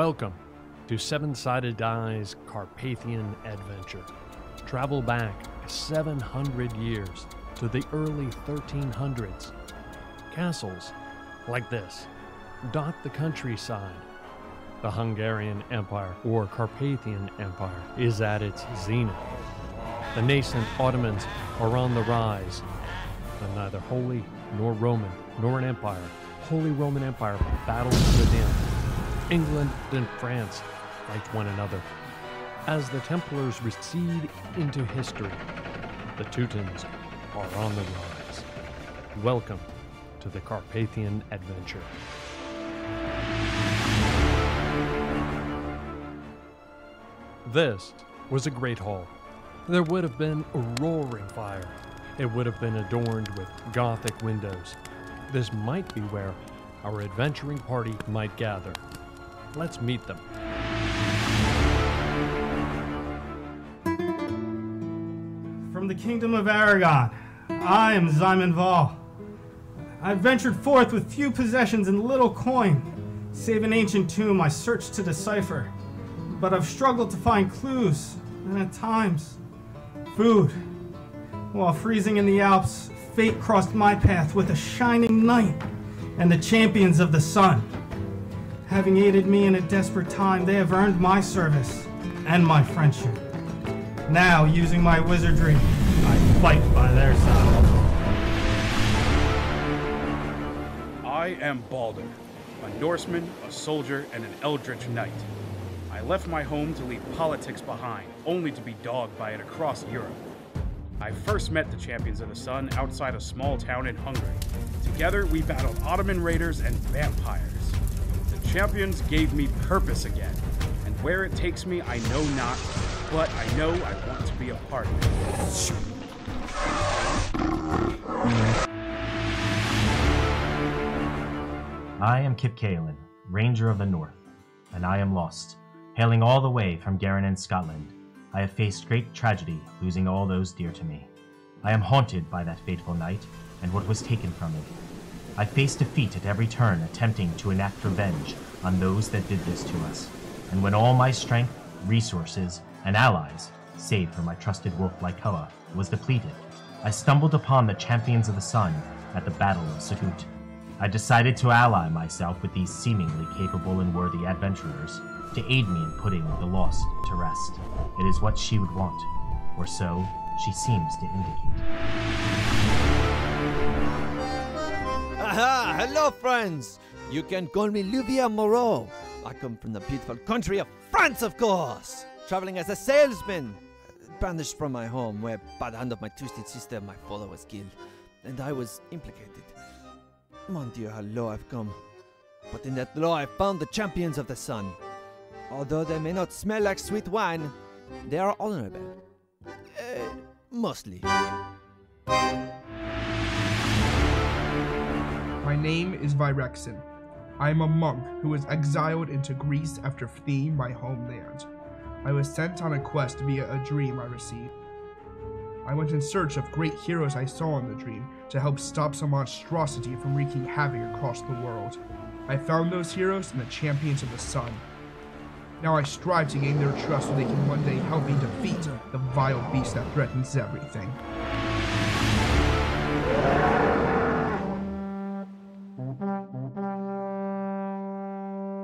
Welcome to Seven Sided Die's Carpathian Adventure. Travel back 700 years to the early 1300s. Castles like this dot the countryside. The Hungarian Empire, or Carpathian Empire, is at its zenith. The nascent Ottomans are on the rise, and neither Holy nor Roman nor an empire, Holy Roman Empire, battles within. England and France fight one another. As the Templars recede into history, the Teutons are on the rise. Welcome to the Carpathian Adventure. This was a great hall. There would have been a roaring fire. It would have been adorned with Gothic windows. This might be where our adventuring party might gather. Let's meet them. From the kingdom of Aragon, I am Ximen Vall. I ventured forth with few possessions and little coin, save an ancient tomb I searched to decipher. But I've struggled to find clues, and at times, food. While freezing in the Alps, fate crossed my path with a shining knight and the champions of the sun. Having aided me in a desperate time, they have earned my service and my friendship. Now, using my wizardry, I fight by their side. I am Balder, a Norseman, a soldier, and an Eldritch Knight. I left my home to leave politics behind, only to be dogged by it across Europe. I first met the Champions of the Sun outside a small town in Hungary. Together, we battled Ottoman raiders and vampires. Champions gave me purpose again, and where it takes me, I know not, but I know I want to be a part of it. I am Kip Kaelin, Ranger of the North, and I am lost. Hailing all the way from Garen in Scotland, I have faced great tragedy, losing all those dear to me. I am haunted by that fateful night and what was taken from me. I face defeat at every turn, attempting to enact revenge on those that did this to us. And when all my strength, resources, and allies, save for my trusted wolf Lycoa, was depleted, I stumbled upon the champions of the sun at the Battle of Sagut. I decided to ally myself with these seemingly capable and worthy adventurers to aid me in putting the lost to rest. It is what she would want, or so she seems to indicate. Hello, friends! You can call me Luvia Moreau. I come from the beautiful country of France, of course! Traveling as a salesman, banished from my home, where by the hand of my twisted sister, my father was killed, and I was implicated. Mon Dieu, how low I've come. But in that low, I found the champions of the sun. Although they may not smell like sweet wine, they are honorable. Uh, mostly. My name is Virexin. I am a monk who was exiled into Greece after fleeing my homeland. I was sent on a quest via a dream I received. I went in search of great heroes I saw in the dream to help stop some monstrosity from wreaking havoc across the world. I found those heroes in the champions of the sun. Now I strive to gain their trust so they can one day help me defeat the vile beast that threatens everything.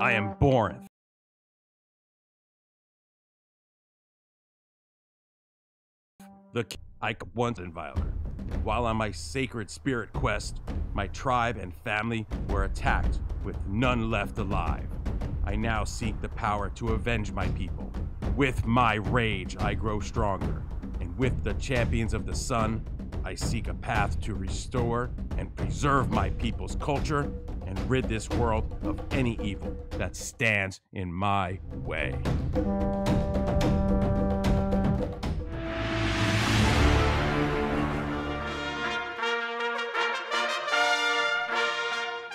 I am Borinth. The Ike once inviolate. While on my sacred spirit quest, my tribe and family were attacked with none left alive. I now seek the power to avenge my people. With my rage, I grow stronger. And with the champions of the sun, I seek a path to restore and preserve my people's culture and rid this world of any evil that stands in my way.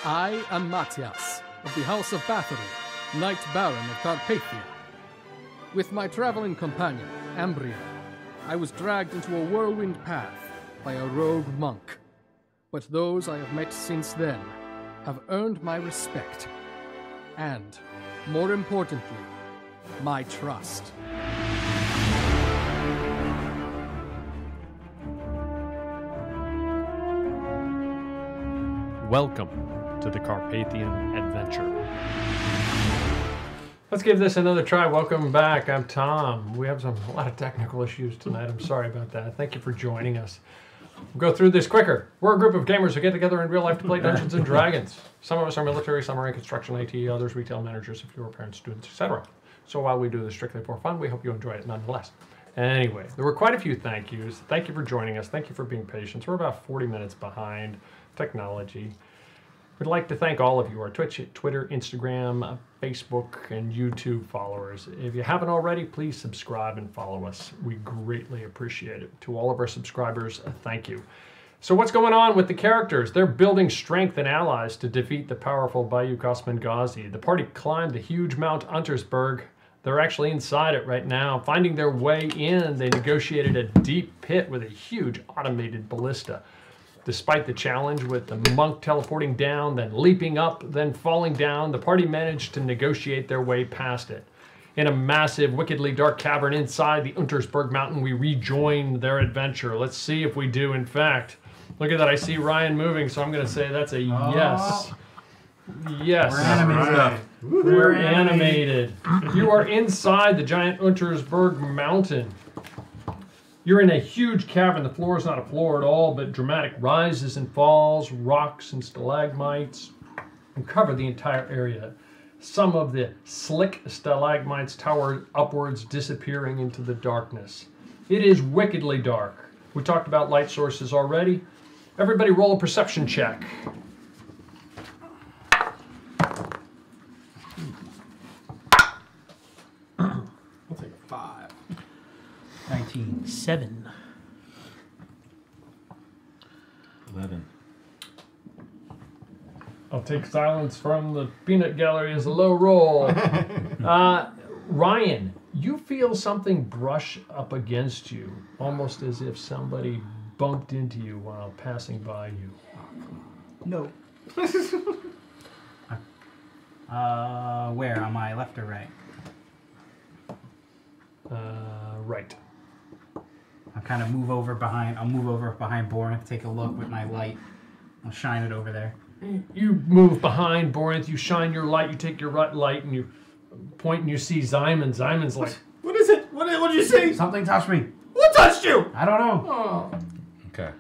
I am Matthias, of the House of Bathory, Knight Baron of Carpathia. With my traveling companion, Ambria, I was dragged into a whirlwind path by a rogue monk. But those I have met since then have earned my respect and more importantly, my trust. Welcome to the Carpathian Adventure. Let's give this another try. Welcome back. I'm Tom. We have some a lot of technical issues tonight. I'm sorry about that. Thank you for joining us. We'll go through this quicker. We're a group of gamers who get together in real life to play Dungeons and Dragons. Some of us are military, some are in construction, IT, others retail managers, if you are parents, students, etc. So while we do this strictly for fun, we hope you enjoy it nonetheless. Anyway, there were quite a few thank yous. Thank you for joining us. Thank you for being patient. We're about 40 minutes behind technology. We'd like to thank all of you, our Twitch, Twitter, Instagram, uh, Facebook, and YouTube followers. If you haven't already, please subscribe and follow us. We greatly appreciate it. To all of our subscribers, thank you. So, what's going on with the characters? They're building strength and allies to defeat the powerful Bayou Kosman Ghazi. The party climbed the huge Mount Untersberg. They're actually inside it right now. Finding their way in, they negotiated a deep pit with a huge automated ballista. Despite the challenge with the monk teleporting down, then leaping up, then falling down, the party managed to negotiate their way past it. In a massive, wickedly dark cavern inside the Untersberg mountain, we rejoin their adventure. Let's see if we do, in fact. Look at that, I see Ryan moving, so I'm going to say that's a oh. yes. Yes. We're animated. We're animated. You are inside the giant Untersberg mountain. You're in a huge cavern. The floor is not a floor at all, but dramatic rises and falls, rocks and stalagmites, and cover the entire area. Some of the slick stalagmites tower upwards, disappearing into the darkness. It is wickedly dark. We talked about light sources already. Everybody roll a perception check. I'll take a five. 19. Seven. 11. I'll take silence from the peanut gallery as a low roll. uh, Ryan, you feel something brush up against you, almost as if somebody bumped into you while passing by you. No. uh, where? On my left or right? Uh, right. I'll kind of move over behind. I'll move over behind Borinth, take a look with my light. I'll shine it over there. You move behind Borinth, you shine your light, you take your right light, and you point and you see Ximen. Ximen's like, What is it? What did you see? Something touched me. What touched you? I don't know. Oh. Okay.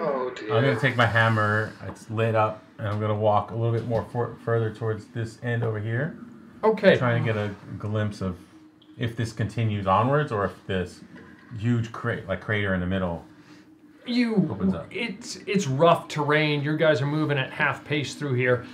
Oh dear. I'm gonna take my hammer. It's lit up, and I'm gonna walk a little bit more for, further towards this end over here, okay. trying to get a glimpse of if this continues onwards or if this huge cra- like crater in the middle. you Opens up. it's it's rough terrain your guys are moving at half pace through here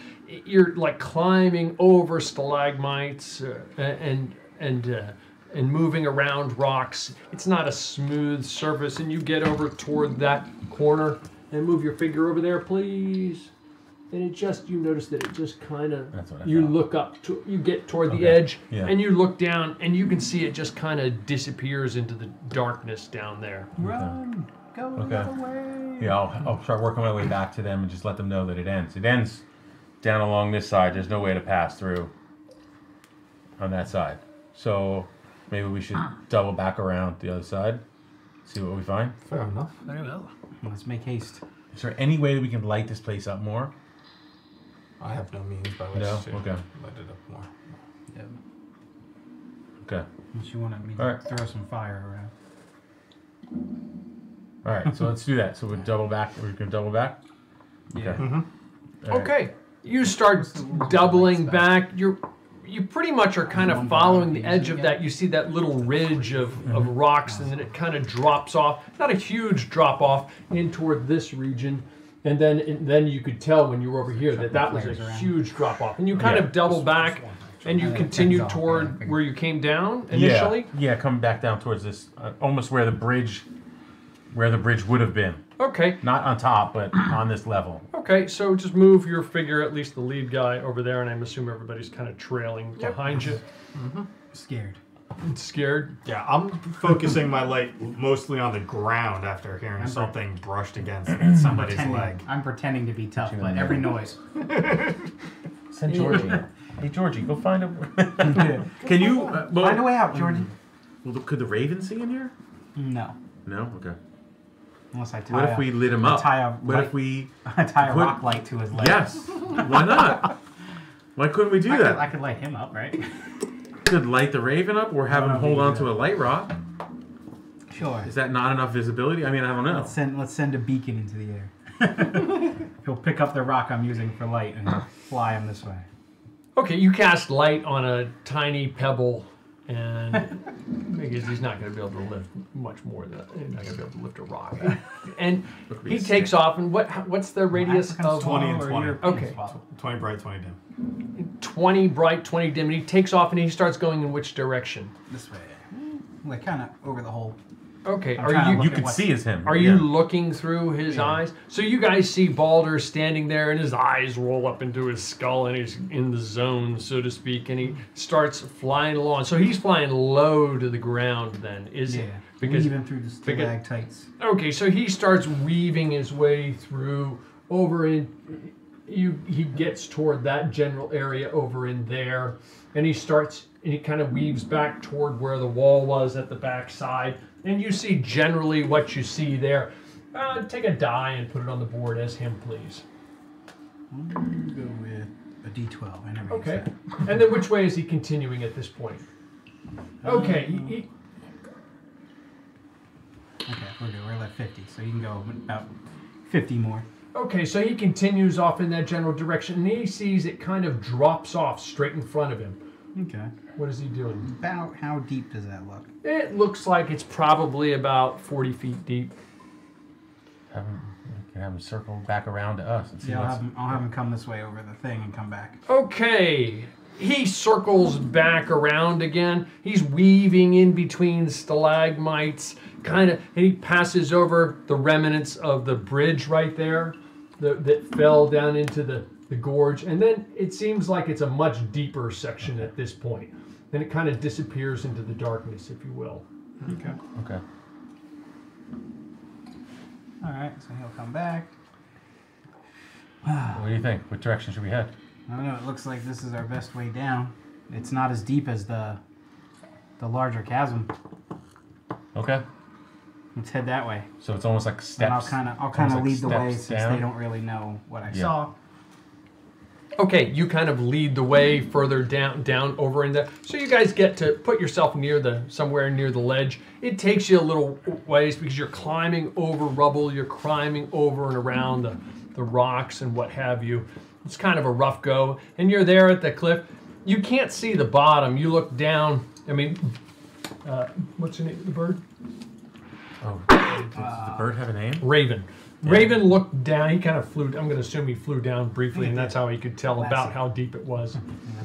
you're like climbing over stalagmites uh, and and uh, and moving around rocks it's not a smooth surface and you get over toward that corner and move your figure over there please and it just you notice that it just kind of That's what I you thought. look up to you get toward the Okay. edge Yeah. and you look down and you can see it just kind of disappears into the darkness down there Run. Go the Okay. other way. Yeah, I'll, I'll start working my way back to them and just let them know that it ends. It ends down along this side. There's no way to pass through on that side. So maybe we should double back around the other side, see what we find. Fair enough. Very well. Let's make haste. Is there any way that we can light this place up more? I have no means by which No? to Okay. light it up more. Yeah. Okay. Unless you want me to All right. throw some fire around. All right. So let's do that. So we double back. We're gonna double back. Yeah. Okay. Mm-hmm. All right. Okay, you start doubling back. You're you pretty much are kind of following the edge of that. You see that little ridge of, mm-hmm. of rocks, and then it kind of drops off. Not a huge drop off in toward this region, and then and then you could tell when you were over here that that was a around. huge drop off. And you kind Yeah. of double back, and you Yeah, continue yeah, toward where you came down initially. Yeah. Yeah. Come back down towards this, uh, almost where the bridge, where the bridge would have been. Okay, Not on top, but on this level. Okay, so just move your figure, at least the lead guy, over there, and I'm assuming everybody's kind of trailing behind you. Scared. Scared? Yeah, I'm focusing my light mostly on the ground after hearing I'm something brushed against somebody's Pretending- leg. I'm pretending to be tough, but every noise. Send Georgie. Hey, Georgie, go find a. Can you uh, well, Find a way out, Georgie. Well, could the raven see in here? No, No. Okay. unless I tie. What if a- we lit him up? Tie a What light- if we? I tie a put- rock light to his leg. Yes. Why not? Why couldn't we do I that? could, I could light him up, right? Could light the raven up or have him hold on to a light rock. Sure. Is that not enough visibility? I mean, I don't know. Let's send let's send a beacon into the air. He'll pick up the rock I'm using for light and fly him this way. Okay, you cast light on a tiny pebble, and because he's not going to be able to lift much more than he's not going to be able to lift a rock. And he takes off. And what what's the radius of 20 and 20. Okay, 20 bright, 20 dim. twenty bright, twenty dim. And he takes off and he starts going in which direction? This way. Like kind of over the hole. Okay, I'm are you? You could see as him. Are yeah. you looking through his eyes? So you guys see Balder standing there, and his eyes roll up into his skull, and he's in the zone, so to speak, and he starts flying along. So he's flying low to the ground, then, is Yeah. it? Because through the stalactites. okay, so he starts weaving his way through over in. You he gets toward that general area over in there, and he starts and he kind of weaves back toward where the wall was at the back side, and you see generally what you see there. Uh, take a die and put it on the board as him, please. I'm gonna go with a D12. I never Okay. that. And then which way is he continuing at this point? Okay. he- he- Okay, we're good. We're at 50, so you can go about 50 more. Okay, so he continues off in that general direction, and he sees it kind of drops off straight in front of him. Okay. What is he doing? About how deep does that look? It looks like it's probably about 40 feet deep. Have him, can have him circle back around to us and see Yeah, I'll have, him, I'll have him come this way over the thing and come back. Okay. He circles back around again. He's weaving in between stalagmites, kind of, and he passes over the remnants of the bridge right there the, that fell down into the, the gorge. And then it seems like it's a much deeper section at this point. Then it kind of disappears into the darkness, if you will. Okay. Okay. All right, so he'll come back. What do you think? What direction should we head? I don't know. It looks like this is our best way down. It's not as deep as the the larger chasm. Okay. Let's head that way. So it's almost like steps. And I'll kind of I'll kind of like lead the way steps since they don't really know what I Yeah. saw. Okay, you kind of lead the way further down, down over in there. So you guys get to put yourself near the somewhere near the ledge. It takes you a little ways because you're climbing over rubble. You're climbing over and around the, the rocks and what have you. It's kind of a rough go, and you're there at the cliff. You can't see the bottom. You look down. I mean, uh, what's the name of the bird? Oh, does the bird have a name? Raven. Raven looked down. He kind of flew. I'm going to assume he flew down briefly, and that's how he could tell about how deep it was.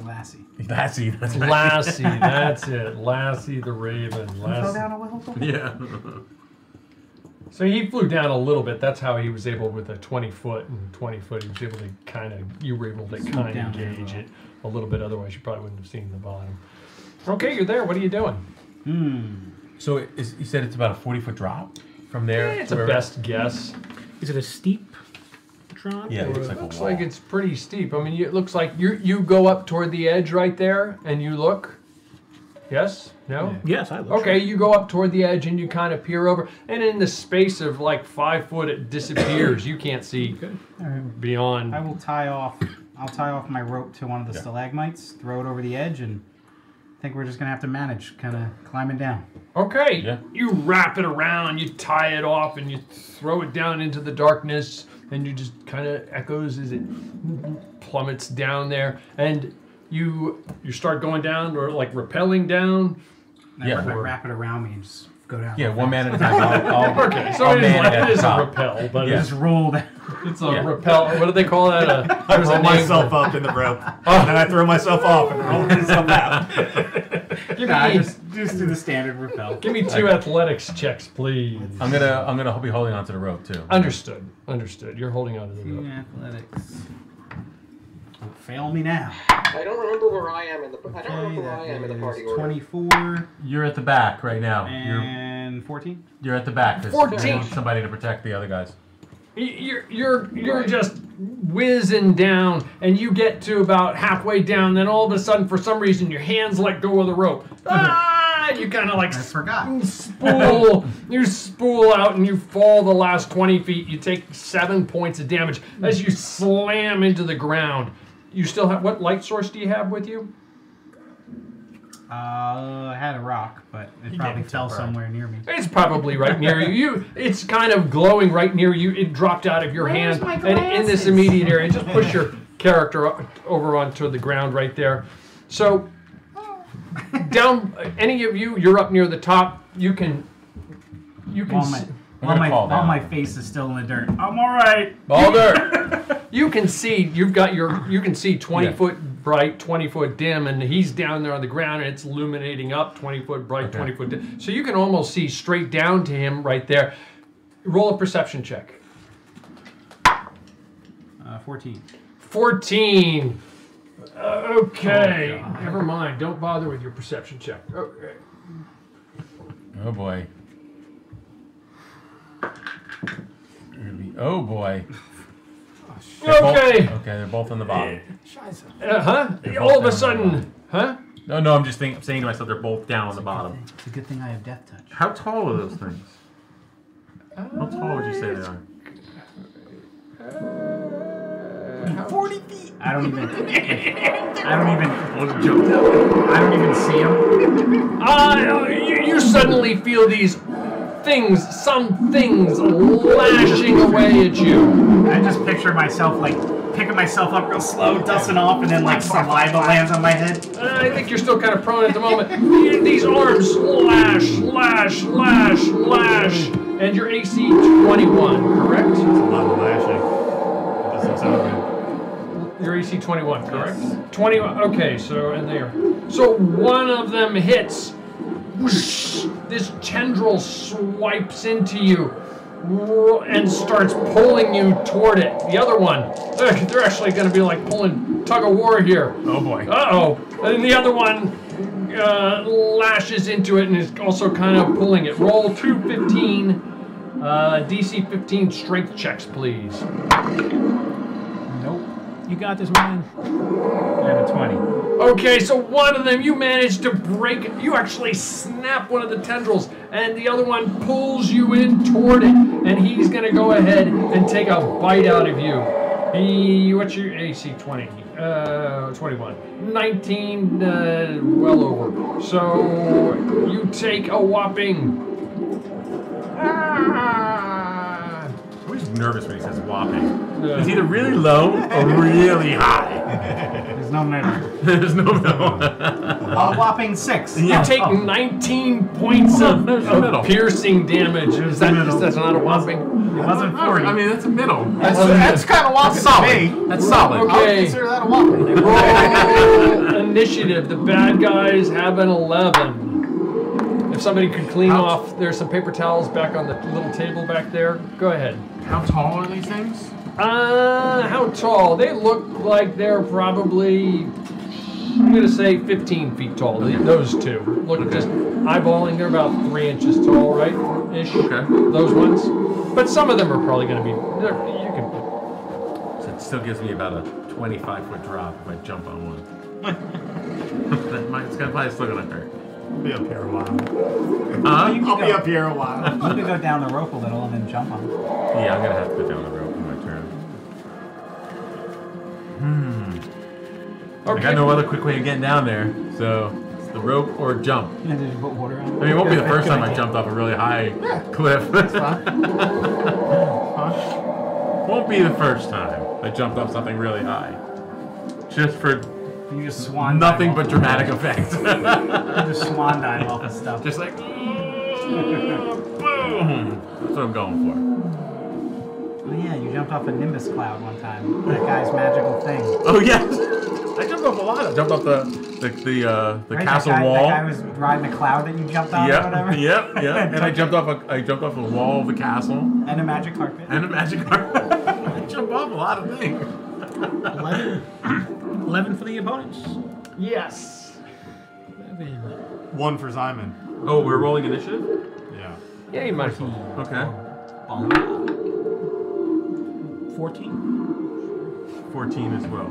Lassie. Lassie. That's right. Lassie, that's it. Lassie the Raven. Throw Lassie. down a little. Bit. Yeah. So he flew down a little bit. That's how he was able, with a 20 foot and 20 foot, he was able to kind of, you were able to kind of there a gauge it a little bit. Otherwise, you probably wouldn't have seen the bottom. Okay, you're there. What are you doing? Hmm. So it is, you said it's about a 40 foot drop from there? Eh, it's a best guess. Is it a steep drop? Yeah, it It looks like a looks wall. like it's pretty steep. I mean, you- it looks like you you go up toward the edge right there, and you look. Yes? No? Yes, I look. Okay, you go up toward the edge and you kind of peer over, and in the space of like five foot, it disappears. you can't see beyond. I will tie off. I'll tie off my rope to one of the Yeah. stalagmites, throw it over the edge, and I think we're just gonna have to manage, kind of climbing down. Okay, Yeah. you wrap it around, you tie it off, and you throw it down into the darkness, and you just kind of echoes as it plummets down there, and you you start going down or like rappelling down. And Yeah, I wrap, wrap it around me and just go down. Yeah, one man at a time. I'll, I'll, Okay, so I'll it is, man like, at it the is a top. rappel, but Yeah. it's, Just roll down. it's a Yeah. rappel. What do they call that? A, I there's a roll myself up in the rope, oh. and then I throw myself off and roll myself out. it. Give Nah, me, just just do the standard rappel. give me two athletics checks, please. I'm gonna I'm gonna be holding onto the rope too. Understood. Understood. You're holding on to the rope. Athletics. Don't fail me now. I don't remember where I am in the. I don't remember where I am in the party is order. 24 You're at the back right now. and 14. You're you're at the back. 'cause 14. I need somebody to protect the other guys. you're you're you're just whizzing down, and you get to about halfway down. Then all of a sudden, for some reason, your hands let go of the rope. Ah! You kind of like I forgot. spool. you spool out, and you fall the last twenty feet. You take seven points of damage as you slam into the ground. You still have what light source do you have with you? Uh, I had a rock, but it probably fell somewhere near me. It's probably right near you. You, it's kind of glowing right near you. It dropped out of your Where's hand, my and in this immediate area, just push your character over onto the ground right there. So, down, any of you, you're up near the top. You can, you can. While my, s- while my, while my face is still in the dirt. I'm all right. you can see you've got your you can see 20 Yeah. foot bright 20 foot dim and he's down there on the ground and it's illuminating up 20 foot bright 20 foot dim. So you can almost see straight down to him right there. Roll a perception check. Uh, 14. 14 Uh, okay never mind. Don't bother with your perception check. Okay. Oh boy. Oh boy. They're both- Okay. okay, they're both on the bottom. uh-huh They're all of a down the sudden huh No, no, I'm just think, saying to myself they're both down on the bottom. It's a good thing I have death touch. How tall are those things? How tall would you say they are? 40 feet. I don't even. I don't even. I don't even see him. Uh, you, you suddenly feel these things, some things lashing away at you. I just picture myself like picking myself up real slow, dusting off, and then like saliva lands on my head. Uh, I think you're still kind of prone at the moment. These arms lash, lash, lash, lash, and your AC 21, correct? It's a lot of lashing. Doesn't sound good. Your AC 21, correct? 21. Okay, so and there. So one of them hits. Whoosh, this tendril swipes into you and starts pulling you toward it. The other one, they're actually going to be like pulling tug of war here. Oh boy. Uh oh. And the other one uh, lashes into it and is also kind of pulling it. Roll 215, uh, DC 15 strength checks, please. Nope. You got this, man. I have a 20. Okay, so one of them you manage to break. You actually snap one of the tendrils, and the other one pulls you in toward it, and he's gonna go ahead and take a bite out of you. He, what's your AC? 20. Uh, 21. 19, uh, well over. So you take a whopping. Ah, I'm just nervous when he says whopping. It's either really low or really high. There's no middle. There's no middle. A whopping six. You take 19 points of, There's no of piercing damage. Is that, is that not a whopping? It wasn't 40. I mean, that's a middle. That's- that's kinda whopping That's solid. to me. That's solid. Okay. that a whopping. Roll initiative. The bad guys have an 11. If somebody could clean off, there's some paper towels back on the little table back there. Go ahead. How tall are these things? Uh, how tall? They look like they're probably, I'm gonna say 15 feet tall. the- Those two. Look, just eyeballing, they're about three inches tall, right? Ish. Okay. Those ones. But some of them are probably gonna be. You can. So it still gives me about a 25 foot drop if I jump on one. that might, it's gonna probably still gonna hurt. I'll be up here a while. Huh? You I'll can be go- up here a while. You could go down the rope a little and then jump on it. Yeah, I'm gonna have to go down the rope in my turn. Hmm. I got no other quick way of getting down there, so it's the rope or jump. And then just put water on I mean, it won't be the first time I jumped off a really high cliff. That's fine. won't be the first time I jumped off something really high. Just for You just swan nothing but off. dramatic effect. You just swan dive off of stuff. Just like boom. That's what I'm going for. Oh yeah, you jumped off a Nimbus cloud one time. That guy's magical thing. Oh yes, I jumped off a lot. I jumped off the the the, uh, the Right, castle that guy, wall. That guy was riding the cloud that you jumped on or Yep, whatever. yep, yep. And I jumped off a I jumped off the wall of the castle And a magic carpet. and a magic carpet. I jump off a lot of things. 11. 11 for the opponents. Yes. 11. One for Simon. Oh, we're rolling initiative. Yeah. Yeah, you might as well. Okay. 14. 14 as well.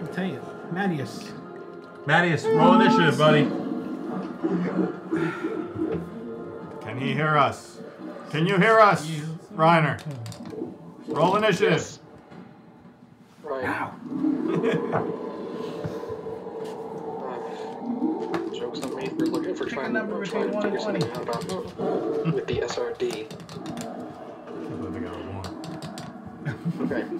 I'll tell you. Mattias. Mattias, roll initiative, buddy. Can he hear us? Can you hear us, Reiner? Roll initiative. Right. Jokes on me for looking for trying, number trying to between figure one and something out about with the SRD. Okay.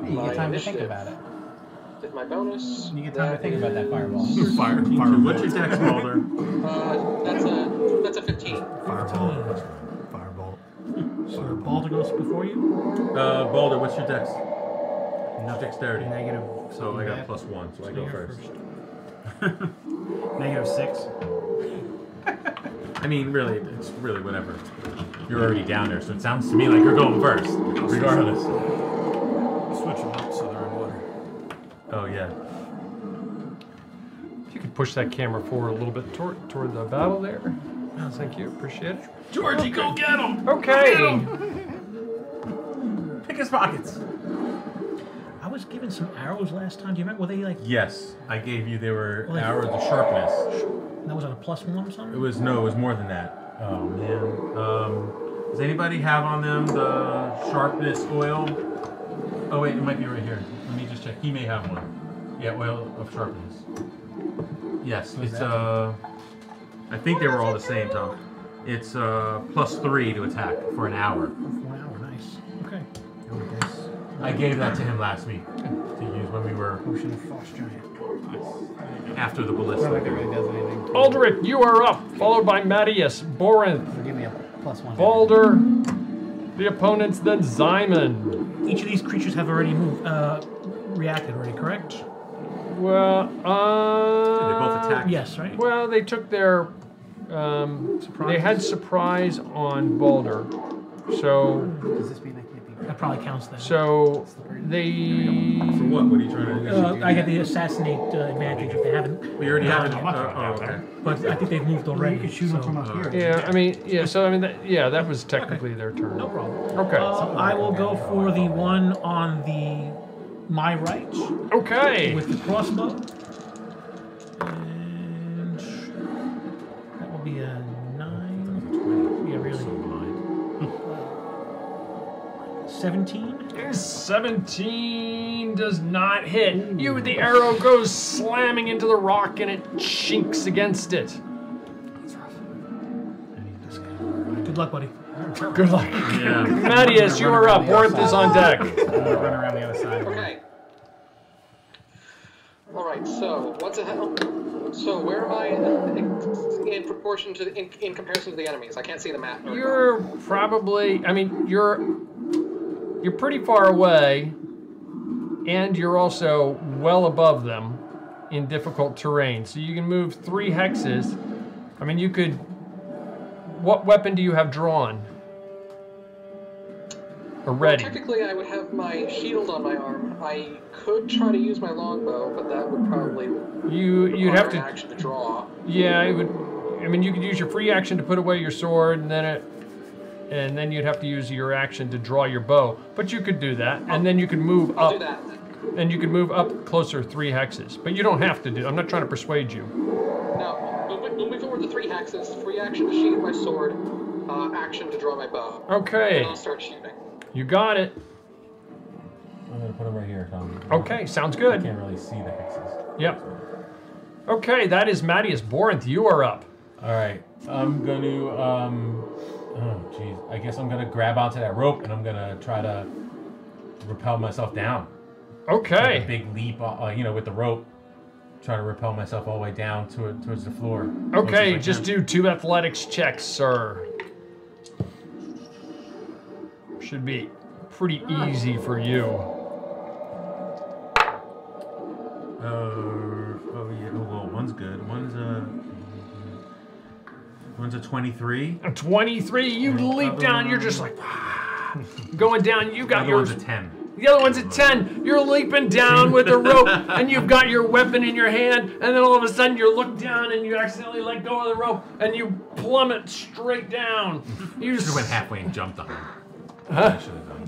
You My get time to think initiative about it. Is my bonus. You get time to think about that fireball. Fire, fire. What's your dex, Mulder? Uh, that's a that's a 15. Fireball. Firebolt. So Balder goes before you? Uh, Boulder, what's your dex? No dexterity. Negative. So I got plus one, so I go first. Negative six. I mean, really, it's really whatever. You're already down there, so it sounds to me like you're going first, regardless. Switch them up so they're in order. Oh yeah. If you could push that camera forward a little bit toward, toward the battle there. Thank you. Appreciate it. Georgie, go get him! Okay. Pick his pockets. I was given some arrows last time. Do you remember? Were they like. Yes, I gave you. They were Well, like- arrows of sharpness. That was on a plus one or something? It was no, it was more than that. Oh man. Um, does anybody have on them the sharpness oil? Oh wait, it might be right here. Let me just check. He may have one. Yeah, oil of sharpness. Yes, it's that? uh. I think they were all the same, Tom. It's uh plus three to attack for an hour. One hour, nice. Okay. I gave that to him last week to use when we were Potion of Frost Giant. after the I don't ballista. really does anything. Aldrich, you are up, followed by Mattias, Borinth, Give me a plus one. Balder, the opponents, then Ximen. Each of these creatures have already moved, uh, reacted already, correct? Well, uh. They both attacked. Yes, right? Well, they took their. Um, they had surprise on Balder. So. Does this mean I can't be? That probably counts then. So they. For what? What are you trying to? Uh, I get the assassinate uh, advantage if they haven't. We already have it. Uh, Uh, oh, okay. But I think they've moved already. You could shoot them so- from up here. Yeah, I mean, yeah. So I mean, that, yeah, that was technically their turn. No problem. Okay. Uh, I will go for the one on the my right Okay. with the crossbow. And that will be a 17. 17 does not hit. You, the arrow goes slamming into the rock and it chinks against it. That's rough. Good luck, buddy. Good luck. Yeah. Mattias, you are up. Worth is on deck. I'm gonna run around the other side. Okay. All right. So what's a so where am I in, in proportion to the, in, in comparison to the enemies? I can't see the map. You're probably, I mean, you're you're pretty far away, and you're also well above them in difficult terrain. So you can move three hexes. I mean, you could. What weapon do you have drawn? Or ready? Technically, I would have my shield on my arm. I could try to use my longbow, but that would probably You you'd have to. action to draw. Yeah, it would. I mean, you could use your free action to put away your sword, and then it, and then you'd have to use your action to draw your bow. But you could do that, and then you could move I'll up. do that. And you can move up closer three hexes, but you don't have to do. I'm not trying to persuade you. Now, moving, moving forward the three hexes, free action to sheath my sword, uh, action to draw my bow. Okay, And I'll start shooting. you got it. I'm gonna put them right here, Tom. Okay, sounds good. I can't really see the hexes. Yep. Okay, that is Mattias Borinth. You are up. All right, I'm gonna um, oh jeez, I guess I'm gonna grab onto that rope and I'm gonna try to repel myself down. Like a Okay. big leap, uh, you know, with the rope, try to repel myself all the way down to towards the floor. Okay, Close as I just do two athletics checks, sir. Should be pretty easy for you. Uh, one's a 23. A 23, you leap down, you're just like ah. going down. You The got other yours. one's a 10. The other one's at 10. You're leaping down with the rope and you've got your weapon in your hand. And then all of a sudden you look down and you accidentally let go of the rope and you plummet straight down. You Should just have went halfway and jumped on him. Huh?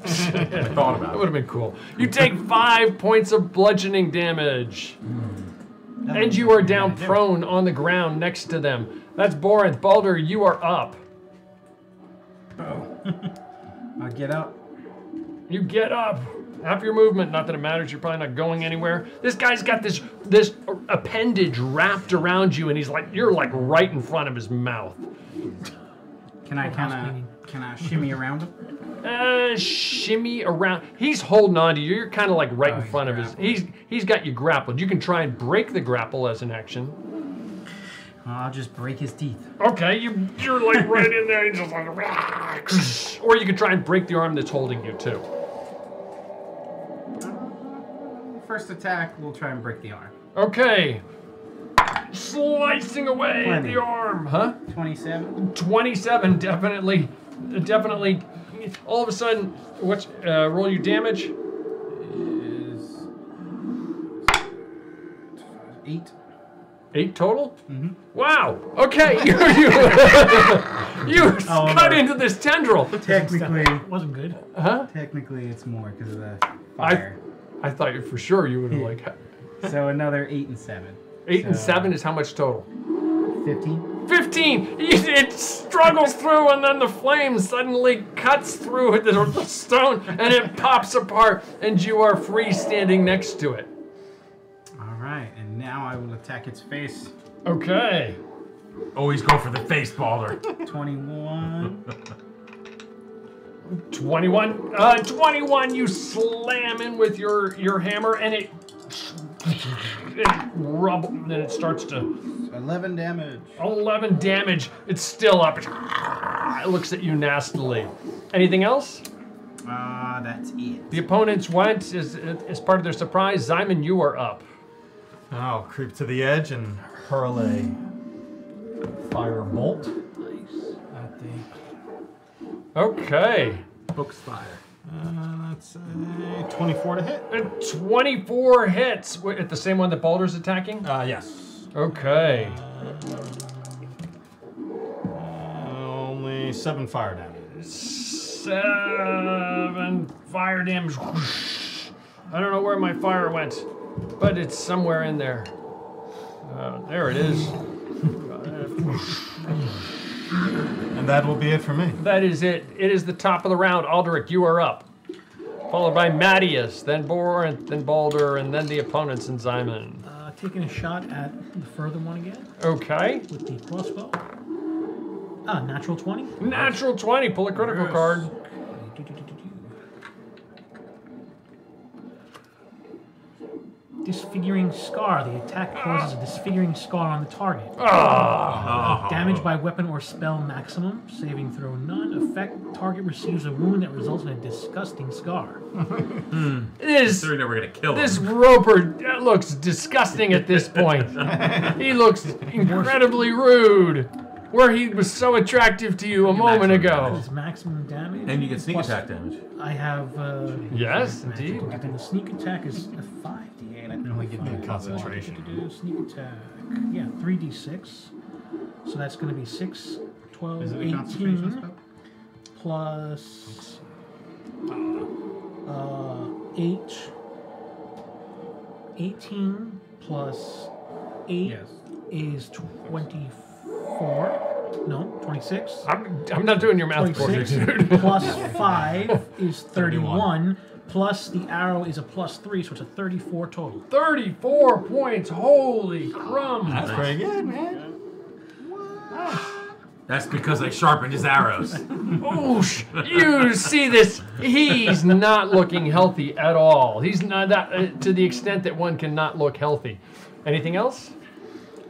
I thought about That it. would have been cool. You take five points of bludgeoning damage. Hmm. And you are down prone on the ground next to them. That's Borinth. Balder, you are up. Oh. I'll get up. You get up. Half your movement, not that it matters, you're probably not going anywhere. This guy's got this this appendage wrapped around you, and he's like, you're like right in front of his mouth. Can I kind of can I shimmy around him? Uh, shimmy around. He's holding on to you. You're kind of like right Oh, in front of his. He's he's got you grappled. You can try and break the grapple as an action. I'll just break his teeth. Okay, you you're like right in there. He's just like, or you can try and break the arm that's holding you too. First attack, we'll try and break the arm. Okay. Slicing away at the arm, huh? 27. 27, definitely, definitely. All of a sudden, what's uh, roll your damage? Is eight. Eight total? Mm-hmm. Wow. Okay. You you, you Oh, cut no. into this tendril. Technically, wasn't good. Huh? Technically, it's more because of the fire. I thought you for sure you would have like so another eight and seven. eight and seven is how much total? Fifteen. 15! It struggles through, and then the flame suddenly cuts through the, the stone, and it pops apart, and you are free standing next to it. All right, and now I will attack its face. Okay. Always go for the face, Balder. Twenty-one. 21. Uh, 21, you slam in with your, your hammer, and it, it rubble, and it starts to Eleven damage. 11 damage. It's still up. It looks at you nastily. Anything else? Uh, that's it. The opponents went as, as part of their surprise. Simon, you are up. I'll creep to the edge and hurl a fire bolt. At the Okay. book's fire. Uh, that's a 24 to hit. Uh, 24 hits. Wait, At the same one that Balder's attacking? Uh, yes. Okay. Uh, only seven fire damage. Seven fire damage. I don't know where my fire went, but it's somewhere in there. Uh, there it is. And that will be it for me. That is it. It is the top of the round. Alderic, you are up. Followed by Mattias, then Borinth, then Balder, and then the opponents and Simon. Uh, taking a shot at the further one again Okay. with the crossbow. Ah, natural 20. Natural 20. Pull a critical card. Disfiguring scar. The attack causes a disfiguring scar on the target. Ah. Damage by weapon or spell maximum. Saving throw none. Effect target receives a wound that results in a disgusting scar. This, Considering that we're gonna kill this him. Roper uh, looks disgusting at this point. he looks incredibly rude. Where he was so attractive to you a moment ago. It's maximum damage. And you get sneak plus- attack damage. I have. Uh, Yes, indeed. And the sneak attack is a 5d8. I Only give me five. concentration. Do Sneak attack. Yeah, 3d6. So that's going to be 6, 12, Is it 18. spell? Plus. Uh, 8. 18 plus 8 Yes. is 24. No, 26. I'm, I'm not doing your math for you, dude. plus 5 is 31. Plus the arrow is a plus 3, so it's a 34 total. 34 points. Holy crumbs. That's pretty good, man. That's because I sharpened his arrows. Oosh, you see this? He's not looking healthy at all. He's not that uh, to the extent that one cannot look healthy. Anything else?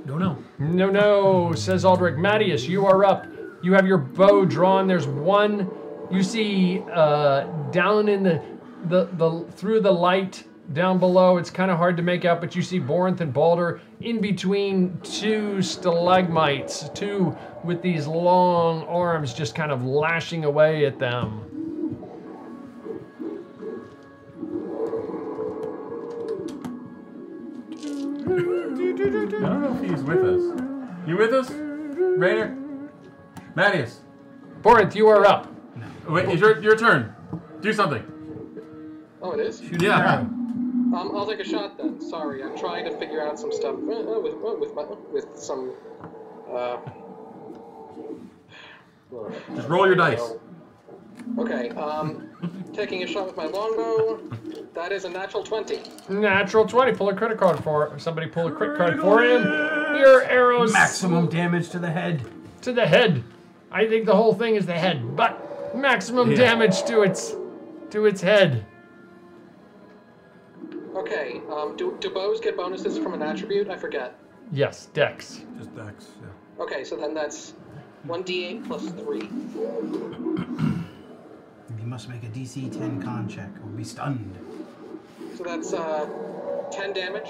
No, no. No, no, says Aldrich. Mattias, you are up. You have your bow drawn. There's one. You see uh, down in the, the the through the light down below. It's kind of hard to make out, but you see Borinth and Balder in between two stalagmites, two with these long arms just kind of lashing away at them. I don't know if he's with us. You with us? Reiner? Mattias? Borinth, you are up. Wait, it's your, your turn. Do something. Oh, it is. yeah. Um, I'll take a shot then. Sorry, I'm trying to figure out some stuff uh, uh, with uh, with my, with some. Uh, Just roll your dice. Okay. Um, taking a shot with my longbow. That is a natural twenty. Natural 20. Pull a credit card for Somebody pull a credit card for him. Your arrows. Maximum damage to the head. To the head. I think the whole thing is the head, but maximum Yeah. damage to its to its head. Okay. Um, do do bows get bonuses from an attribute? I forget. Yes, Dex. Just Dex. Yeah. Okay, so then that's one d8 plus three. You must make a DC 10 con check or be stunned. So that's uh, ten damage.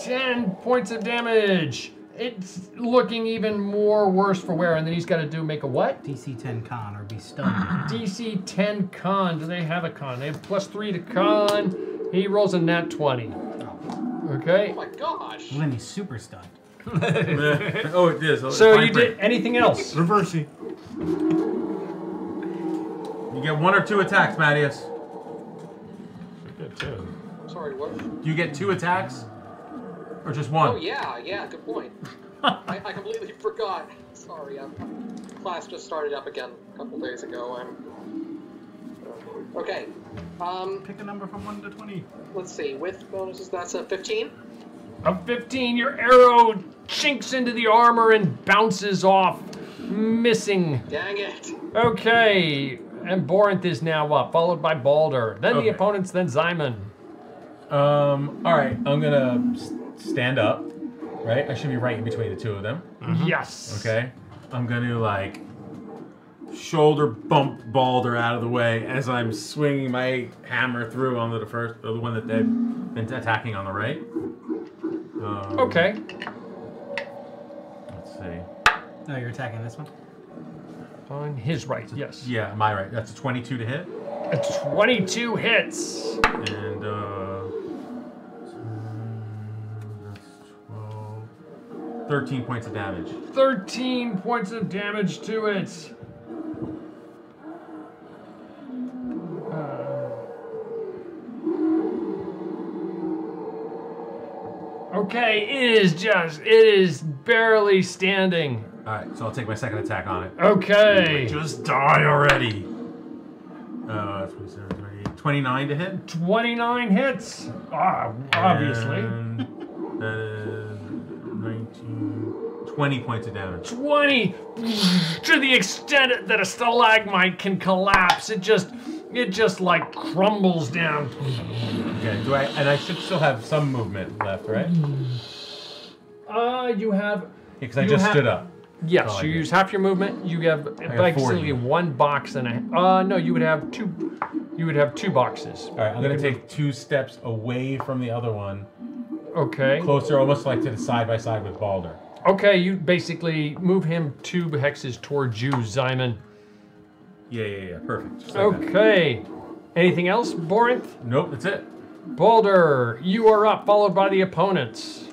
10 points of damage. It's looking even more worse for wear, and then he's got to do make a what? DC 10 con or be stunned. DC 10 con. Do they have a con? They have plus 3 to con. He rolls a nat 20. Okay. Oh my gosh. Well, then he's super stunned. oh, it is. Oh, so Fine you print. did anything else? Reversey. You get one or two attacks, Mattias. Good too. Sorry, what? Do you get two attacks? Or just one? Oh yeah, yeah. Good point. I, I completely forgot. Sorry, I'm, class just started up again a couple days ago. I'm. Okay. Um. Pick a number from one to twenty. Let's see. With bonuses, that's a fifteen. A 15, your arrow chinks into the armor and bounces off, missing. Dang it. Okay, and Borinth is now up, followed by Balder. Then Okay. the opponents, then Ximen. Um, all right, I'm gonna stand up. Right, I should be right in between the two of them. Yes. Okay, I'm gonna like shoulder bump Balder out of the way as I'm swinging my hammer through onto the first, the one that they've been attacking on the right. Um, Okay. Let's see. No, you're attacking this one. On his right, yes. Yeah, my right. That's a 22 to hit. A 22 hits. And uh, that's 12, 13 points of damage. 13 points of damage to it. Okay, it is just, it is barely standing. All right, so I'll take my second attack on it. Okay. Just die already. Uh, 27, 28, 29 to hit. 29 hits. Ah, obviously. And that is 19, 20 points of damage. 20 to the extent that a stalagmite can collapse. It just, it just like crumbles down. Okay, do I? And I should still have some movement left, right? Uh, you have. Because I you just have- stood up. Yes, all I you did. use half your movement. You have got basically 40. one box and a. Uh, no, you would have two. You would have two boxes. All right, I'm gonna take two steps away from the other one, Okay. closer, almost like to the side by side with Balder. Okay, you basically move him two hexes towards you, Simon. Yeah, yeah, yeah, perfect. Just like that. Okay. Anything else, Borinth? Nope, that's it. Balder, you are up, followed by the opponents.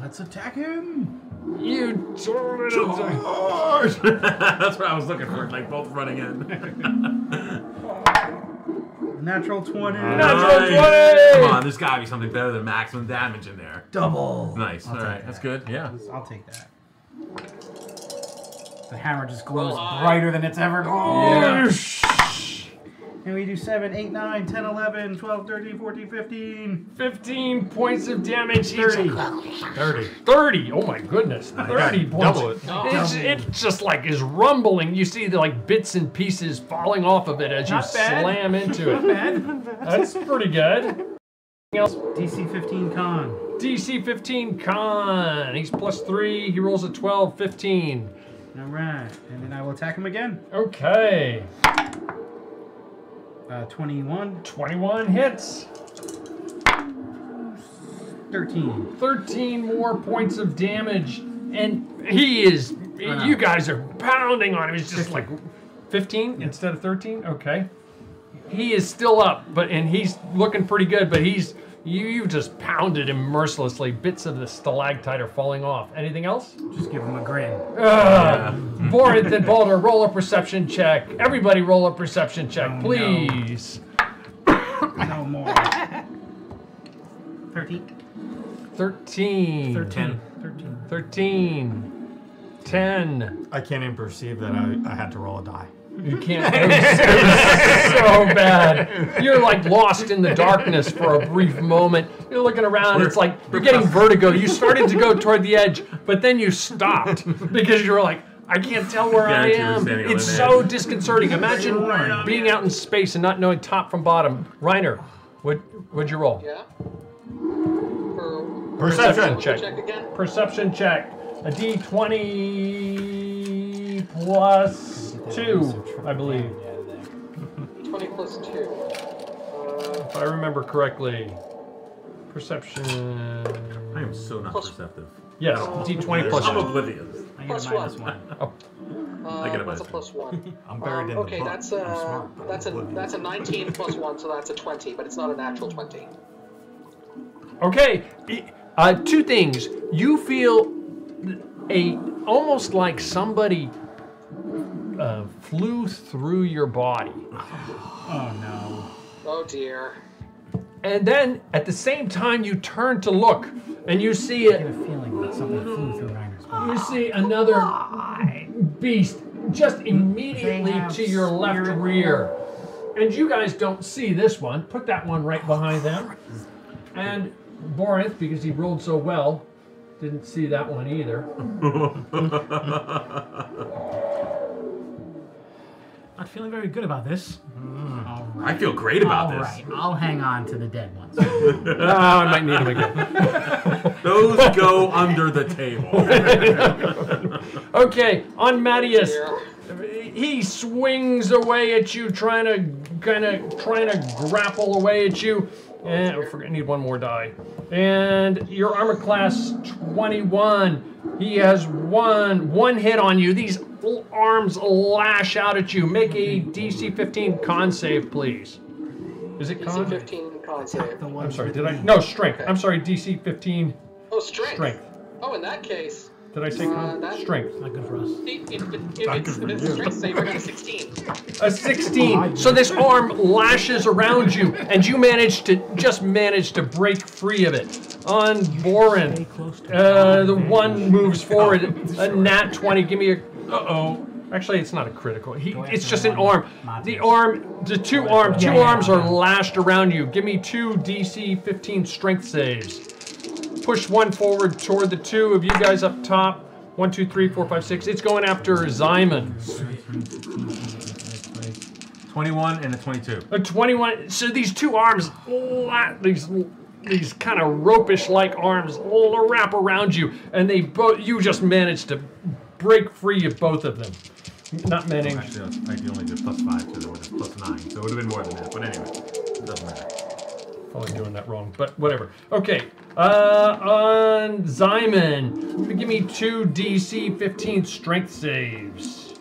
Let's attack him. You Charge! That's what I was looking for, like both running in. Natural 20. Natural 20! Come on, there's gotta be something better than maximum damage in there. Double. Nice. I'll All take right, that's good. Yeah. I'll take that. The hammer just glows brighter than it's ever glowed. And we do 7, 8, 9, 10, 11, 12, 13, 14, 15. 15 points of damage. each. 30. 30. 30. Oh my goodness. 30 points. double it. It's, it just like is rumbling. You see the like bits and pieces falling off of it as you bad. slam into Not it. bad. That's pretty good. Anything else? DC 15 con. DC 15 con. He's plus 3. He rolls a 12, 15. All right. And then I will attack him again. Okay. Uh, 21. 21 hits. 13. 13 more points of damage. And he is. no. You guys are pounding on him. He's just like 15 instead of 13? Okay. he is still up, but and he's looking pretty good, but he's you you just pounded him mercilessly. Bits of the stalactite are falling off. Anything else? Just give him a grin. Uh, Borinth and Balder, roll a perception check. Everybody roll a perception check, please. No more. 13. 13. 13. 13. 13. 10. I can't even perceive that I, I had to roll a die. You can't. It was, it was so bad. You're like lost in the darkness for a brief moment. You're looking around. It's like you're getting vertigo. You started to go toward the edge, but then you stopped because you were like, I can't tell where I am. It's so edge. disconcerting. Imagine being out in space and not knowing top from bottom. Reiner, what would you roll? Yeah. Perception check. Check again. Perception check. A D20 plus two, I believe. 20 plus 2. Uh, If I remember correctly. Perception. I am so not perceptive. Yes, D20 plus I'm one. oblivious. I get a minus one. one. uh, I get a that's a minus plus 1. I'm buried Um, in okay, the book. that's a smart, that's a that's a 19 plus 1, so that's a 20, but it's not a natural 20. Okay, uh, two things. You feel a almost like somebody uh, flew through your body. Oh no. Oh dear. And then at the same time, you turn to look and you see I get it. a feeling that something flew through Reiner's body. You see another beast just immediately to your left spirit rear. And you guys don't see this one. Put that one right behind them. And Borinth, because he rolled so well, didn't see that one either. Not feeling very good about this. All right. I feel great about All this. right, I'll hang on to the dead ones. Ah, I might need him again. Those go under the table. Okay, on Mattias. He swings away at you, trying to kind of trying to grapple away at you. And I forget, I need one more die. And your armor class 21. He has one one hit on you. These l- arms lash out at you. Make a DC 15 con save, please. Is it con? DC 15 con save. I'm sorry. Did I? No, strength. I'm sorry. DC 15 Oh, strength. strength. Oh, in that case, Did I say Uh, con? that- Strength. Not good for us. if, if, if, it's, if it's a strength save, I got a 16. A 16. So this arm lashes around you, and you manage to just manage to break free of it. On Borin, uh, the one moves forward. A nat 20. Give me a. Uh oh. Actually, it's not a critical. He, it's just an arm. The arm, the two arms, two Yeah, yeah, arms are lashed around you. Give me two DC 15 strength saves. Push one forward toward the two of you guys up top. One, two, three, four, five, six. It's going after Ximen. 21 and a 22. A 21. So these two arms, these these kind of ropish like arms all wrap around you, and they both. You just managed to break free of both of them. Not managed. Actually, I only did plus 5, so there was plus 9. So it would have been more than that. But anyway, it doesn't matter. Probably doing that wrong, but whatever. Okay. Uh, on Ximen, give me two DC 15 strength saves.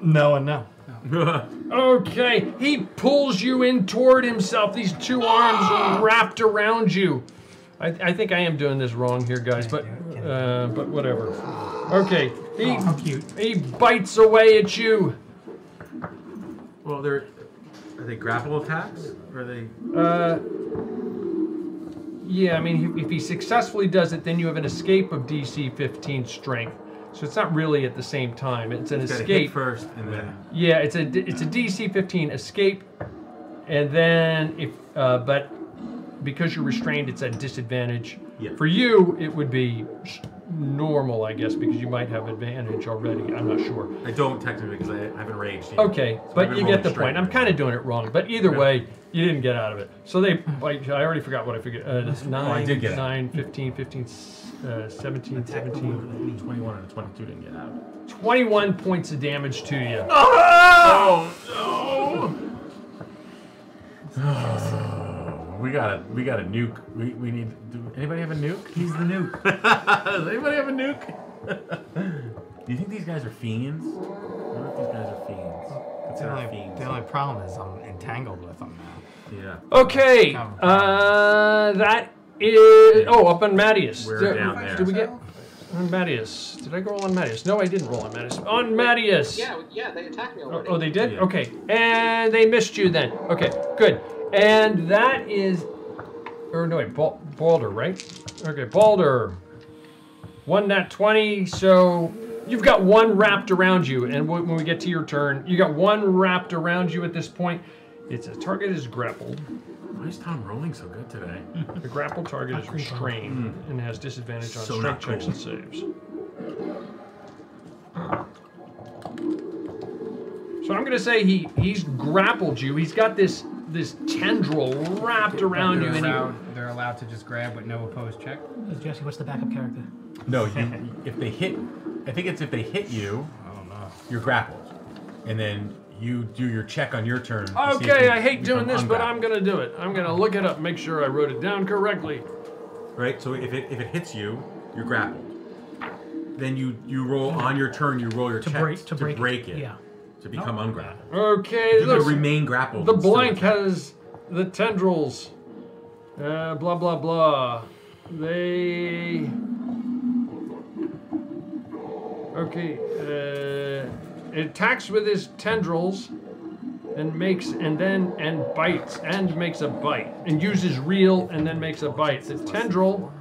No and no. Okay, he pulls you in toward himself. These two arms wrapped around you. I, I think I am doing this wrong here, guys, but uh, but whatever. Okay, he Oh, how cute. he bites away at you. Well, they're. Are they grapple attacks? Or are they. Uh, yeah, I mean, if he successfully does it, then you have an escape of DC 15 strength. So it's not really at the same time. It's an hit escape. first and then. Yeah, it's a it's a DC 15 escape, and then if uh, but because you're restrained, it's at disadvantage. Yeah. For you, it would be normal, I guess, because you might have advantage already. I'm not sure. I don't technically because I, I've enraged. you. Okay, So but you get the straight. point. I'm kind of doing it wrong, but either Yeah. way, you didn't get out of it. So they, I already forgot what I figured. Uh, it's 9, Oh, I did get 9, 15, 15, uh, 17, 17. 21 and a 22 didn't get out. 21 points of damage to you. Oh, no! we got a we got a nuke. We, we need. Do anybody have a nuke? He's the nuke. Does anybody have a nuke? do you think these guys are fiends? What These guys are fiends. The Consider only, fiends. the only problem is I'm entangled with them now. Yeah. Okay, uh, that is. Oh, up on Mattias. We're Did- down there. Did we get on Mattias? Did I go on Mattias? No, I didn't roll on Mattias. On Mattias. Yeah, yeah, they attacked me Oh, already. oh, they did? Yeah. Okay. And they missed you then. Okay, good. And that is. Or no, wait, Bal- Balder, right? Okay, Balder. One nat 20, so you've got one wrapped around you. And when when we get to your turn, you got one wrapped around you at this point. It's a target is grappled. Why is Tom rolling so good today? The grappled target is restrained hmm. and has disadvantage on So strength not checks and saves. So I'm gonna say he he's grappled you. He's got this this tendril wrapped around you, They're and he, allowed, they're allowed to just grab with no opposed check. Uh, Jesse, what's the backup character? No, you, if they hit, I think it's if they hit you, I don't know. you're grappled, and then you do your check on your turn. to see if okay, you I hate doing become this, but. I'm gonna do it. I'm gonna look it up, make sure I wrote it down correctly. right. So if it if it hits you, you're grappled. Then you you roll on your turn. You roll your To check break- to break it. it. Yeah. To become ungrappled. Okay, You're remain grappled. The blank has the tendrils. Uh, blah blah blah. They. Okay. Uh, it attacks with his tendrils, and makes and then and bites and makes a bite and uses reel and then makes a bite. The tendril.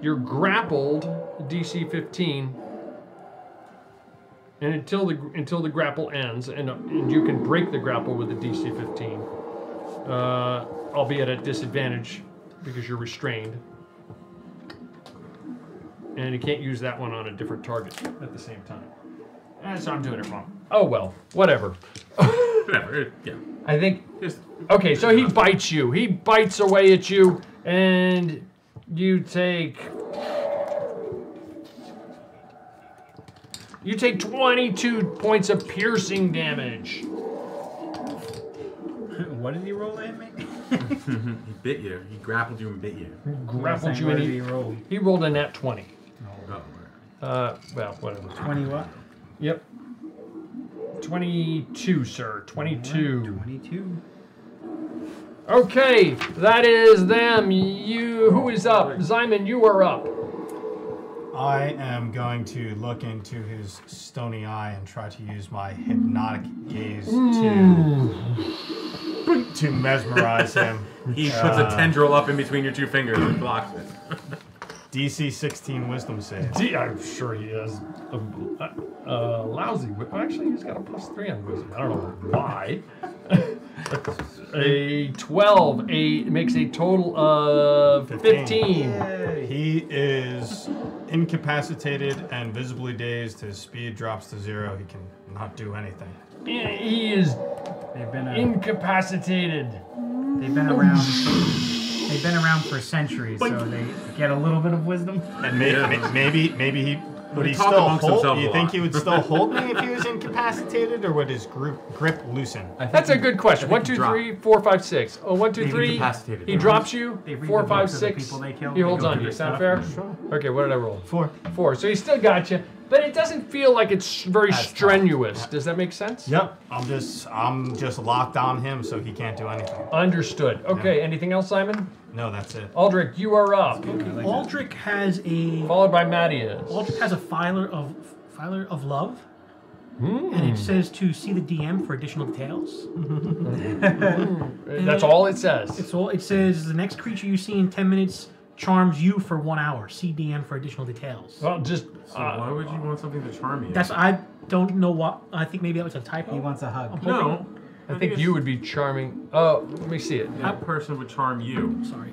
You're grappled, DC 15. And until the until the grapple ends, and, and you can break the grapple with the DC 15, uh, albeit at a disadvantage because you're restrained. And you can't use that one on a different target at the same time. Uh, so I'm doing it wrong. Oh well, whatever. Whatever. Yeah. I think. Just Okay, so he bites you. He bites away at you, and you take. You take 22 points of piercing damage. what did he roll at me? he bit you. He grappled you and bit you. Grappled saying, you, and he, he roll? he rolled a nat 20. Oh, Uh, well, whatever. 20 what? Yep. 22, sir. 22. 22. Okay, that is them. You, who is up? Ximen, you are up. I am going to look into his stony eye and try to use my hypnotic gaze to to mesmerize him. He puts a Uh, tendril up in between your two fingers and blocks it. DC 16 Wisdom save. D- I'm sure he has a, a lousy. wi- Actually, he's got a plus three on wisdom. I don't know why. a 12 a makes a total of 15. He is incapacitated and visibly dazed. His speed drops to zero. He can not do anything. He is They've been, uh, incapacitated. they've been around. They've been around for centuries, so they get a little bit of wisdom. And may, may- maybe, maybe he would he talk still amongst hold? themselves Do you think he would still hold me if he was incapacitated, or would his grip grip loosen? That's a good question. I think One, he two, dropped. three, four, five, six. Oh, one, two, They've three. He drops you. They read Four, the five, books of the six. people they kill. He holds on to you. the Sound stuff. fair? Okay, what did I roll? Four. Four. So he still got you, but it doesn't feel like it's very That's tough. strenuous. Does that make sense? Yep. I'm just I'm just locked on him, so he can't do anything. Understood. Okay. Anything else, Simon? No, that's it. Aldrich, you are up. Aldrich has a Followed by Mattias. Aldrich has a philter of philter of love, Hmm. and it says to see the DM for additional details. That's all it says. It's all. It says the next creature you see in ten minutes charms you for one hour. See DM for additional details. Well, just So why would you want something to charm you? That's I don't know what. I think maybe that was a typo. He wants a hug. I'm no. I think you would be charming. Oh, let me see it. That person would charm you. Sorry.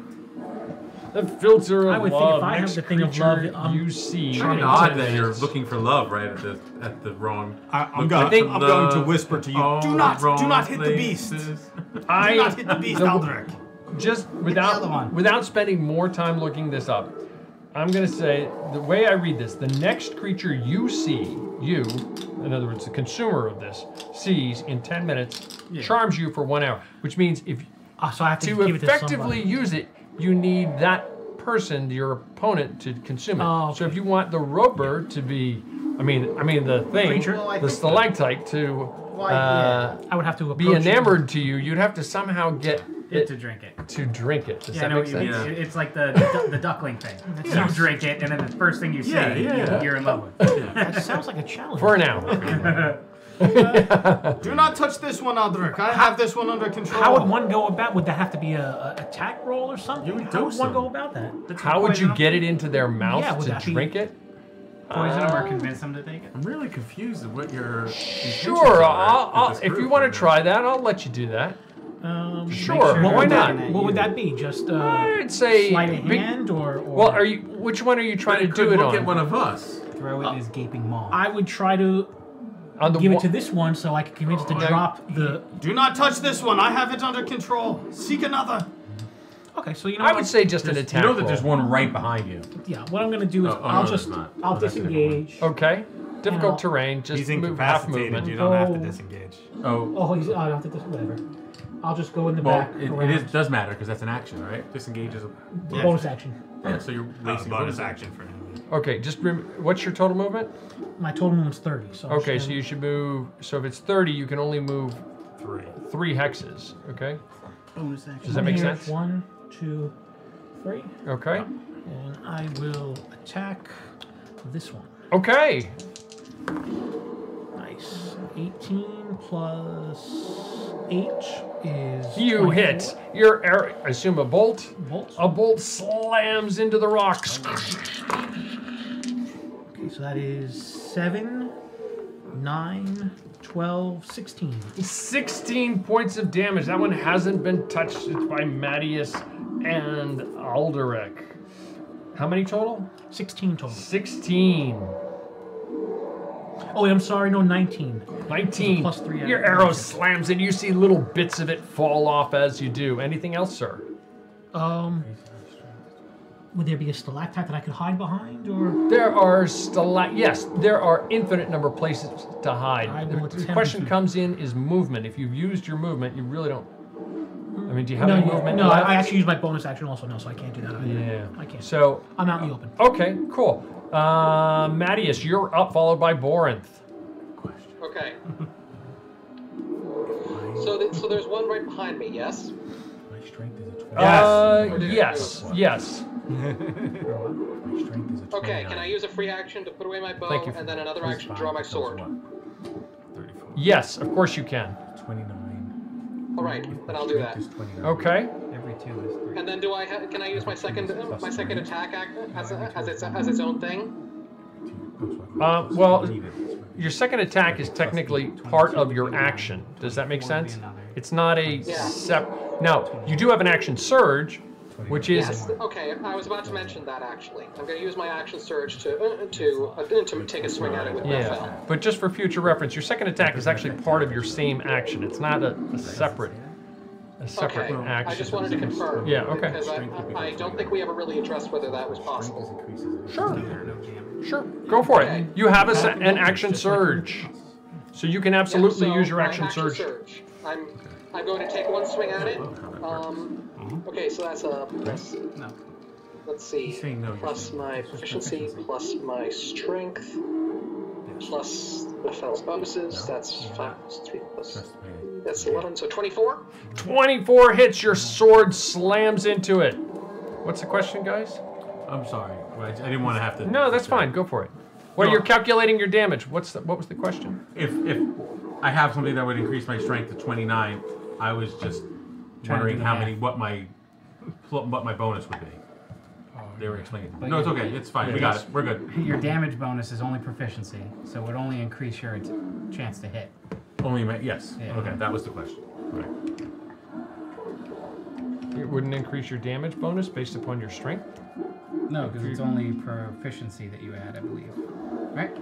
The philter of I would think love. if I have the thing of love, um, you see. charming in It's odd that you're looking for love right at the at the wrong. I, I'm going. at to the I'm going to whisper to you. Do not, do not hit the beast. I Do not hit the beast, the- Aldrich. Just without one. without spending more time looking this up. I'm gonna say the way I read this, the next creature you see, you, in other words, the consumer of this, sees in 10 minutes, charms you for one hour. Which means if Ah, so I have to, to give it to effectively use it, you need that person, your opponent, to consume it. Oh, So if you want the roper to be I mean, I mean the thing, Creature? Well, the stalactite to Well, uh, yeah. I would have to be approach it. enamored to you. You'd have to somehow get It to drink it. To drink it. Does yeah, that know make what you mean. sense? It- It's like the the, the duckling thing. Yeah. You drink it, and then the first thing you see, Yeah, yeah. you're in love with. That sounds like a challenge. For now. Do not touch this one, Aldrich. I have this one under control. How would one go about? Would that have to be a, a attack roll or something? You would How would one go about that? How would you get it into their mouth Yeah, to that be- drink it? Poison them or Uh, convince them to take it. I'm really confused at what your Sure, I'll, I'll, if you want to try that, I'll let you do that. Um, Sure, Well, why why not? not? What would that be? Just uh, I'd say sleight of hand or, or Well, are you? Which one are you trying to do it on? of us. Throw it in his gaping maw. I would try to give wa- it to this one so I can convince it to drop the. Do not touch this one. I have it under control. Seek another. Okay, so you know. I would say just an There's- attack. You know that roll. there's one right behind you. Yeah, what I'm going to do is Oh, oh, I'll no, just there's not. I'll Oh, that's a different one. disengage. Okay. Difficult terrain. Just He's move half incapacitated. movement. You don't have to Oh. disengage. Oh, Oh, he's, oh, I don't have to dis- whatever. I'll just go in the well, back. it, around. it is, does matter because that's an action, right? Disengage is a bonus action. Yeah, so you're Uh, wasting bonus action for him. Okay, just rem- what's your total movement? My total movement's thirty. So I'm Okay, just so gonna- you should move. So if it's 30, you can only move Three. three hexes. Okay. Bonus action. Does that make here, sense? One, two, three, Okay. and I will attack this one. Okay. Nice. 18 plus 8 is. You 24. hit. Your arrow. I assume a bolt. Bolt. A bolt slams into the rocks. Okay, so that is 7, 9, 12, 16. 16 points of damage. That one hasn't been touched. It's by Mattias and Alderic. How many total? 16 total. 16. Oh, wait, I'm sorry, no, 19. 19. Plus three Your arrow. arrow slams and you see little bits of it fall off as you do. Anything else, sir? Um, would there be a stalactite that I could hide behind, or There are stalact. Yes, there are infinite number of places to hide. I The- will the, question to- comes in is movement. If you've used your movement, you really don't. I mean, do you have no? any yeah, movement? no, I, left? I actually use my bonus action also now, so I can't do that. Either. Yeah. I can't. So I'm out in the open. Okay, cool. Uh, Mattias, you're up, followed by Borinth. Question. Okay. So, th- so there's one right behind me. Yes. My strength is a 20. Uh, Or did it yes, yes. My strength is a 20. Okay. Can I use a free action to put away my bow, Thank you. and then another action five draw my sword? Yes, of course you can. 29. All right, then I'll do that. Is 29. Okay. Every two is three. And then do I ha- can I use my second my second attack act as, a, as its as its own thing? Uh, well, your second attack is technically part of your action. Does that make sense? It's not a Yeah. sep. Now, you do have an action surge, which is Yes. Okay. I was about to mention that actually. I'm going to use my action surge to uh, to uh, to take a swing at it with my yeah. fell. But just for future reference, your second attack is actually part of your same action. It's not a, a separate a separate Okay. action. I just wanted to confirm. Yeah, okay. Because I, I don't think we ever really addressed whether that was possible. Sure. Sure. Go for Okay. it. You have a, an action surge, so you can absolutely Yeah, so use your my action surge. I'm I'm going to take one swing at it. Um, okay, so that's a plus. No. Let's see. He's saying no, you're Plus my proficiency, plus my strength, plus the fellow's bonuses. That's five plus three plus. That's eleven. So twenty-four. 24 hits, your sword slams into it. What's the question, guys? I'm sorry. I I didn't want to have to. No, that's fine. Go for it. Well, No. you're calculating your damage. What's the, what was the question? If if I have something that would increase my strength to 29, I was just wondering do how the many math. what my what my bonus would be. Oh, they were explaining. But No, it's okay. It's fine. yeah, We got it. We're good. Your damage bonus is only proficiency, so it would only increase your t- chance to hit. Only ma- yes. Yeah. Okay, that was the question. Right. It wouldn't increase your damage bonus based upon your strength. No, because it's only proficiency that you add, I believe. Right?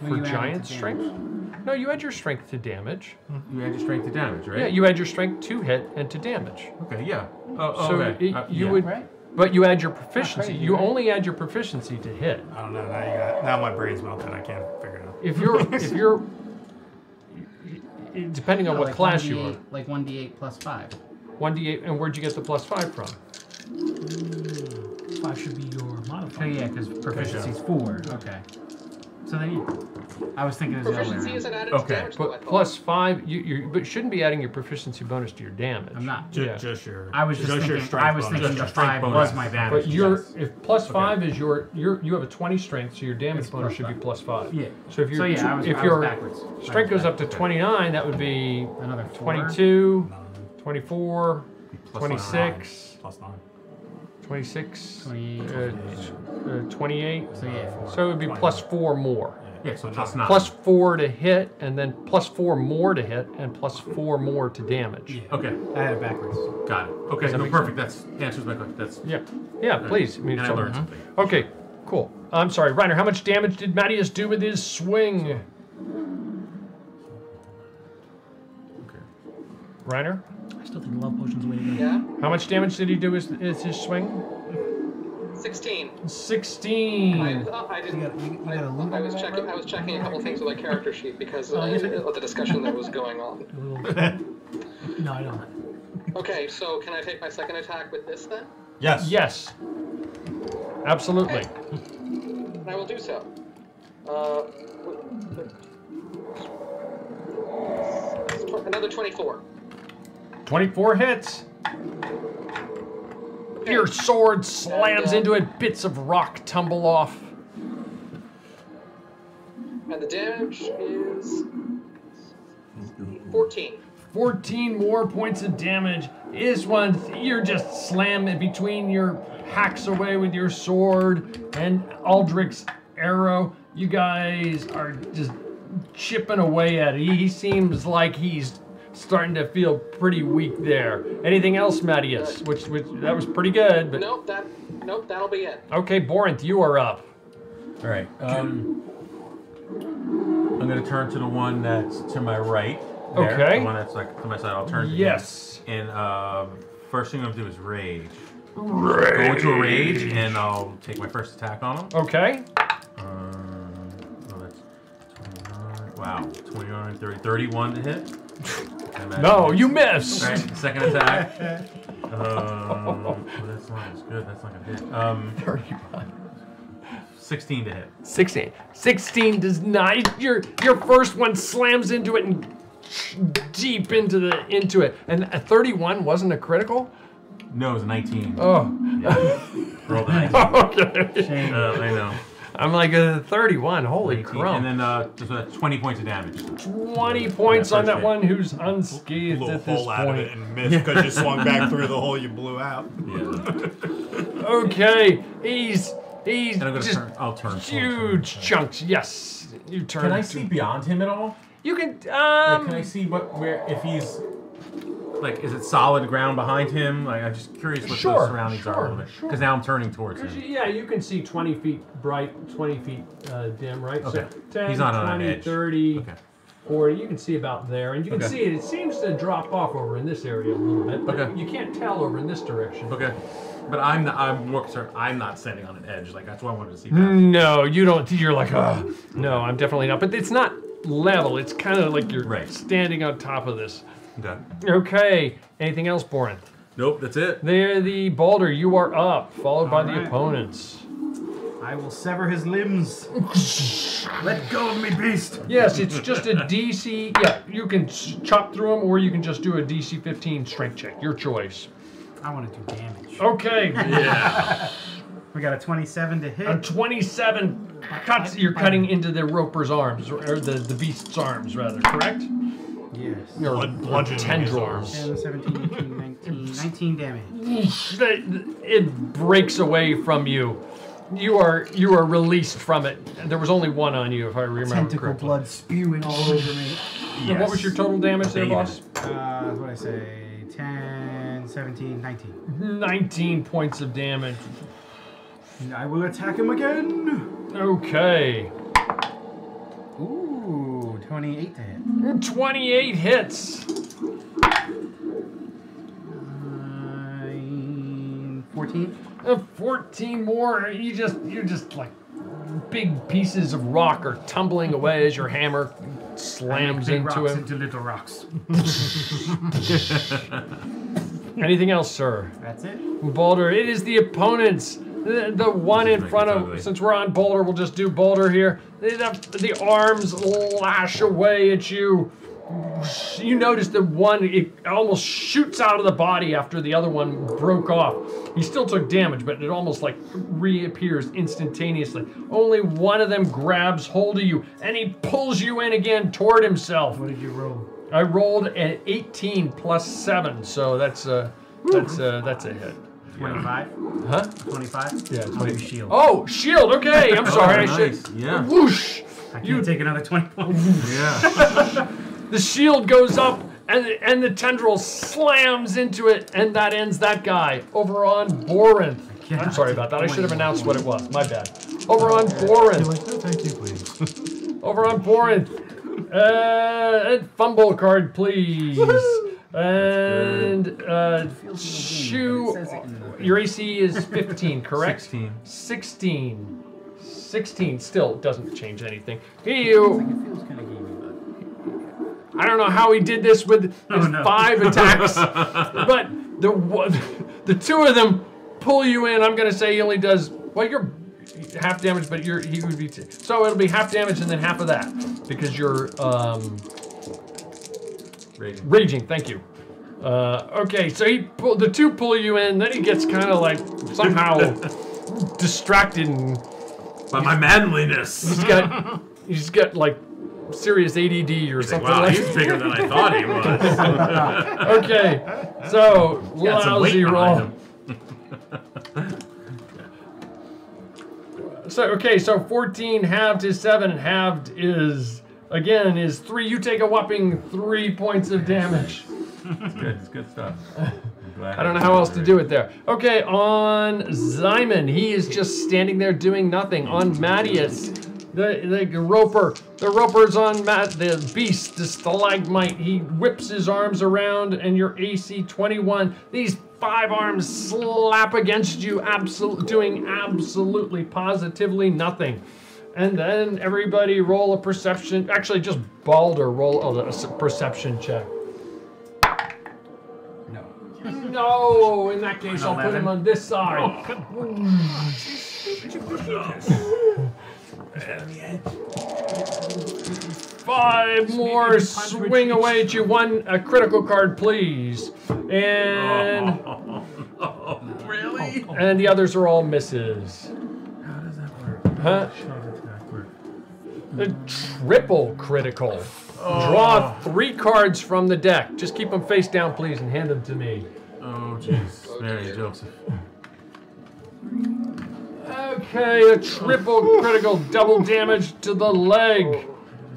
When For you add it to giant strength? No, you add your strength to damage. You add your strength to damage, right? Yeah, you add your strength to hit and to damage. Okay. Yeah. Oh, oh, so okay. it- Uh, you yeah. would, Right? but you add your proficiency. crazy, you right? only add your proficiency to hit. I don't know. Now you got. Now my brain's melted. I can't figure it out. If you're, if you're, depending on No, what like class you are, 1d8 Like 1d8 plus 5. one d8, and where'd you get the plus five from? Five should be your Oh, modifier. yeah, because proficiency is 4. Okay. So So then, yeah. I was thinking it was the other way Proficiency around. isn't added to Okay, damage, though, I but thought. plus five, you, you but shouldn't be adding your proficiency bonus to your damage. I'm not. Ju- Yeah. Just your. I was just, your thinking. strength I was bonus. thinking Just the your strength five bonus. was my damage. But your yes. if plus five is your your you have a twenty strength, so your damage It's bonus plus should be five. plus five. Yeah. So if So your yeah, I was- if I was your backwards. I strength goes up to backwards. twenty nine, that would be Another four. 22, 24, Plus 26, Plus nine. 26, 28. uh, uh, 28. So yeah, four. So it would be plus four more. Yeah, So plus nine. Plus four to hit, and then plus four more to hit, and plus four more to damage. Okay, I had it backwards. got it. Okay, that no, make perfect. That's answers my question. That's Yeah, yeah, please. I mean, and I so- learned something. Okay, cool. I'm sorry, Reiner. How much damage did Mattias do with his swing? Reiner, I still think love potions the way to go. Yeah? how much damage did he do with his, his swing? 16. I, 16. uh, I didn't. You got- you- you I, got a loop I was checking. I was checking a couple things with my character sheet because uh, yes, I did. of the discussion that was going on. No, I don't. Okay, so can I take my second attack with this then? Yes. Yes. Absolutely. And I will do so. Uh, another 24. 24 hits. Your sword slams And, uh, into it. Bits of rock tumble off. And the damage is 14. 14 more points of damage. This one, you're just slamming between your hacks away with your sword and Aldrich's arrow. You guys are just chipping away at it. He, he seems like he's starting to feel pretty weak there. Anything else, Mattias? Which, which that was pretty good, but Nope, that. Nope, that'll be it. okay, Borinth, you are up. All right. Um, I'm gonna turn to the one that's to my right. There, Okay. The one that's like to my side. I'll turn. To him. Yes. And um, first thing I'm gonna do is rage. Go into a rage, and I'll take my first attack on him. Okay. Um, oh, that's 29. Wow, 29, 30, 31 to hit. I imagine. No, you missed. Right, second attack. um, that's not as good. That's not gonna hit. Um, 16 to hit. 16. 16 does not. Your your first one slams into it and deep into the into it. And a 31 wasn't a critical. No, it was a 19. Oh. Yeah. Rolled a 19. okay. Uh, I know. I'm like a 31. Holy 19, crap. And then uh, so that's 20 points of damage. 20 points on that hit. one who's unscathed Blew a at this hole out of it and missed because you swung back through the hole you blew out. Yeah. Okay, he's he's And I'm gonna just turn. I'll turn. towards him. huge chunks. Yes, you turn. Can I see beyond him at all? You can. Like, Um. can I see what where if he's like is it solid ground behind him? Like I'm just curious what Sure, the surroundings are a little bit sure, because now I'm turning towards him. Yeah, you can see 20 feet bright, 20 feet uh, dim, right? Okay. So 10, He's not on an 20, edge. 30, Okay. 40. You can see about there. And you can Okay. see it. It seems to drop off over in this area a little bit. But Okay. you can't tell over in this direction. Okay. But I'm not, I'm more concerned. I'm not standing on an edge. Like that's why I wanted to see. That. No, you don't. You're like, oh, no, I'm definitely not. But it's not level. It's kind of like you're Right. standing on top of this. Okay. Okay. Anything else, Borin? Nope. That's it. There, the Balder, you are up, followed by the Alright. opponents. I will sever his limbs. Let go of me, beast. Yes, it's just a DC. Yeah, you can chop through them, or you can just do a DC 15 strength check. Your choice. I want to do damage. Okay. Yeah. We got a 27 to hit. a 27 cuts. You're cutting into the roper's arms, or the the beast's arms, rather. Correct? Yes. Your Blood- bludgeoning his tendrils. 10, 17, 18, 19, 19 damage. It, it breaks away from you. You are you are released from it. There was only one on you, if I remember Tentacle correctly. blood spewing all over me. And What was your total damage there, Bathing. boss? Uh, what I say? 10, 17, 19. 19 points of damage. I will attack him again. Okay. Ooh, 28 to hit. 28 hits. Nine, 14. Uh, 14 more. You just you're just like big pieces of rock are tumbling away as your hammer slams into him. into little rocks. Anything else, sir? That's it. Balder, it is the opponent's The, the one in front of, since we're on Boulder, we'll just do Boulder here. The, the, the arms lash away at you. You notice the one, it almost shoots out of the body after the other one broke off. He still took damage, but it almost like reappears instantaneously. Only one of them grabs hold of you, and he pulls you in again toward himself. What did you roll? I rolled an 18 plus 7, so that's uh, that's uh, that's a hit. 25? Huh? 25? Yeah, Oh, you 20. shield. Oh, shield. Okay, I'm Oh, sorry. I nice. should. Yeah. Whoosh. I can't You- take another 20 points. Yeah. the shield goes up, and and the tendril slams into it, and that ends that guy. Over on Borinth. I'm sorry about that. I should have announced what it was. My bad. Over on Borinth. No, thank you, please. Over on Borinth. Uh, fumble card, please. And uh, shoe. Your AC is 15, correct? 16. 16. 16 still doesn't change anything. You. I don't know how he did this with his Oh, no. five attacks, but the the two of them pull you in. I'm gonna say he only does well. You're half damage, but you're he would be t- so it'll be half damage and then half of that because you're um Raging. raging. Thank you. Uh, okay, so he pull, the two pull you in, then he gets kind of like somehow distracted and By my manliness. he's got he's got like serious ADD or something "Wow, like he's bigger than I thought he was." okay, so lousy roll. So okay, so 14 halved is seven, and halved is again is three. You take a whopping three points of damage. It's good. It's good stuff. I don't know how else to do it there. Okay, on Ximen, he is just standing there doing nothing. On Mattias, the, the roper, the roper's on Matt, the beast, the stalagmite. He whips his arms around, and your AC 21. These five arms slap against you, absolute, doing absolutely, positively nothing. And then everybody roll a perception. Actually, just Balder roll a, a perception check. No, No, in that case, I'll put him on this side. Oh, Five more swing away at you. One a critical card, please. And really? and the others are all misses. How does that work? Huh? Shove attack work. The triple critical. Draw three cards from the deck. Just keep them face down, please, and hand them to me. Oh, jeez. Mary Joseph. Okay, a triple critical, double damage to the leg,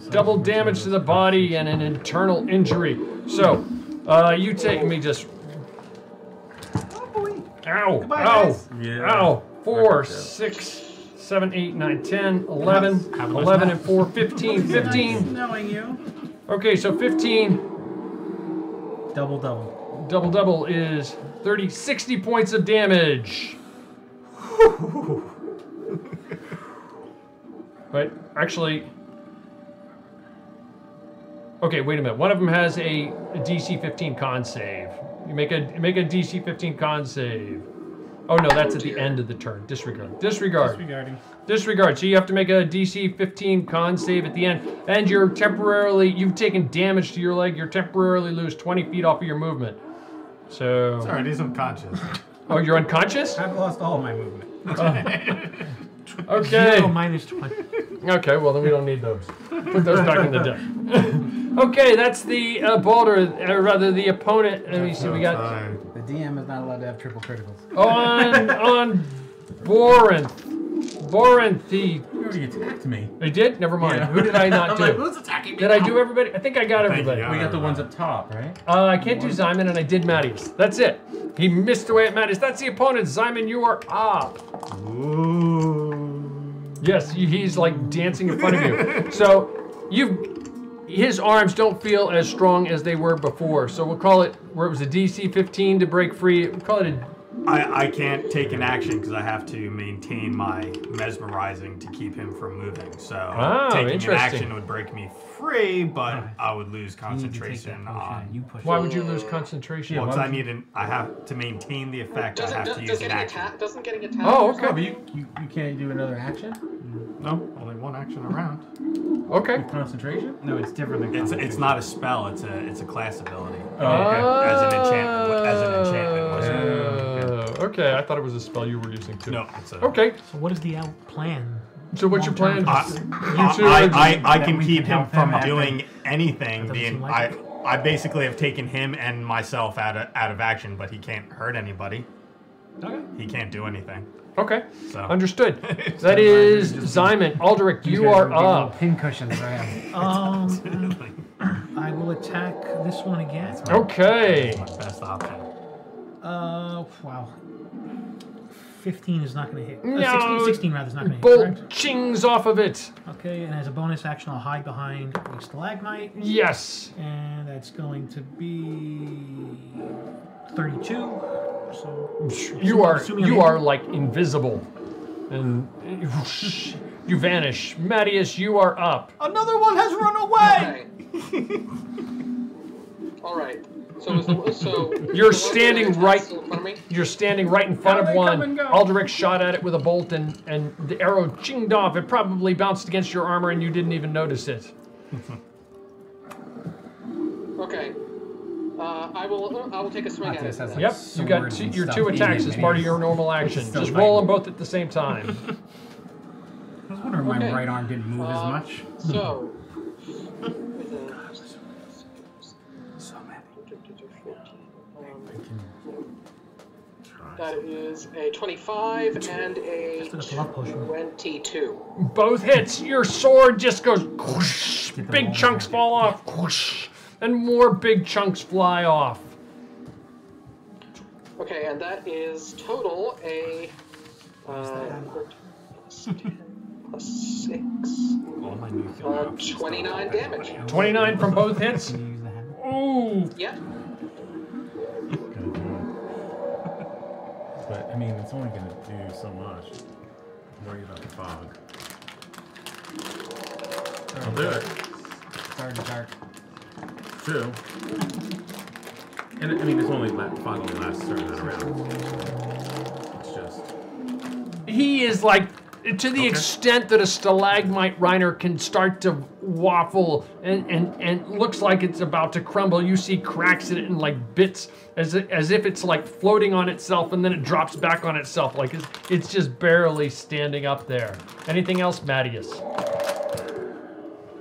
double damage to the body, and an internal injury. So, uh, you take me just. Ow! Goodbye, ow! guys. Yeah. Ow! Four, six, seven, eight, nine, 10, 11, 11 and 4, 15, 15. Knowing you. Okay, so 15 Double, double. double double is 30, 60 points of damage. But actually, okay, wait a minute. One of them has a, a DC 15 con save. You make a make a DC 15 con save. Oh no, that's at the end of the turn. Disregard. Disregard. Disregarding. Disregard. So you have to make a DC 15 con save at the end, and you're temporarily you've taken damage to your leg. You're temporarily lose 20 feet off of your movement. So. Sorry, he's unconscious. Oh, you're unconscious? I've lost all my movement. Oh. Okay. Zero minus 20. Okay, well then we don't need those. Put those back in the deck. okay, that's the uh, Balder, uh, rather the opponent. Let me see, we got The DM is not allowed to have triple criticals. on on Borinth. Borinth, he. You already attacked me. I did. Never mind. Yeah. Who did I not I'm do? like, who's attacking me Did I do everybody? I think I got everybody. We got the ones up top, right? Uh, I can't do Ximen, and I did Mattias. That's it. He missed away at Mattias. That's the opponent. Ximen, you are up. Yes, he's like dancing in front of you. So you, his arms don't feel as strong as they were before. So we'll call it where it was a DC 15 to break free. We'll call it a I, I can't take an action because I have to maintain my mesmerizing to keep him from moving. So Ah, taking an action would break me free, but I would lose You need to take that concentration potion on. you push Why it. would you lose concentration? Well, because I need an. I have to maintain the effect. I Doesn't, have does, to does use an getting action. attacked doesn't getting attacked. Oh, or okay. But you, you, you can't do another action? No, only one action around. Okay. Concentration? No, it's different than It's it's not a spell. It's a it's a class ability. Oh, okay. As an enchantment. As an enchantment. Wizard. Uh, okay, I thought it was a spell you were using too. No, it's a. Okay, So what is the out plan? so what's your plan? Long-term I, You two I, are- I, I That can keep can him help from him doing anything. That The, doesn't I, like I basically have taken him and myself out of out of action, but he can't hurt anybody. Okay. He can't do anything. Okay, So understood. That is Ximen. Aldrich, These you are would be little up. Pin cushions for him. Um, I will attack this one again. Okay. my best option. Uh, wow. 15 is not going to hit. Uh, No, 16, 16 rather is not going to hit, Bolt correct? chings off of it. Okay, and as a bonus action, I'll hide behind a stalagmite. Yes. And that's going to be 32. So You are assuming I'm you able- are like invisible, and you vanish. Mattias, you are up. Another one has run away. Okay. All right. So the so You're standing right- in front of me? You're standing right in front How of one. and? Aldrich shot at it with a bolt, and and the arrow chinged off. It probably bounced against your armor, and you didn't even notice it. Okay. Uh, I will. I will take a swing at it. like, Yep, you got two, your two attacks him, as part of your normal action. Just fighting. roll them both at the same time. I was wondering why my right arm didn't move as Uh, much. So. So That is a 25 and a Still got the love potion. 22. Both hits. Your sword just goes. whoosh, big chunks back. fall off. whoosh, and more big chunks fly off. Okay, and that is total a. Uh, plus 10 plus 6. All my new Uh, 29 damage. 29 from both hits. Can you use the hammer? Ooh. Yeah. But, I mean, it's only going to do so much. Worry about the fog. I'll do it. Sorry, dark. True. And, I mean, it's only, la- fog only lasts a certain amount of rounds. It's just... He is like to the Okay. extent that a stalagmite Reiner can start to waffle and, and, and looks like it's about to crumble. You see cracks in it in like bits as, as if it's like floating on itself and then it drops back on itself. Like it's, it's just barely standing up there. Anything else, Mattias?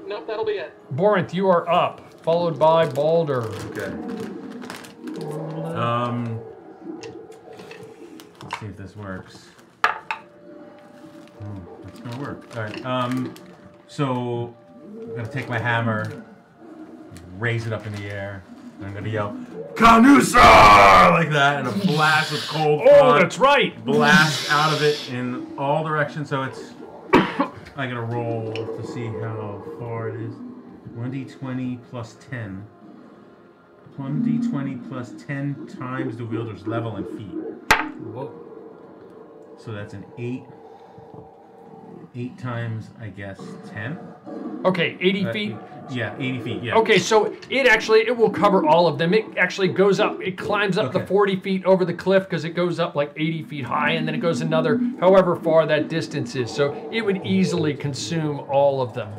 Nope, that'll be it. Borinth, you are up, followed by Balder. Okay. Um, let's see if this works. That's gonna work. All right. Um, so I'm gonna take my hammer, raise it up in the air, and I'm gonna yell, "Kanusar!" like that, and a blast of cold Oh, front that's right. blast out of it in all directions. So it's I gotta roll to see how far it is. 1d20 plus 10. 1d20 plus 10 times the wielder's level in feet. Whoa. So that's an 8. 8 times, I guess, 10? Okay, 80 Uh, feet. Yeah, 80 feet, yeah. Okay, so it actually it will cover all of them. It actually goes up. It climbs up the 40 feet over the cliff because it goes up like 80 feet high, and then it goes another however far that distance is. So it would easily consume all of them.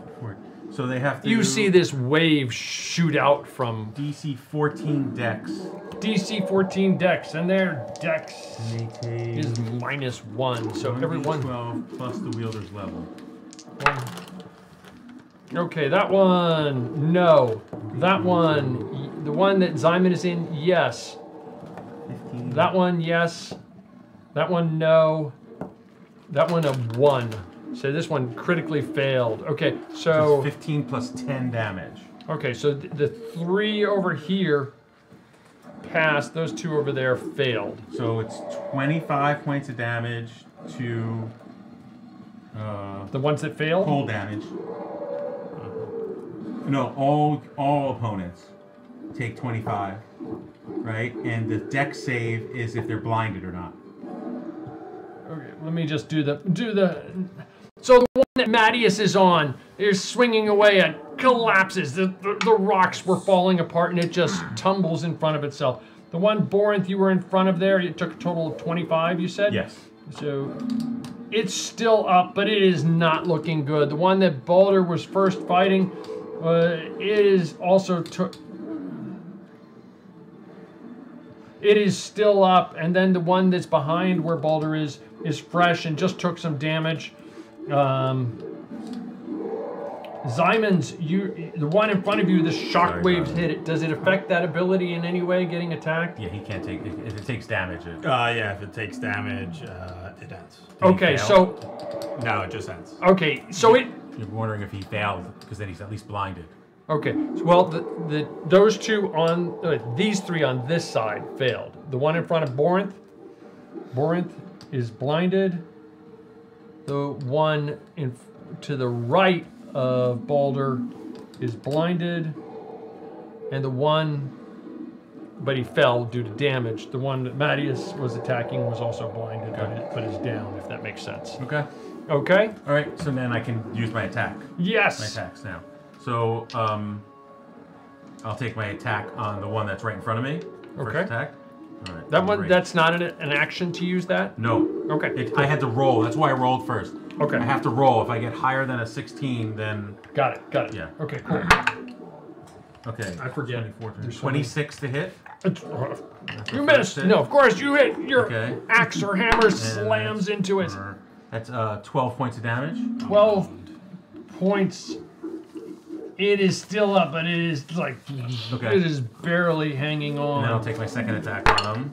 So they have to. You see this wave shoot out from DC 14 dex. DC 14 dex, and their dex And they take is minus one. So everyone. 12 plus the wielder's level. Okay, that one, no. That one, the one that Ximen is in, yes. 15. That one, yes. That one, no. That one, a one. So this one critically failed. Okay, So so 15 plus 10 damage. okay, so th- the three over here passed. Those two over there failed. So it's 25 points of damage to uh, The ones that failed. cold damage. No, all all opponents. take 25, right? And the deck save is if they're blinded or not. Okay, let me just do the do the. So the one that Mattias is on is swinging away and collapses. The, the, the rocks were falling apart and it just tumbles in front of itself. The one Borinth you were in front of there, it took a total of 25, you said? Yes. So it's still up, but it is not looking good. The one that Balder was first fighting, uh, it is also took. It is still up, and then the one that's behind where Balder is is fresh and just took some damage. Um, Ximen's, you, the one in front of you, the shockwaves hit it. Does it affect that ability in any way, getting attacked? Yeah, he can't take if if it takes damage. It, Uh, yeah, if it takes damage, uh, it ends. Okay, so No, it just ends. okay, so it You're wondering if he failed because then he's at least blinded. Okay, so, well, the, the those two on uh, these three on this side failed. The one in front of Borinth, Borinth is blinded. The one in to the right of Balder is blinded, and the one, but he fell due to damage. The one that Mattias was attacking was also blinded, but, it, but is down. If that makes sense. Okay. Okay. All right. So then I can use my attack. Yes. My attacks now. So um, I'll take my attack on the one that's right in front of me. First Okay. attack. All right. That one, that's not an, an action to use that. No. Okay. It, I had to roll. That's why I rolled first. Okay. I have to roll. If I get higher than a 16, then. Got it. Got it. Yeah. Okay. Cool. Okay. I forget. 24, There's so 26 to hit. That's You missed. hit. No, of course you hit. Your Okay. axe or hammer slams into it. That's uh, 12 points of damage. Twelve points. It is still up, but it is like Okay. it is barely hanging on. And then I'll take my second attack on him,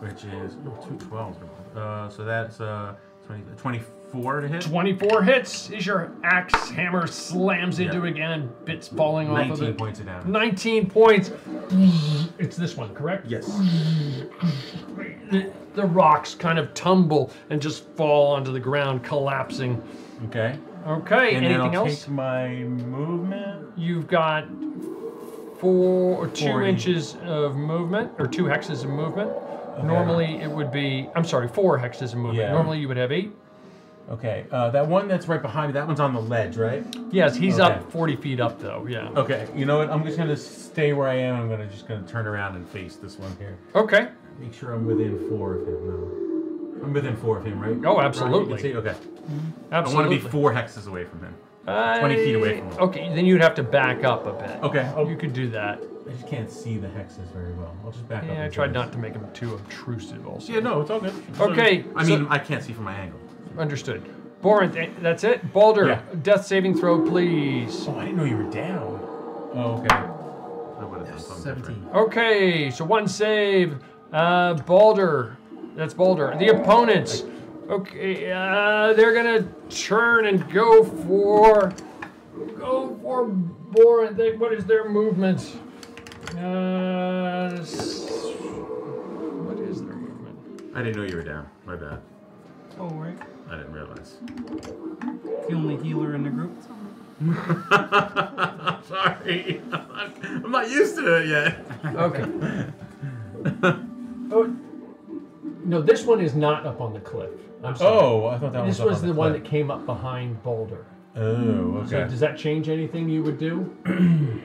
which is oh, two 12s. Uh, so that's uh, 20, 24 to hit. 24 hits is your axe hammer slams into it again and bits falling off of it. 19 it. points of damage. 19 points. It's this one, correct? Yes. The, the rocks kind of tumble and just fall onto the ground, collapsing. Okay. Okay, And anything else? take my movement. You've got four or two 40. inches of movement, or two hexes of movement. Normally it would be, I'm sorry, four hexes of movement. Yeah. Normally you would have eight. Okay. Uh, that one that's right behind me, that one's on the ledge, right? Yes, he's Okay. up 40 feet up though, yeah. Okay. You know what? I'm just gonna stay where I am. I'm gonna just gonna turn around and face this one here. Okay. Make sure I'm within four of him. I'm within four of him, right? Oh, absolutely. can see? Okay. I want to be four hexes away from him. 20 feet away from him. Okay, then you'd have to back up a bit. Okay. You could do that. I just can't see the hexes very well. I'll just back up. Yeah, I tried not to make them too obtrusive also. Yeah, no, it's all good. It's all Okay. good. I so- mean, I can't see from my angle. Understood. Borinth, that's it? Balder, Yeah. death saving throw, please. Oh, I didn't know you were down. Oh, okay. I would have done something different. Okay, so one save. Uh, Balder. That's Balder. The opponents. Okay, uh, they're gonna turn and go for. Go for Borinth. They, what is their movement? Uh, what is their movement? I didn't know you were down. My bad. Oh, right. I didn't realize. The only healer in the group. Sorry. I'm not used to it yet. Okay. oh, no, this one is not up on the cliff. I'm sorry. Oh, I thought that this was up was on the the one that came up behind Balder. Oh, So okay. does that change anything you would do?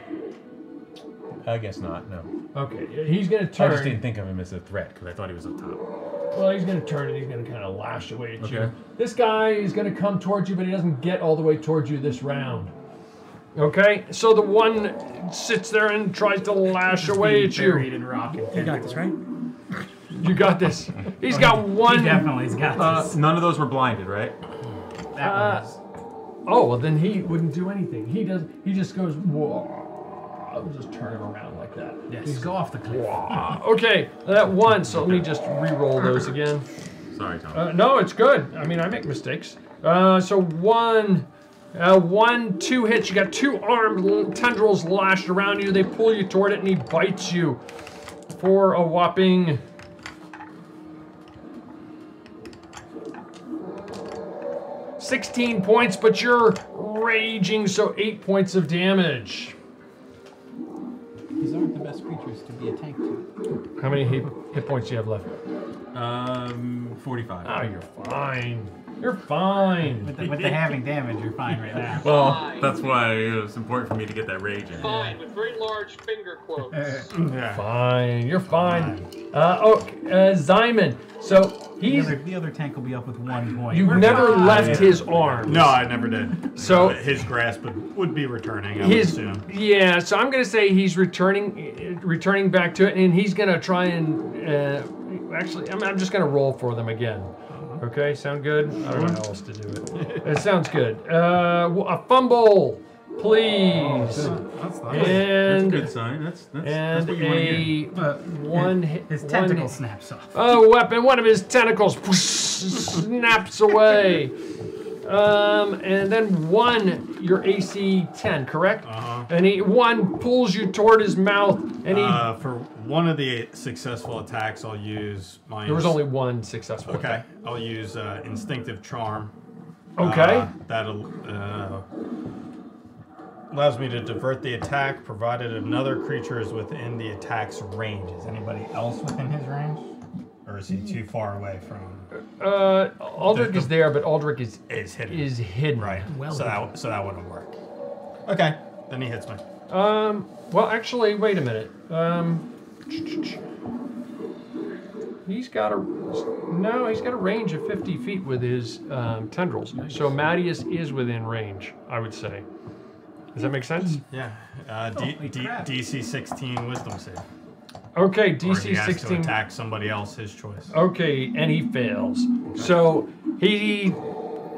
I guess not. No. Okay, he's gonna turn. I just didn't think of him as a threat because I thought he was up top. Well, he's gonna turn and he's gonna kind of lash away at you. This guy is gonna come towards you, but he doesn't get all the way towards you this round. Okay, so the one sits there and tries to lash away at you. Buried in rock You got this, right? You got this. He's got one. He definitely's got Uh, this. none of those were blinded, right? That Uh, was. oh well, then he wouldn't do anything. He does. He just goes. Whoa. I'll just turn him around like that. Yes, go off the cliff. Whoa. Okay, that one. So let me just re-roll those again. Sorry, Tom. Uh, no, it's good. I mean, I make mistakes. Uh, so one, uh, one, two hits. You got two armed tendrils lashed around you. They pull you toward it, and he bites you for a whopping. Sixteen points, but you're raging, so eight points of damage. He's alright. best creatures to be a tank to. How many hit, hit points do you have left? Um, 45. Oh, you're fine. You're fine. With the, with the having damage, you're fine right now. Well, that's why it was important for me to get that rage in. Fine, with very large finger quotes. Fine. You're fine. Uh, oh, uh, Ximen. So The he's. other, the other tank will be up with one point. You've never fine. left his arms. No, I never did. So- his grasp would, would be returning. I His, would assume. yeah, so I'm gonna say he's returning, uh, returning back to it, and he's gonna try and uh, actually, I'm, I'm just gonna roll for them again. Okay, sound good? I don't know how else to do it. It sounds good. Uh, w- a fumble, please, That's, and that's a good sign. That's, that's, and that's what you want to a hear. But one hit. His one tentacle hit- snaps off. Oh, weapon! One of his tentacles snaps away. Um, and then one, your AC 10, correct? Uh-huh. And he one pulls you toward his mouth, and he. Uh, for one of the successful attacks, I'll use my. there was only one successful. Okay, attack. I'll use uh, instinctive charm. Okay. Uh, that'll uh, allows me to divert the attack, provided another creature is within the attack's range. Is anybody else within his range, or is he too far away from? Uh, Aldrich The- is there, but Aldrich is Is hidden. is hidden. Right. Well so that so that wouldn't work. Okay, then he hits me. Um. Well, actually, wait a minute. Um. He's got a no. He's got a range of 50 feet with his um, tendrils. So Mattias is within range. I would say. Does that make sense? Yeah. Uh, D, Holy D. DC 16 Wisdom save. Okay, Or he DC has to 16. attack somebody else, his choice. Okay, and he fails. So he,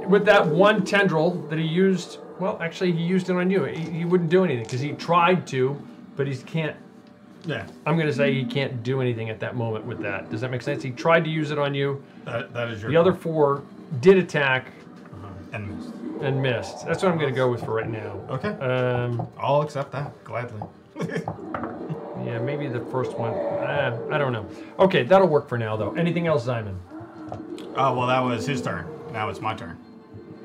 with that one tendril that he used, well, actually, he used it on you. He, he wouldn't do anything because he tried to, but he can't. Yeah. I'm going to say he can't do anything at that moment with that. Does that make sense? He tried to use it on you. That, that is your. The other four did attack Uh-huh. And missed. and missed. That's what I'm going to go with for right now. Okay. Um, I'll accept that gladly. yeah, maybe the first one. Uh, I don't know. Okay, that'll work for now, though. Anything else, Simon? Oh well, that was his turn. Now it's my turn.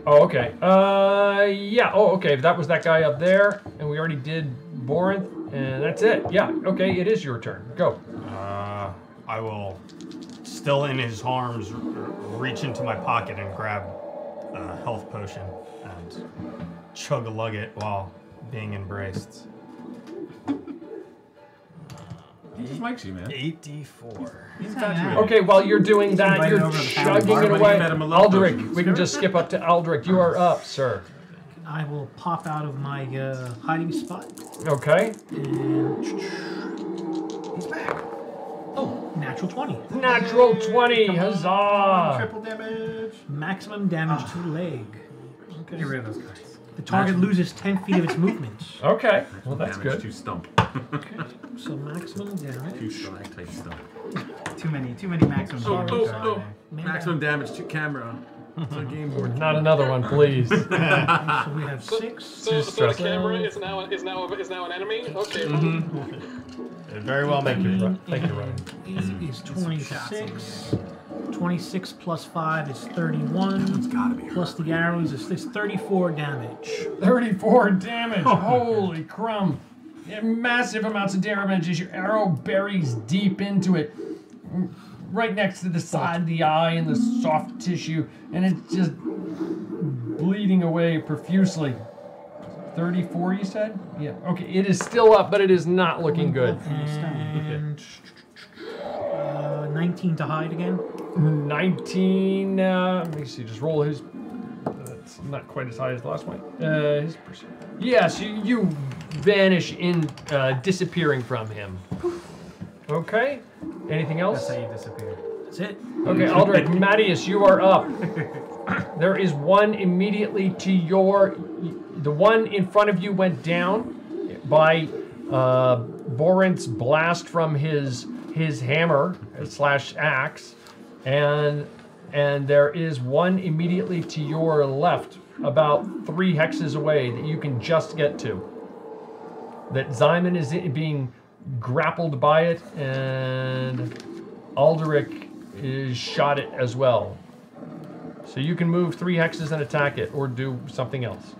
Oh, okay. Uh, yeah. Oh, okay. That was that guy up there, and we already did Borinth, and that's it. Yeah. Okay. It is your turn. Go. Uh, I will, still in his arms, r- reach into my pocket and grab a health potion and chug a lug it while being embraced. He just likes you, man. 8d4. He's hanging. Okay. While you're doing that, you're over to the family chugging it away. fed him a love Aldrich, we can just skip up to Aldrich. You are up, sir. I will pop out of my uh, hiding spot Okay. and he's back. Oh, natural 20. Natural twenty. Huzzah! Triple damage. Maximum damage to leg. Get rid of those guys. The target loses 10 feet of its movement. Okay. Well, that's Damage good. to stump. Okay, so maximum damage. Too stalactite stump. Too many, too many maximum Oh, damage. oh, are oh. there. Maximum damage to camera. It's a game board. Not another one, please. So we have six. So, Too so the stressful. camera is now is now is now an enemy. Okay. It very well may be. Thank you, Ryan. is, is 26. 26 plus 5 is 31. Plus the arrows is, is 34 damage. 34 damage. Holy crumb. Massive amounts of damage as your arrow buries deep into it. Right next to the side of the eye and the soft tissue. And it's just bleeding away profusely. 34, you said? Yeah. Okay, it is still up, but it is not looking good. And uh, 19 to hide again. 19. Uh, let me see. Just roll his. That's not quite as high as the last one. Uh, his perc- yes, you, you vanish in, uh, disappearing from him. Okay. Anything else? That's how you disappear. That's it. Okay, Aldrich, Mattias, you are up. There is one immediately to your. The one in front of you went down by uh, Borinth's blast from his his hammer slash axe, and and there is one immediately to your left, about three hexes away that you can just get to. That Ximen is being grappled by it, and Alderic is shot it as well. So you can move three hexes and attack it, or do something else.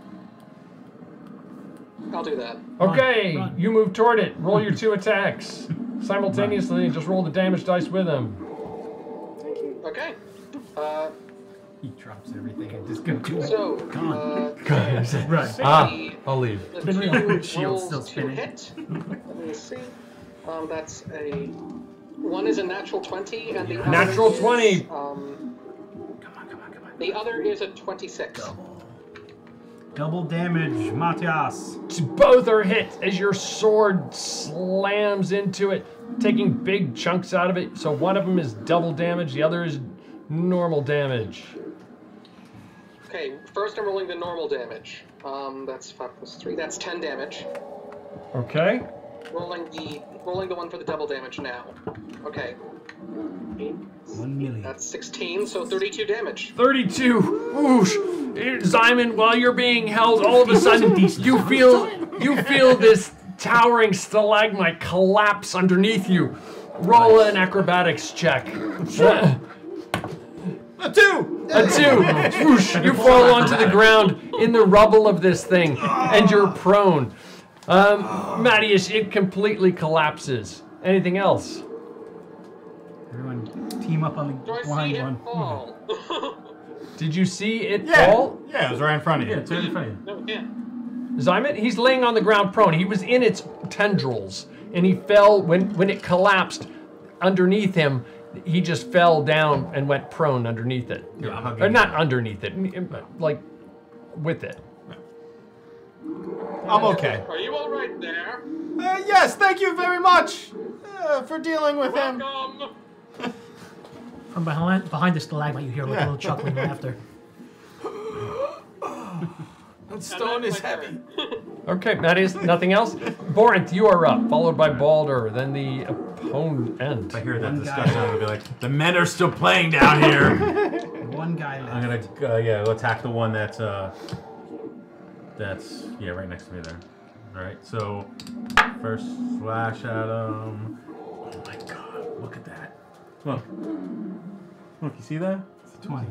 I'll do that. Okay, you move toward it. Roll your two attacks simultaneously and just roll the damage dice with them. Thank you. Okay. Uh, He drops everything and just goes. to it. so, Come uh, on. right. Ah, I'll leave. the two real. Still spinning. hit. Let me see. Um, that's a one is a natural twenty, and the other Natural is, 20. Um, the other is a twenty-six. Double damage, Mattias. Both are hit as your sword slams into it, taking big chunks out of it. So one of them is double damage, the other is normal damage. Okay, first I'm rolling the normal damage. Um, that's five plus three. That's ten damage. Okay. Rolling the rolling the one for the double damage now. Okay. One million. That's sixteen, so thirty-two damage. 32. Whoosh. Simon, while you're being held, all of a sudden you feel you feel this towering stalagmite collapse underneath you. Roll an acrobatics check. A two. A two. Whoosh, you fall onto the ground in the rubble of this thing, and you're prone. Um, Mattias, it completely collapses. Anything else? Everyone team up on the Do I see blind him one. fall? Did you see it Yeah. fall? Yeah, it was right in front of you. Yeah, it's right in front of you. no, yeah. Ximen, he's laying on the ground prone. He was in its tendrils, and he fell when when it collapsed underneath him. He just fell down and went prone underneath it. You're or hugging not underneath it, but like with it. I'm okay. Are you all right there? Uh, yes, thank you very much uh, for dealing with him. Welcome. From behind, behind the stalagmite, you hear like a little chuckling laughter. That stone is heavy. Okay, Mattias, nothing else. Borinth, you are up, followed by Balder, then the opponent. If I hear that discussion, I'm gonna be like, the men are still playing down here. One guy left. I'm gonna, uh, yeah, we'll attack the one that's, uh, that's, yeah, right next to me there. All right, so first slash at him. Oh my god, look at that. Look, look, you see that? It's 20.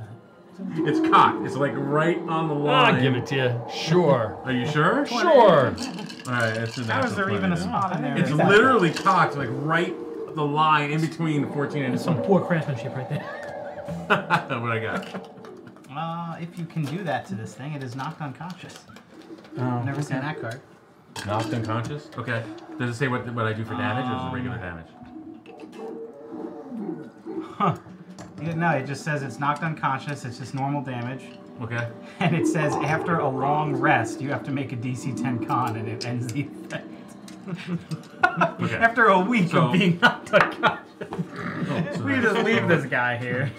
It's cocked. It's like right on the line. I'll give it to you. Sure. Are you sure? Sure. All right, it's a How is there even a spot in there? It's literally cocked, like right the line in between 14 and Some poor craftsmanship right there. what I got. Uh, if you can do that to this thing, it is knocked unconscious. Oh, I've never seen that card. Knocked unconscious? Okay. Does it say what, what I do for damage or is it regular Um, damage? Huh. Yeah, No, it just says it's knocked unconscious. It's just normal damage. Okay. And it says after a long rest, you have to make a DC 10 con, and it ends the effect. Okay. After a week So- of being knocked unconscious, oh, so we just leave this guy here.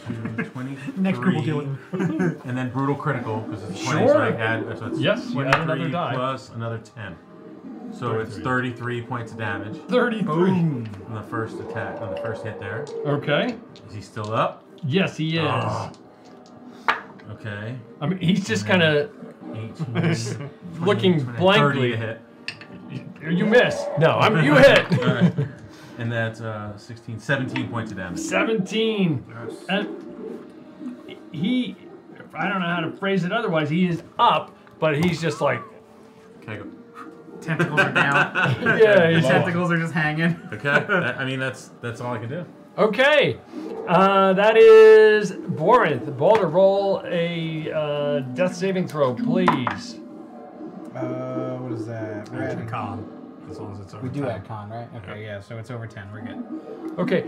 23. Next group will do it. and then brutal critical because it's 20, Sure. so I add, so it's Yes, you add another die. plus another 10. So it's 33 points of damage 33. on the first attack, on the first hit there. Okay. Is he still up? Yes, he is. Oh. Okay. I mean, he's just kind of looking 20, 30 blankly. to hit. You miss. No, I'm. You hit. Alright. And that's uh, 16, 17 points of damage. 17. And he, I don't know how to phrase it otherwise. He is up, but he's just like, Okay, go. Tentacles are down. yeah. His tentacles are just hanging. Okay. That- I mean, that's that's all I can do. Okay. Uh, that is Borinth. Balder, roll a uh, death saving throw, please. Uh, what is that? We're Add con, as long as it's over We do 10. add con, right? Okay, yeah. So it's over ten. We're good. Okay.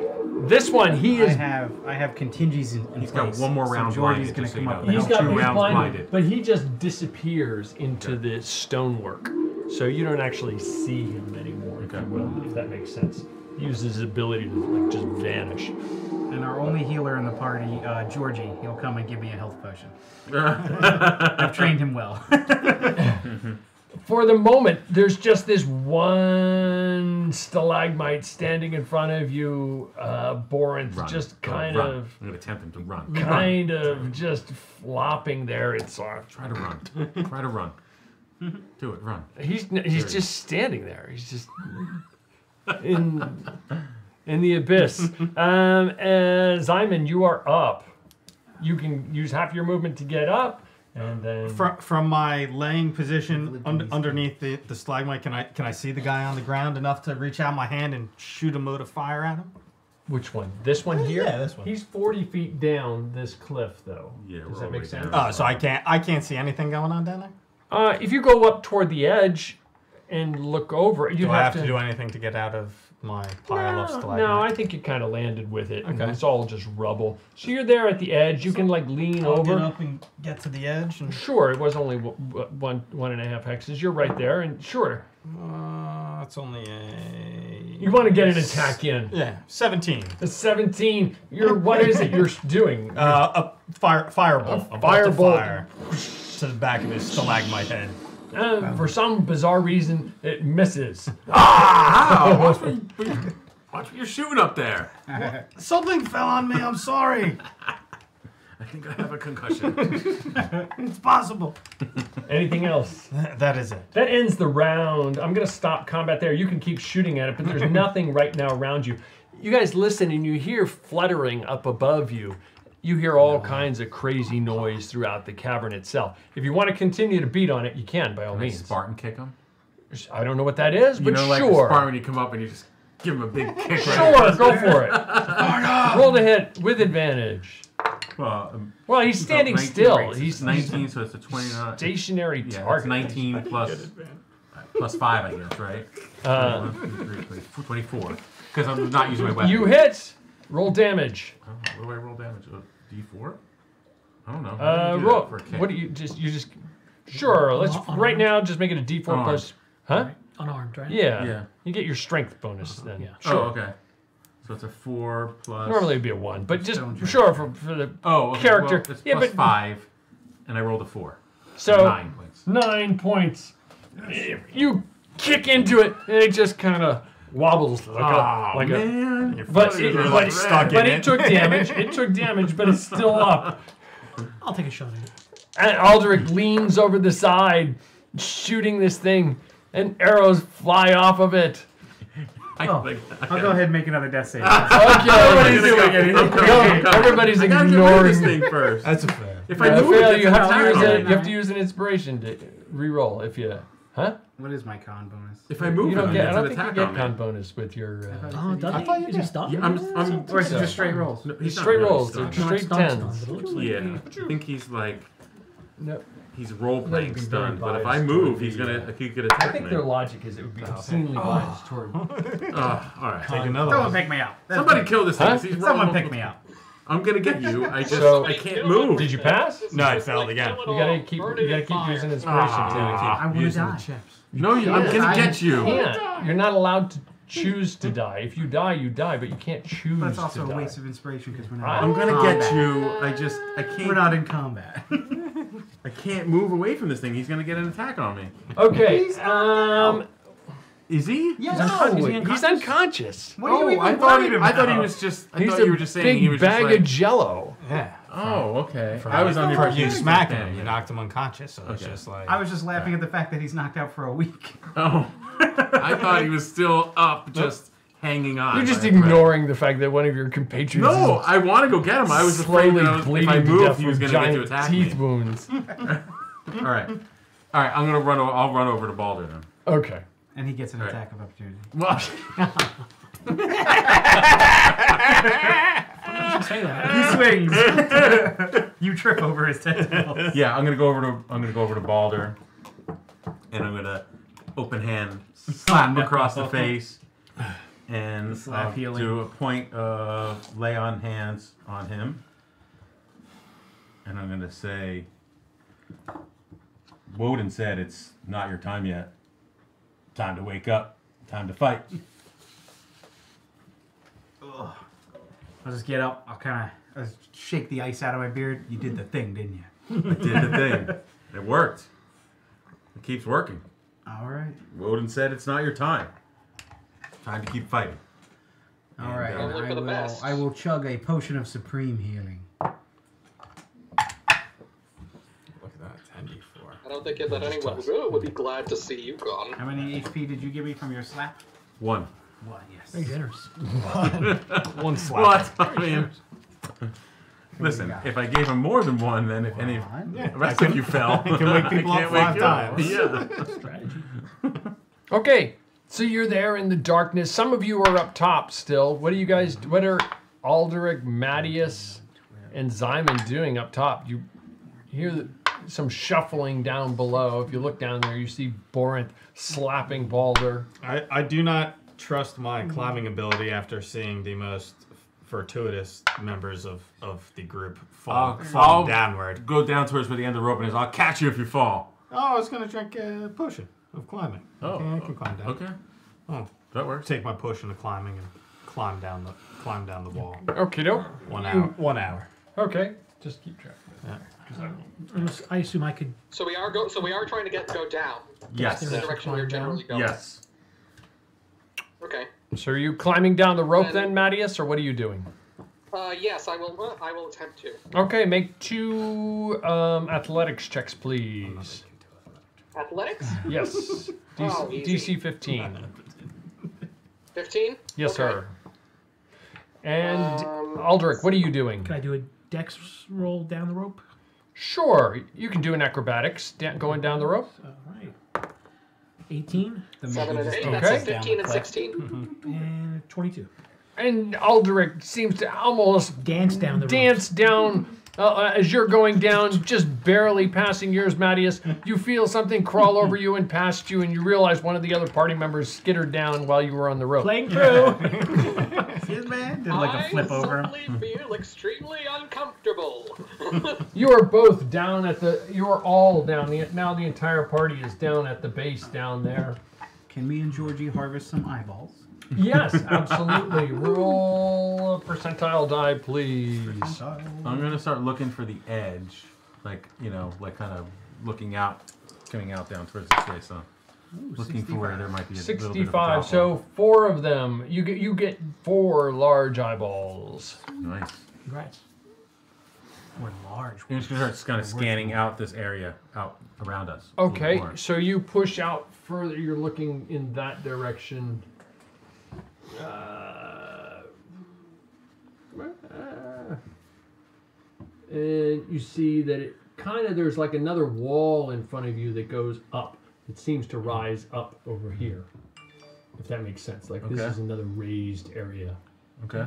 This one, he I is. have I have contingencies in, in He's got one more round Georgie's blinded, gonna just so come up. know. with He's Now got two he's rounds blinded, blinded. but he just disappears into the stonework, so you don't actually see him anymore. If, you will, if that makes sense. He uses his ability to like just vanish. And our only healer in the party, uh, Georgie, he'll come and give me a health potion. I've trained him well. For the moment, there's just this one stalagmite standing in front of you, uh, Borinth, Run. just Go, kind run. of, I'm gonna tempt him to run. kind of just flopping there. It's uh, Try to run. Try to run. Do it. Run. He's he's just standing there. He's just in in the abyss. Um, and Simon, you are up. You can use half your movement to get up. And then From, from my laying position un- underneath the, the stalagmite, can I can I see the guy on the ground enough to reach out my hand and shoot a mote of fire at him? Which one? This one here? Yeah, this one. He's 40 feet down this cliff, though. Yeah, Does that make sense? down. Oh, so I can't I can't see anything going on down there. Uh, if you go up toward the edge and look over, it. you do I have to, do anything to get out of my pile of No, stalagmite? no, I think you kind of landed with it. and Okay. It's all just rubble. So you're there at the edge. You can like lean I'll over. get up and get to the edge. And... Sure, it was only w- w- one one and a half hexes. You're right there, and sure, Uh, it's only a. you want to get an attack in. Yeah, seventeen. A 17. You're what is it you're doing? Uh, a fire firebolt. A A bolt of firebolt. fire to the back of his stalagmite head. Uh, for some bizarre reason, it misses. Ah! Watch me, watch me, you're shooting up there. Something fell on me. I'm sorry. I think I have a concussion. it's possible. Anything else? That is it. That ends the round. I'm gonna stop combat there. You can keep shooting at it, but there's nothing right now around you. You guys listen and you hear fluttering up above you. You hear all kinds of crazy noise throughout the cavern itself. If you want to continue to beat on it, you can by all Can I means. Spartan kick him? I don't know what that is, You but know, like the sure. Spartan when you come up and you just give him a big kick. Sure, go for it. Roll the hit with advantage. Well, um, Well, he's standing 19 still. breaks. He's- 19, so it's a 29. Stationary yeah, target. It's 19 plus, plus 5, I guess, right? Uh, 24. Because I'm not using my weapon. You hit. Roll damage. Oh, what do I roll damage? A D4? I don't know. Uh, do roll. for a kick? What do you just? You just. Sure. Let's right now just make it a D4 Unarmed. plus. Huh? Unarmed, right? Yeah. Yeah. You get your strength bonus then. Yeah. Oh, Sure. okay. So it's a 4 plus. Normally it'd be a one, but just Stone sure for, for the Oh, okay. character. Well, it's yeah, plus but 5, and I rolled a 4. So Nine points. Nine points. You kick into it, and it just kind of wobbles like Aw, a like man. a. Your But foot it, is but, like stuck but in it it. took damage. It took damage, but it's still up. I'll take a shot at it. And Aldrich leans over the side, shooting this thing, and arrows fly off of it. Oh, I'll go ahead and make another death save. Okay, everybody's doing it. I'm coming, I'm coming. Everybody's I gotta get rid of ignoring this thing first. That's a fair. If Yeah, I move fail, it, you have to use it. it. You have to use an inspiration to re-roll if you, huh? What is my con bonus? If I move You don't get. I don't an think you attack get con bonus with your. Uh, Oh, does I he? thought you Is he did. stuck? Yeah, I'm, I'm, Or is it just straight rolls? No, He's he's straight rolls. stuck. They're straight stun tens. stunned, but it Yeah, I think he's like No, he's role playing stunned. But if I move, he's gonna uh, he could attack me. I think me. their logic is it would be obscenely biased toward. Oh, all right. Take another Someone one. pick me up. That's Somebody me. kill this Huh? thing. He's Someone pick me up. I'm gonna get you. I just So- I can't move. Did you pass? No, I failed again. You gotta keep. You gotta keep using inspiration Ah. I want to Using die. No, you, I'm gonna I- get too. you. Yeah, you're not allowed to choose to die. If you die, you die, but you can't choose But it's to also a die. waste of inspiration because we're not. I'm I'm in gonna combat. get you. I just I can't. We're not in combat. I can't move away from this thing. He's gonna get an attack on me. Okay. Um. Is he? Yes. No, Is he he's unconscious. What are you Oh, even I thought worried he, I thought he was just. I He's thought you were just saying big he was bag just like, bag of Jello. Yeah. Oh, okay. I was under From impression you he smacked him. You knocked him unconscious. So it's Okay. just like. I was just laughing at the fact that he's knocked out for a week. Oh, I thought he was still up, just hanging on. You're just by a thread. ignoring the fact that one of your compatriots No, is I want to go get him. I was afraid slowly that I was, if bleeding I to moved, death he was with going to get to giant attack teeth me. wounds. All right, all right. I'm gonna run. o- I'll run over to Balder then. Okay. And he gets an All right. attack of opportunity. Well, Say that. He swings. you trip over his tentacles. yeah, I'm gonna go over to. I'm gonna go over to Balder, and I'm gonna open hand slap him across the face, and Slap I'll healing. do a point of lay on hands on him, and I'm gonna say. Woden said it's not your time yet. Time to wake up. Time to fight. Just get up. I'll kind of shake the ice out of my beard. You did the thing, didn't you? I did the thing. It worked. It keeps working. All right. Woden said it's not your time. Time to keep fighting. All And, right. uh, Look I for the will, best. I will chug a potion of supreme healing. Look at that. 10d4. I don't think that anyone who would be glad to see you gone. How many HP did you give me from your slap? One. One, yes. Very generous. One slap. What? I mean, Listen, if I gave him more than one, then if any Yeah, the rest I of you fell, I can wake people up can't five wake you up. times. Yeah. Strategy. Okay, so you're there in the darkness. Some of you are up top still. What are you guys? What are Alderic, Mattias, and Ximen doing up top? You hear the, some shuffling down below. If you look down there, you see Borinth slapping Balder. I, I do not trust my mm-hmm. climbing ability after seeing the most fortuitous members of, of the group fall, I'll, fall I'll downward. Go down towards where the end of the rope is. I'll catch you if you fall. Oh, I was gonna drink a potion of climbing. Oh, okay, I can climb down. okay. Oh, that works. Take my potion of climbing and climb down the climb down the wall. Okay, doke. One You- hour. One hour. Okay, just keep track. Yeah. I I assume I could. So we are go. So we are trying to get go down. Yes. The direction we're generally going. Yes. Okay. So are you climbing down the rope then, Mattias, or what are you doing? Uh, yes, I will. uh, I will attempt to. Okay, make two um, athletics checks, please. Athletics. Yes. Oh, DC, easy. DC 15. Fifteen. Yes, Okay. sir. And Um, Aldrich, what are you doing? Can I do a dex roll down the rope? Sure, you can do an acrobatics da- going down the rope. All right. 18 Seven and eight. Okay. That's a fifteen and sixteen. Mm-hmm. and 22. And Aldrich seems to almost dance down the dance down uh, uh, as you're going down, just barely passing yours, Mattias. You feel something crawl over you and past you, and you realize one of the other party members skittered down while you were on the rope. Playing through. Yes, man. Did like a flip I over him. suddenly feel extremely uncomfortable. You are both down at the. You are all down. The, now the entire party is down at the base down there. Can me and Georgie harvest some eyeballs? Yes, absolutely. Roll a percentile die, please. I'm gonna start looking for the edge, like you know, like kind of looking out, coming out down towards this way. So, looking for where there might be a little bit of a Sixty-five. drop So four of them. You get. You get four large eyeballs. nice. Congrats. We're large. You're just gonna start kind of scanning out this area out around us. a little Okay, more. so you push out further. You're looking in that direction. Uh, uh, and you see that it kind of there's like another wall in front of you that goes up. It seems to rise up over here. If that makes sense. Like this Okay. is another raised area. Okay.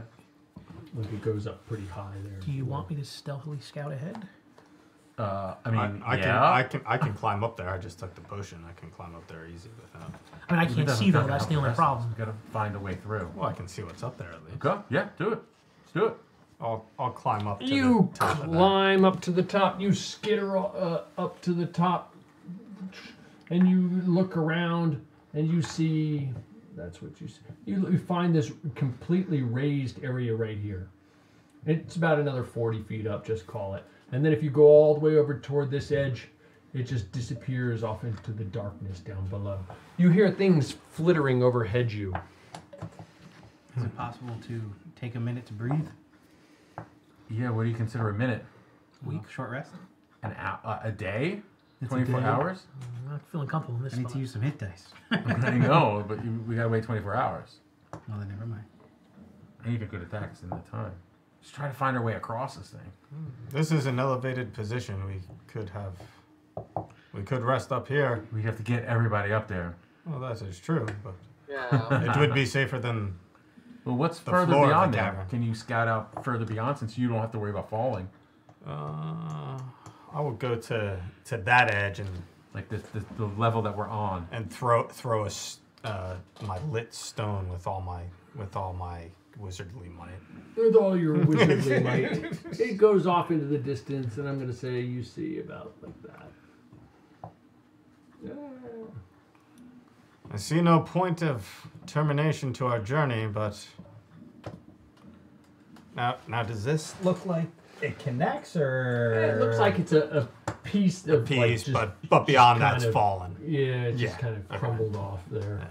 Like it goes up pretty high there. Do you want me to stealthily scout ahead? Uh, I mean, I, I can. I can I can climb up there. I just took the potion. I can climb up there easy without. I mean, I can't see though. That's the only problem. We gotta find a way through. Well, I can see what's up there at least. Okay. Yeah. Do it. Let's do it. I'll I'll climb up. To You the top of that. climb up to the top. You skitter uh, up to the top, and you look around, and you see. That's what you see. You, you find this completely raised area right here. It's about another 40 feet up, just call it. And then if you go all the way over toward this edge, it just disappears off into the darkness down below. You hear things flittering overhead you. Is it possible to take a minute to breathe? Yeah. What do you consider a minute? Week, short rest? An hour, uh, a day? It's a 24 day. hours? I'm not feeling comfortable in this I need spot. to use some hit dice. I know, but you, we gotta wait 24 hours. Well, then never mind. And even good attacks in the time. Just try to find our way across this thing. This is an elevated position. We could have. We could rest up here. We'd have to get everybody up there. Well, that is true, but Yeah. it would be safer than. Well, what's The further floor of the beyond there? cavern. Can you scout out further beyond since you don't have to worry about falling? Uh, I will go to to that edge and Like this, this the level that we're on. and throw throw a s- uh, my lit stone with all my with all my wizardly might. With all your wizardly might, it goes off into the distance, and I'm going to say you see about like that. Yeah. I see no point of termination to our journey, but now now does this look like it connects or It looks like it's a, a piece a of like, piece, just- but but beyond that's of- fallen. Yeah, it just Yeah, kind of okay. crumbled off there.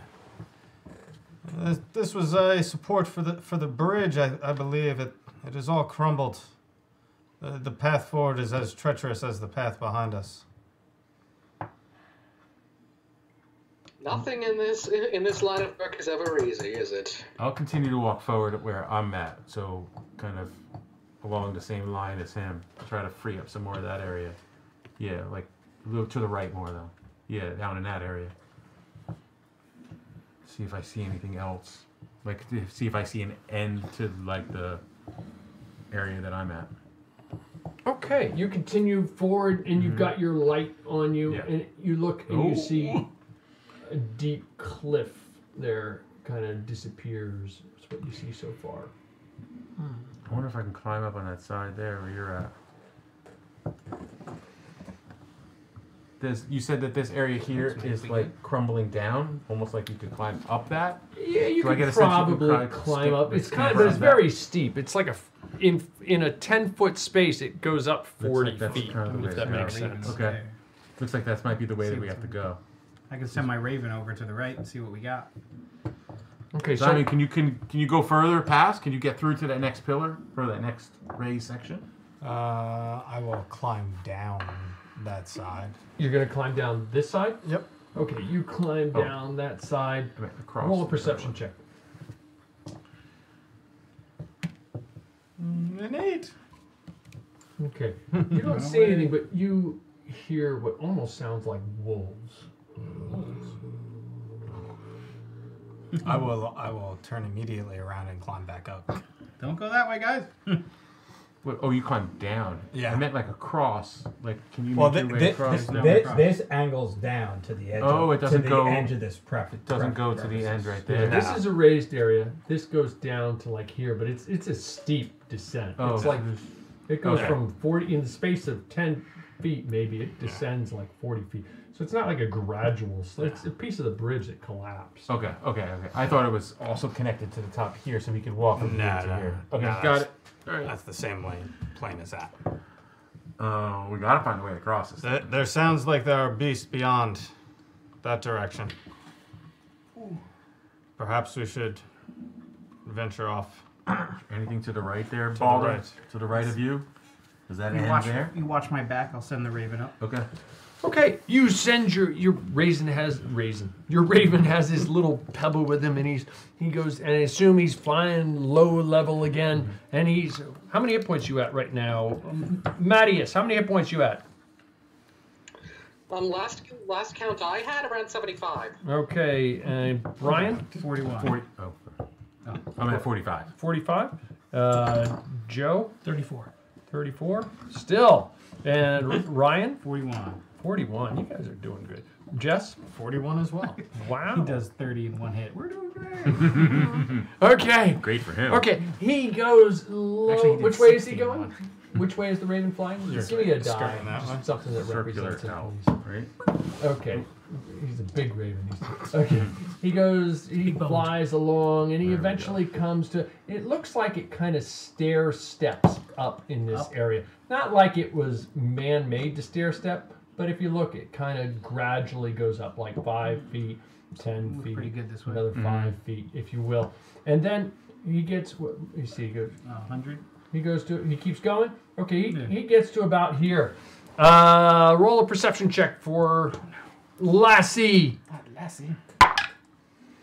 This, this was a support for the for the bridge. I, I believe it it is all crumbled. The path forward is as treacherous as the path behind us. Nothing in this in this line of work is ever easy, is it? I'll continue to walk forward where I'm at. So kind of along the same line as him. Try to free up some more of that area. Yeah, like a little to the right more though. Yeah, down in that area. See if I see anything else. Like see if I see an end to like the area that I'm at. Okay, you continue forward, and you've mm-hmm. got your light on you, Yeah. and you look and you see a deep cliff there, kind of disappears. That's what you see so far. I wonder if I can climb up on that side there where you're at. This, you said that this area here is like crumbling down, almost like you could climb up that. Yeah, you So could get a sense you could probably probably climb skip- up. It's kind of, but it's very steep. It's like a f- in in a ten foot space. It goes up forty like feet. kind of if that makes sense. Okay. Looks like that might be the way that we have to go. I can send my raven over to the right and see what we got. Okay, so Ximen, can you can can you go further past? Can you get through to that next pillar or that next raised section? Uh, I will climb down that side. you're gonna climb down this side. Yep. Okay, you climb Oh. down that side. I meant across Roll a the perception check. Mm, An eight. Okay. You don't see anything, but you hear what almost sounds like wolves. I will. I will turn immediately around and climb back up. Don't go that way, guys. What, oh, you climbed down. Yeah. I meant like across. Like, can you Well, make thi- your way thi- across? thi- now? this, this angles down to the edge. Oh, of, it doesn't to the go- edge of this prep. it doesn't go to the end right there. This is a raised area. This goes down to like here, but it's it's a steep descent. Oh, it's okay. like it goes Okay. from forty in the space of ten feet, maybe it descends like forty feet. So it's not like a gradual. sl- It's a piece of the bridge that collapsed. Okay, okay, okay. I thought it was also connected to the top here, so we could walk from here Nah, to nah, here. nah, Okay, that's- got it. All right. That's the same lane plane as that. Uh, we gotta find a way across this. There, there sounds like there are beasts beyond that direction. Perhaps we should venture off. Anything to the right there, To the Balder? right. To the right of you? Is that You end watch, there? you watch my back. I'll send the raven up. Okay. Okay, you send your your raisin has raisin. Your raven has his little pebble with him, and he's he goes and I assume he's flying low level again. And he's how many hit points you at right now, Mattias? How many hit points you at? Um, last last count I had around 75. Okay, and Brian, 41. 40. Oh. I'm at 45. forty-five. Uh, Joe, 34. thirty-four. Still, and Ryan, 41. You guys are doing good. Jess, 41 as well. wow. He does 30 in one hit. We're doing great. Okay. Great for him. Okay, he goes low. Actually, he Which way is he going? one. Which way is the raven flying? You're Give me a skirting die. that just way. Something that Circular represents it. L, please. right? Okay. He's a big raven. He's okay. He goes, he flies along, and he There eventually comes to. It looks like it kind of stair steps up in this area. Not like it was man made to stair step, but if you look, it kind of gradually goes up like five feet, ten Look feet, pretty good this way. another five feet, if you will. And then he gets, what you see, he goes, 100. he goes to. He keeps going. Okay, he, Yeah. he gets to about here. Uh, roll a perception check for Lassie. Oh, Lassie.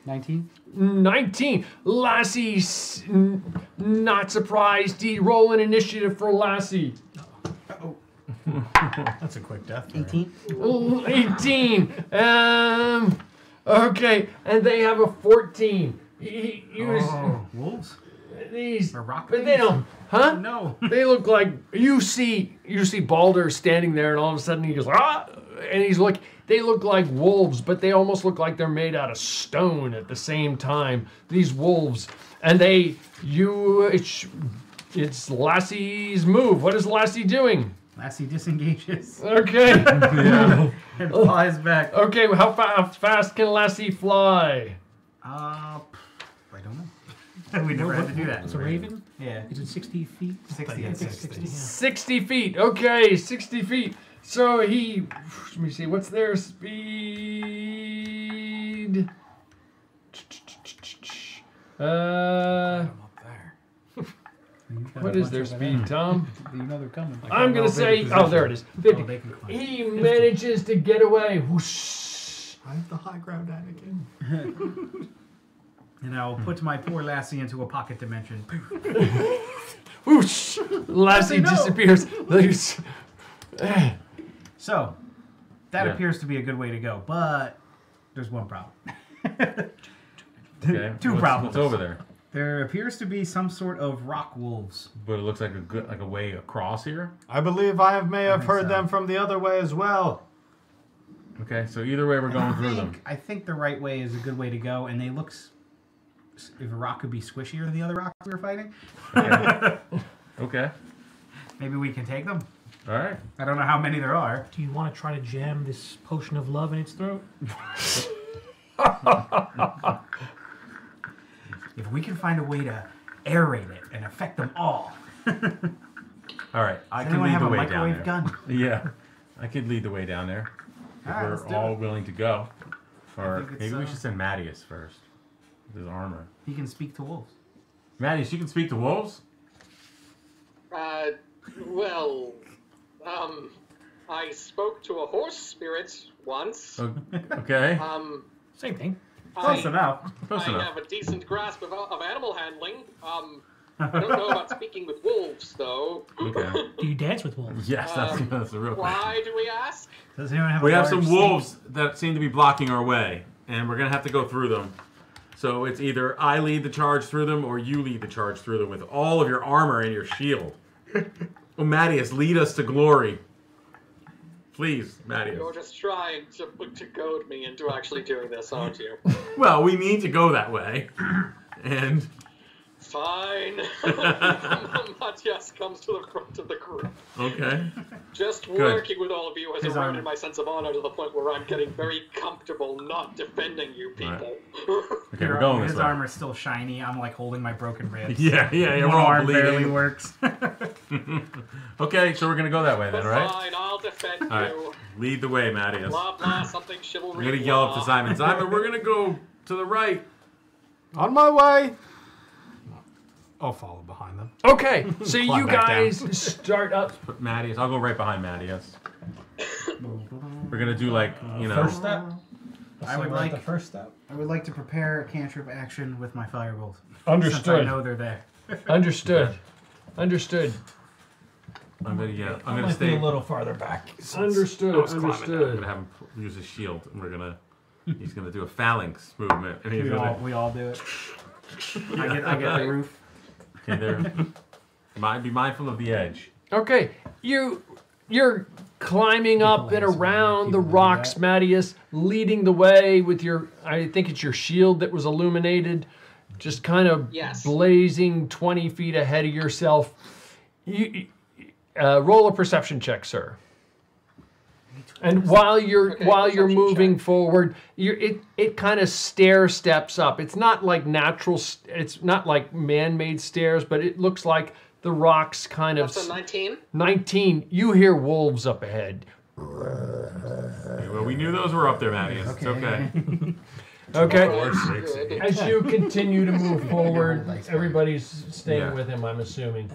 19. 19. Lassie, s- n- not surprised. He roll an initiative for Lassie. That's a quick death. for 18. Ooh, 18. Um. Okay, and they have a 14. He, he, he was- Oh, wolves? these, Or rock but they don't. Huh? No. they look like you see you see Balder standing there, and all of a sudden he goes ah, and he's like they look like wolves, but they almost look like they're made out of stone at the same time. These wolves, and they you it's it's Lassie's move. What is Lassie doing? Lassie disengages Okay. and flies back. Okay, how, fa- how fast can Lassie fly? Uh, I don't know. we never had to do that. It's a raven? Yeah. Is it 60 feet? 60, Yeah, it's 60. 60. yeah. 60 feet. Okay, 60 feet. So he, let me see, what's their speed? Uh, Up there. What is their speed, Tom? You know they're coming. I'm gonna say, oh, there it is, 50. Oh, they can climb. He manages to get away. Whoosh. I have the high ground, Anakin. And I'll put my poor lassie into a pocket dimension. Whoosh! Lassie no. disappears. So, that Yeah. appears to be a good way to go, but there's one problem. Okay. Two what's, problems. What's over there? There appears to be some sort of rock wolves. But it looks like a good, like a way across here. I believe I have, may have think heard so. them from the other way as well. Okay, so either way, we're going I through think, them. I think the right way is a good way to go, and they look. If a rock could be squishier than the other rock we were fighting, Okay. maybe we can take them. All right. I don't know how many there are. Do you want to try to jam this potion of love in its throat? If we can find a way to aerate it and affect them all. All right. I Does can lead have the way microwave down there. gun? Yeah, I could lead the way down there. If All right, we're all it. willing to go. Or think it's, maybe we uh, should send Mattias first. With his armor. He can speak to wolves. Mattias, you can speak to wolves? Uh, well, um, I spoke to a horse spirit once. Okay. Um, Same thing. Close I, enough. Close I enough. have a decent grasp of, of animal handling. Um, I don't know about speaking with wolves, though. Okay. Do you dance with wolves? Yes, that's, Um, that's the real question. Why do we ask? Does anyone have We a have some stick? wolves that seem to be blocking our way, and we're gonna have to go through them. So it's either I lead the charge through them, or you lead the charge through them with all of your armor and your shield. Oh, Mattias, lead us to glory. Please, You're just trying to, to goad me into actually doing this, aren't you? Well, we need to go that way, and Fine. Mattias comes to the front of the group. okay. Just Good. working with all of you has His eroded armor. my sense of honor to the point where I'm getting very comfortable not defending you Right. people. Okay, Your- we're going His this way. armor's still shiny. I'm like holding my broken ribs. Yeah, yeah, yeah. One We're all arm barely works. Okay, so we're gonna go that way then, right? fine, I'll defend All right. you. Lead the way, Mattias. Blah blah, something chivalry. We're gonna yell up to. Ximen. Ximen, we're gonna go to the right. On my way. I'll follow behind them. okay, so you back down. guys start up. Put Mattias. I'll go right behind Mattias. We're gonna do like you know. First step. I would like the first step. I would like to prepare a cantrip action with my firebolt. Since I know they're there. Understood. Understood. I'm gonna yeah. I'm I gonna stay. a little farther back. Understood. I was climbing down. I'm gonna have him use his shield, and we're gonna. He's gonna do a phalanx movement, and he's We gonna. all, we all do it. I get I get the roof. Okay, there. Mind, be mindful of the edge. Okay, you you're climbing up and around the rocks, Mattias, leading the way with your I think it's your shield that was illuminated, just kind of Yes. blazing twenty feet ahead of yourself. You uh, roll a perception check, sir. And while you're Okay, while you're moving check. forward, you're, it it kind of stair steps up. It's not like natural. It's not like man-made stairs, but it looks like the rocks kind of. That's a 19. 19. You hear wolves up ahead. Well, we knew those were up there, Mattias. It's okay. Okay. Good. As you continue to move forward, everybody's staying Yeah. with him, I'm assuming.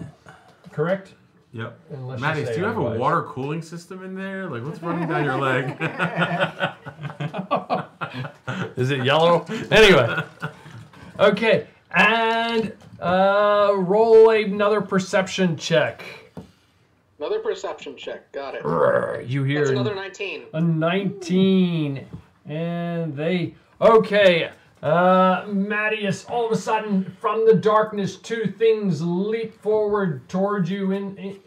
Correct? Yep. Unless you say do you have a otherwise. water cooling system in there? Like, what's running down your leg? Is it yellow? anyway. Okay. And uh, roll another perception check. Another perception check. Got it. You hear That's another 19. a 19 and they okay uh Mattias all of a sudden from the darkness two things leap forward towards you in, in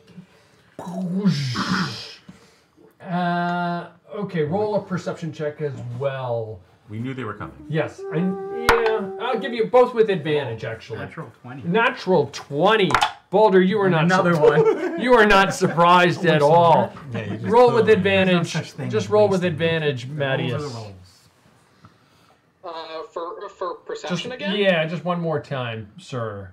uh okay roll a perception check as well we knew they were coming. yes I, yeah i'll give you both with advantage actually Natural 20. natural 20 Balder, you are not Another surpri- You are not surprised at all. Yeah, roll with advantage. such thing Just roll with wasted. advantage, Rolls are the Mattias. Rolls. Uh, for for Just, again? yeah, just one more time, sir.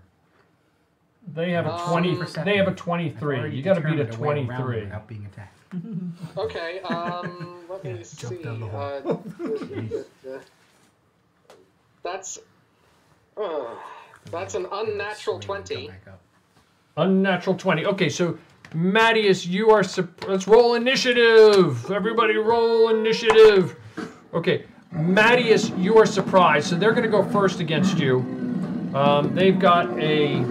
They have a Um, twenty. They have a I've twenty-three. already You got to beat a determined way around twenty-three. Without being attacked. Okay, um, let me see. Uh, that's. Uh, that's an unnatural 20. Unnatural twenty. Okay, so Mattias, you are. sup- Let's roll initiative. Everybody, roll initiative. Okay, Mattias, you are surprised, so they're going to go first against you. Um, they've got a.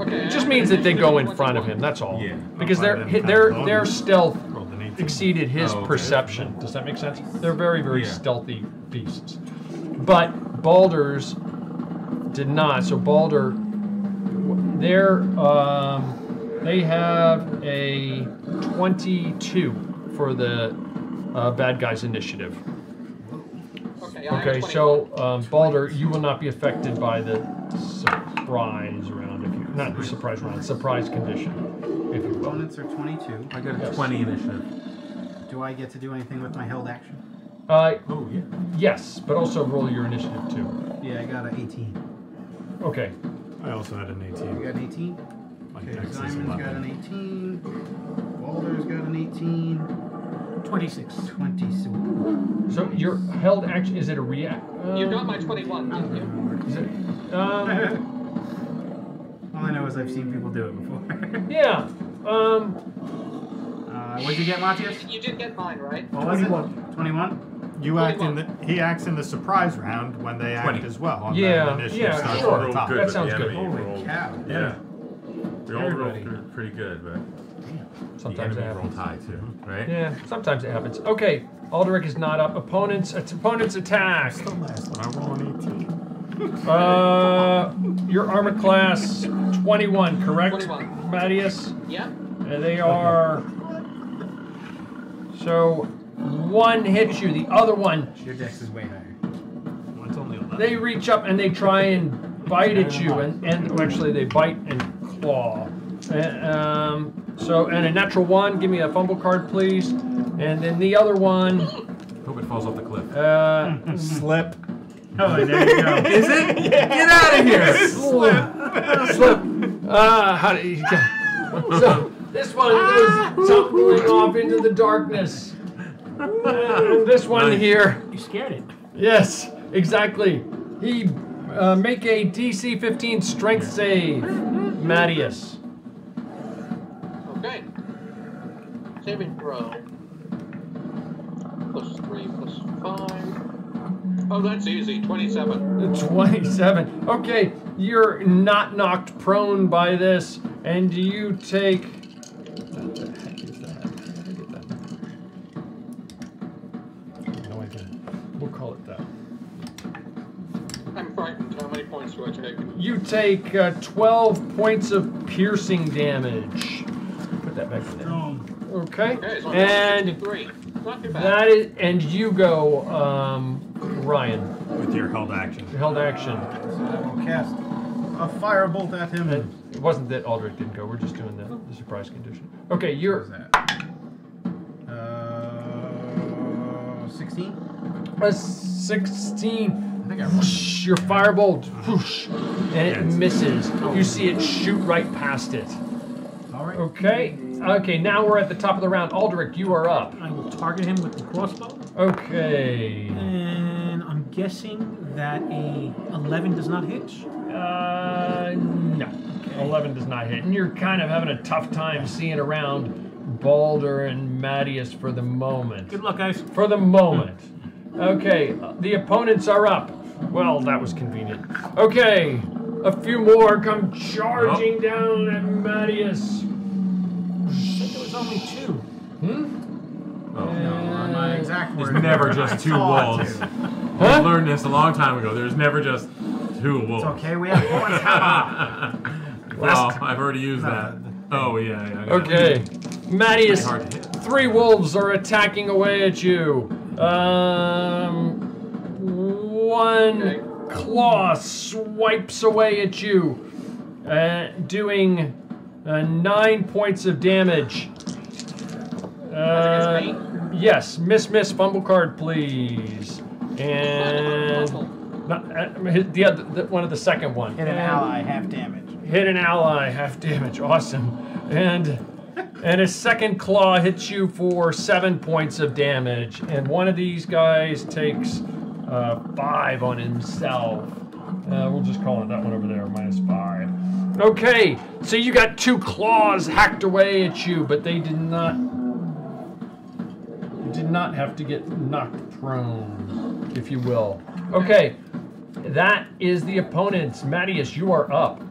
Okay. It just means that they go in front of him. That's all. Yeah. Because their their their stealth 18. exceeded his Oh, okay. perception. Does that make sense? They're very very Yeah. stealthy beasts. But Balder's did not. So Balder, they're um, they have a 22 for the uh, bad guys initiative. Okay, Okay, so um, Balder, you will not be affected by the surprise round, if you not the surprise round, surprise condition, if you will. Opponents are 22. I got a Yes. 20 initiative. Do I get to do anything with my held action? Uh, Oh, yeah. yes, but also roll your initiative too. Yeah, I got an 18. Okay, I also had an 18. You got an 18? Okay, dex is Ximen's got an 18. Balder's got an 18. 26. 20. So, ooh. so your held action is it a react? Uh, You got my 21, didn't you? Is it, um, All I know is I've seen people do it before. yeah. Um, uh, what'd you get, Mattias? You did get mine, right? What was 21. it? 21? You act in the he acts in the surprise round when they act as well. And Yeah, then initiative yeah, starts sure. the top. That sounds the good. Holy rolled- cow. Yeah. We all rolled pretty good, but sometimes the it enemy happens. rolled high too, right? Yeah, sometimes it happens. Okay, Aldrich is not up. Opponents, it's opponents attack. The last one, I roll an 18. Uh, your armor class 21, correct? 21. Mattias? Yeah. And they are. So, one hits you, the other one, Your dex is way higher. One's only 11. they reach up and they try and bite at you, and, and well, actually, they bite and claw. Uh, um, so, and a natural one, give me a fumble card, please. And then the other one, Hope it falls off the cliff. uh, Slip. Oh, there you go. Is it? Get out of here! slip. slip. Uh, how do you So, this one goes tumbling off into the darkness. And this one Nice. here. You scared it. Yes, exactly. He uh, make a DC 15 strength save, Mattias. Okay. Saving throw. Plus 3, plus 5. Oh, that's easy. 27. 27. Okay, you're not knocked prone by this, and you take. What the heck is that? How did I get that? No idea. We'll call it that. I'm frightened. How many points do I take? You take uh, 12 points of piercing damage. Put that back in there. Okay. Okay, so I'm down to And 63. Not too bad. that is, and you go, um, Ryan. With your held action. Held action. So I will cast a firebolt at him. And it wasn't that Aldrich didn't go. We're just doing the, the surprise condition. Okay, you're was that? Uh, 16? a 16. I think I Whoosh, your firebolt, whoosh, and it misses. You see it shoot right past it. All right. Okay. Okay. Now we're at the top of the round. Aldrich, you are up. I will target him with the crossbow. Okay. And I'm guessing that a 11 does not hit. Uh, no. 11 does not hit. And you're kind of having a tough time seeing around Balder and Mattias for the moment. Good luck, guys. For the moment. Okay, the opponents are up. Well, that was convenient. Okay, a few more come charging down at Mattias. There was only two. Hmm? Oh. No, on my exact There's never just two wolves. two. I learned this a long time ago. There's never just two wolves. It's okay, we have points. well, I've already used that. Oh yeah, yeah. I got it. Okay, Pretty Mattias, hard to hit. three wolves are attacking away at you. Um, one Okay. claw swipes away at you, uh, doing uh, nine points of damage. Uh, against yes, miss, miss, fumble card, please. And not, uh, hit the other, the, one of the second one. Hit an And- ally, half damage. Hit an ally, half damage. Awesome. And and a second claw hits you for seven points of damage. And one of these guys takes uh, five on himself. Uh, we'll just call it that one over there, minus five. Okay, so you got two claws hacked away at you, but they did not did not have to get knocked prone, if you will. Okay, that is the opponents. Mattias, you are up.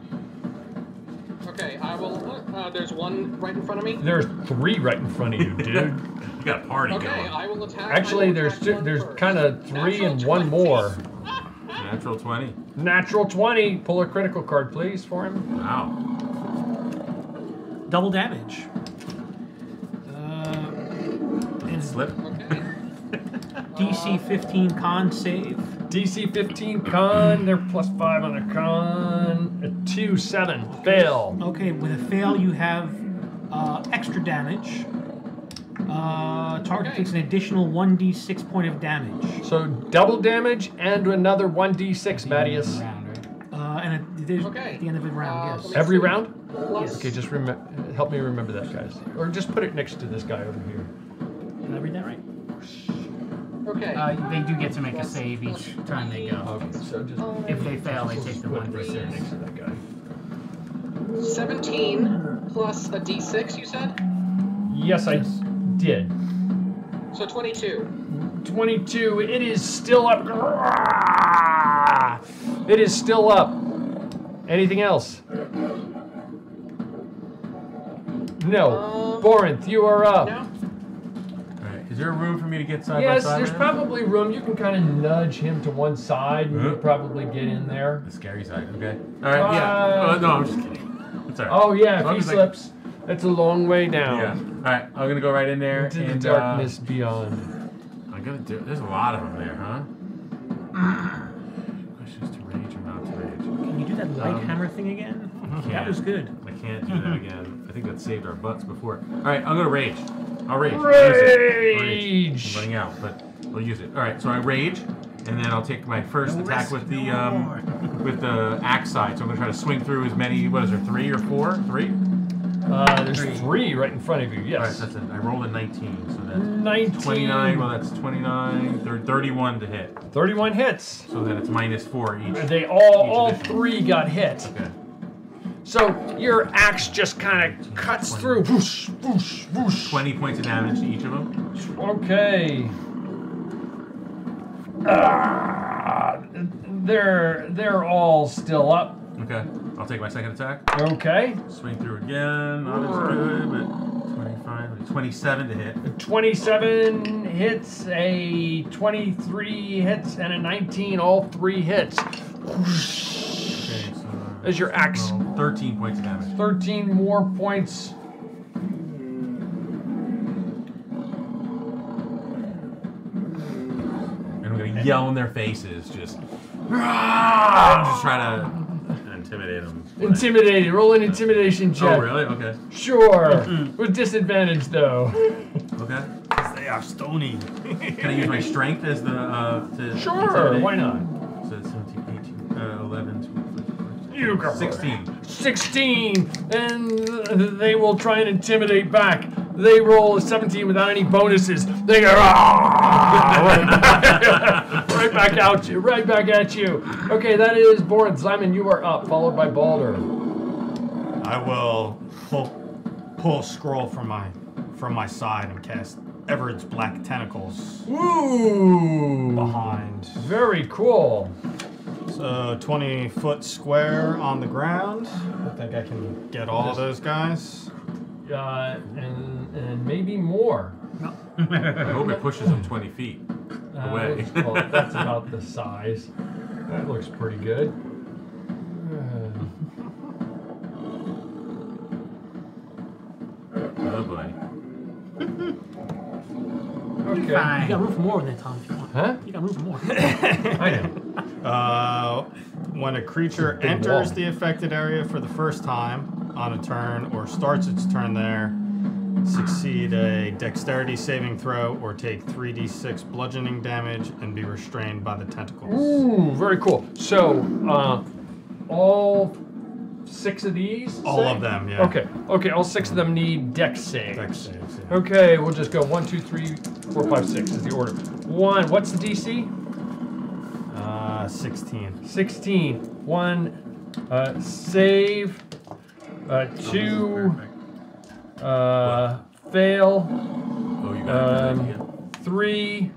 Okay, I will. Uh, there's one right in front of me. There's three right in front of you, dude. you got a party Okay, going. I will attack. Actually, there's two, there's kind of three and one more. Natural 20. Natural 20. Pull a critical card, please, for him. Wow. Double damage. Uh, and Slip. DC 15 con save. DC 15 con, they're plus five on the con. A 2 7. Fail. Okay, with a fail, you have uh, extra damage. Uh, target takes an additional 1d6 point of damage. So double damage and another 1d6, Mattias. Uh, and it, it is at the end of the round, yes. Every round? Plus- Okay, just remember, help me remember that, guys. Or just put it next to this guy over here. Did I read that right? Okay. Uh, they do get to make a save each time they go. Okay, so just if they fail, they take the one it right there next to that guy. 17 plus a d6, you said? Yes, I did. So 22. 22. It is still up. It is still up. Anything else? No. Borinth, you are up. Alright, is there room for me to get side yes, by side? Yes, there's with him? probably room. You can kind of nudge him to one side and you Huh? could probably get in there. The scary side, okay. Alright, yeah. Uh, Oh, no, I'm just kidding. It's alright. Oh, yeah, As if he as I- slips, that's a long way down. Yeah. Alright, I'm gonna go right in there. Into the darkness uh, beyond. I'm gonna do. There's a lot of them there, huh? Question is to rage or not to rage. Can you do that light Um, hammer thing again? That Can't. was good. I can't do that again. I think that saved our butts before. All right, I'm gonna rage. I'll rage. Rage! rage. I'm running out, but we'll use it. All right, so I rage, and then I'll take my first No attack risk, with the no um, with the axe side. So I'm gonna try to swing through as many. What is there? Three or four? Three. Uh, there's three. right in front of you, All right, yes. that's a, I rolled a 19, so that's 19. 29. Well, that's 29. thir- 31 to hit. 31 hits. So then it's minus four each. They all, all three got hit. Okay. So your axe just kind of cuts through. Whoosh, whoosh, whoosh. 20 points of damage to each of them. Okay. Ah, they're they're all still up. Okay, I'll take my second attack. Okay. Swing through again. Not as good, but 25, 27 to hit. 27 hits, a 23 hits, and a 19. All three hits. Okay, so As your axe. well, 13 points of damage. 13 more points. And I'm gonna yell in their faces, just. Ah! I'm just trying to intimidate them. Intimidating. Roll an intimidation check. Oh, really? Okay. Sure. With disadvantage, though. Okay. They are stony. Can I use my strength as the. Uh, to Sure, intimidate? why not? So it's 17, 18, uh, 11, 12, You go. 16. 16, and they will try and intimidate back. They roll a 17 without any bonuses. They go "Ah!" right, back, right back at you, right back at you. Okay, that is Borinth. Ximen, you are up, followed by Balder. I will pull, pull a scroll from my from my side and cast Evard's black tentacles Ooh, behind. very cool. So 20 foot square on the ground. I think I can get all those guys. Uh, and and maybe more. I hope it pushes them 20 feet Uh, away. well, that's about the size. That looks pretty good. Okay. You got room for more than that, Tom, if you want. Huh? You got room for more. I know. Uh, when a creature Big enters wall. the affected area for the first time on a turn or starts its turn there, succeed a dexterity saving throw or take 3d6 bludgeoning damage and be restrained by the tentacles. Ooh, very cool. So, uh, all six of these? All say? of them, yeah. Okay, okay, all six of them need dex saves. Dex saves, yeah. Okay, we'll just go one, two, three, four, five, six is the order. One, what's the DC? Uh, 16. 16. One, uh, save. Uh, two, uh, fail. Oh, you got Um, it. three,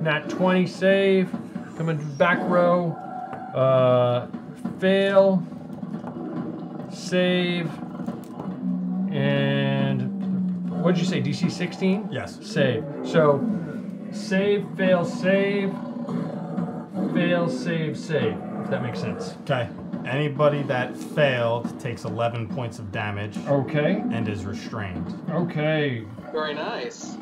nat 20 save. Coming back row. Uh, fail. Save. And what did you say? DC 16? Yes. Save. So save, fail, save. Fail, save, save. If that makes sense. Okay. Anybody that failed takes 11 points of damage. Okay. And is restrained. Okay. Very nice.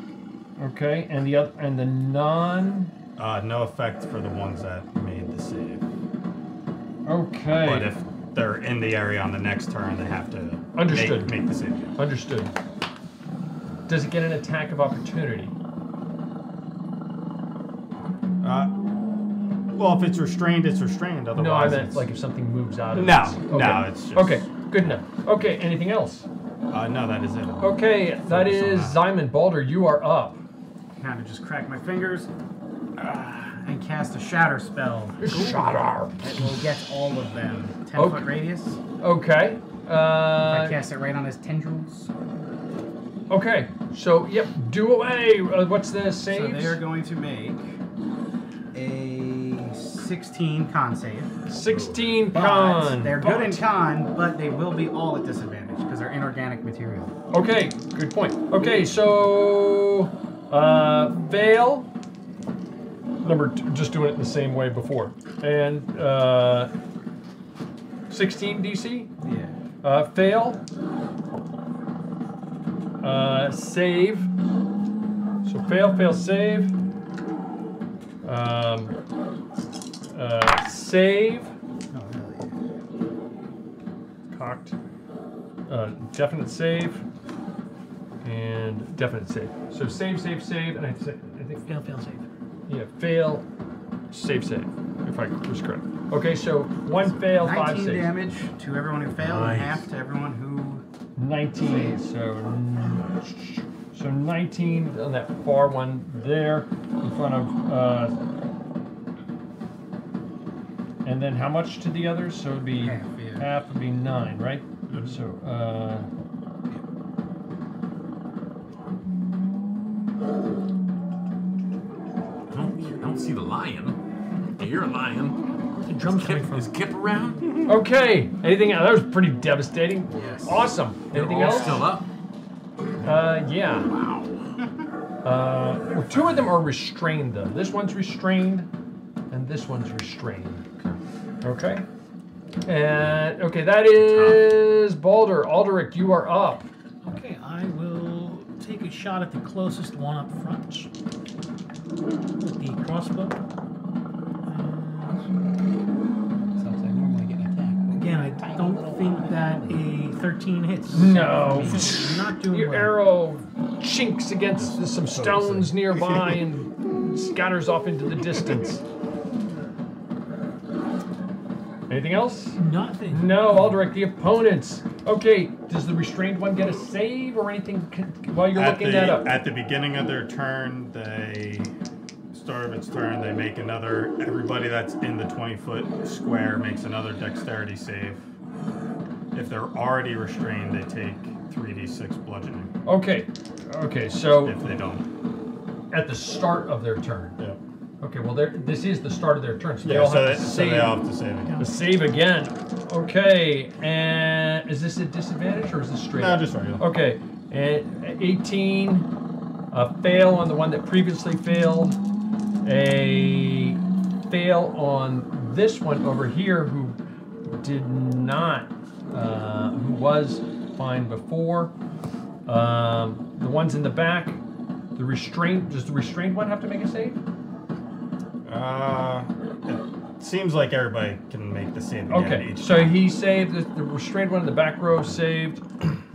Okay. And the other and the non. Uh, no effect for the ones that made the save. Okay. But if they're in the area on the next turn, they have to Understood. Make, make the save. again. Understood. Does it get an attack of opportunity? Uh, well, if it's restrained, it's restrained. Otherwise, no, I meant it's- like if something moves out of No, this. no, Okay. it's just- Okay, good enough. Okay, anything else? Uh, no, that is it. Okay, that Focus is Ximen Balder. You are up. Kind of just crack my fingers uh, and cast a shatter spell. Shatter. It will get all of them. Ten Okay. foot radius. Okay. if Uh, I cast it right on his tendrils. okay. So, yep. Do away. Uh, what's the save? So they are going to make a 16 con save. 16 But con. They're good in con, but they will be all at disadvantage because they're inorganic material. Okay, good point. Okay, so uh, fail. Number two, just doing it the same way before, and uh, 16 DC. Yeah. Uh, fail. Uh, save. So fail, fail, save. Um, uh, save. Cocked. Uh, definite save. And definite save. So save, save, save, and I, say, I think Fail, fail, save. yeah, fail, save, save. If I was correct. Okay, so one fail, five 19 saves. damage to everyone who failed, Nice. and half to everyone who. 19. So, so 19 on that far one there in front of. Uh, and then how much to the others? So it'd be Half, yeah. half would be nine, right? So. Uh, I don't, I don't see the lion. I hear a lion. The drum's is coming Kip, from. is Kip around? okay. Anything else? That was pretty devastating. Yes. Awesome. They're Anything all else? still up. Uh, yeah. Wow. Uh, well, two of them are restrained though. This one's restrained, and this one's restrained. Okay. And okay, that is Balder. Alderic, you are up. Okay, I will take a shot at the closest one up front with the crossbow. Sounds like normally get an attack. Again, I don't think that a 13 hits. No. I'm not doing Your well. arrow chinks against some stones nearby and scatters off into the distance. Anything else? Nothing. No, Alderic, the opponents. Okay, does the restrained one get a save or anything while you're at looking the, that up? At the beginning of their turn, they start of its turn, they make another. Everybody that's in the 20 foot square makes another dexterity save. If they're already restrained, they take 3d6 bludgeoning. Okay, okay, so If they don't, at the start of their turn. yeah. Okay, well, this is the start of their turn, so they Yeah, all so have they, to so save. they all have to save again. to save again. Okay, and is this a disadvantage or is this straight? No, just regular. Okay, and 18, a fail on the one that previously failed, a fail on this one over here who did not, uh, who was fine before. Um, the ones in the back, the restraint, does the restrained one have to make a save? Uh, it seems like everybody can make the save again Okay, each so time. he saved the, the restrained one in the back row. Saved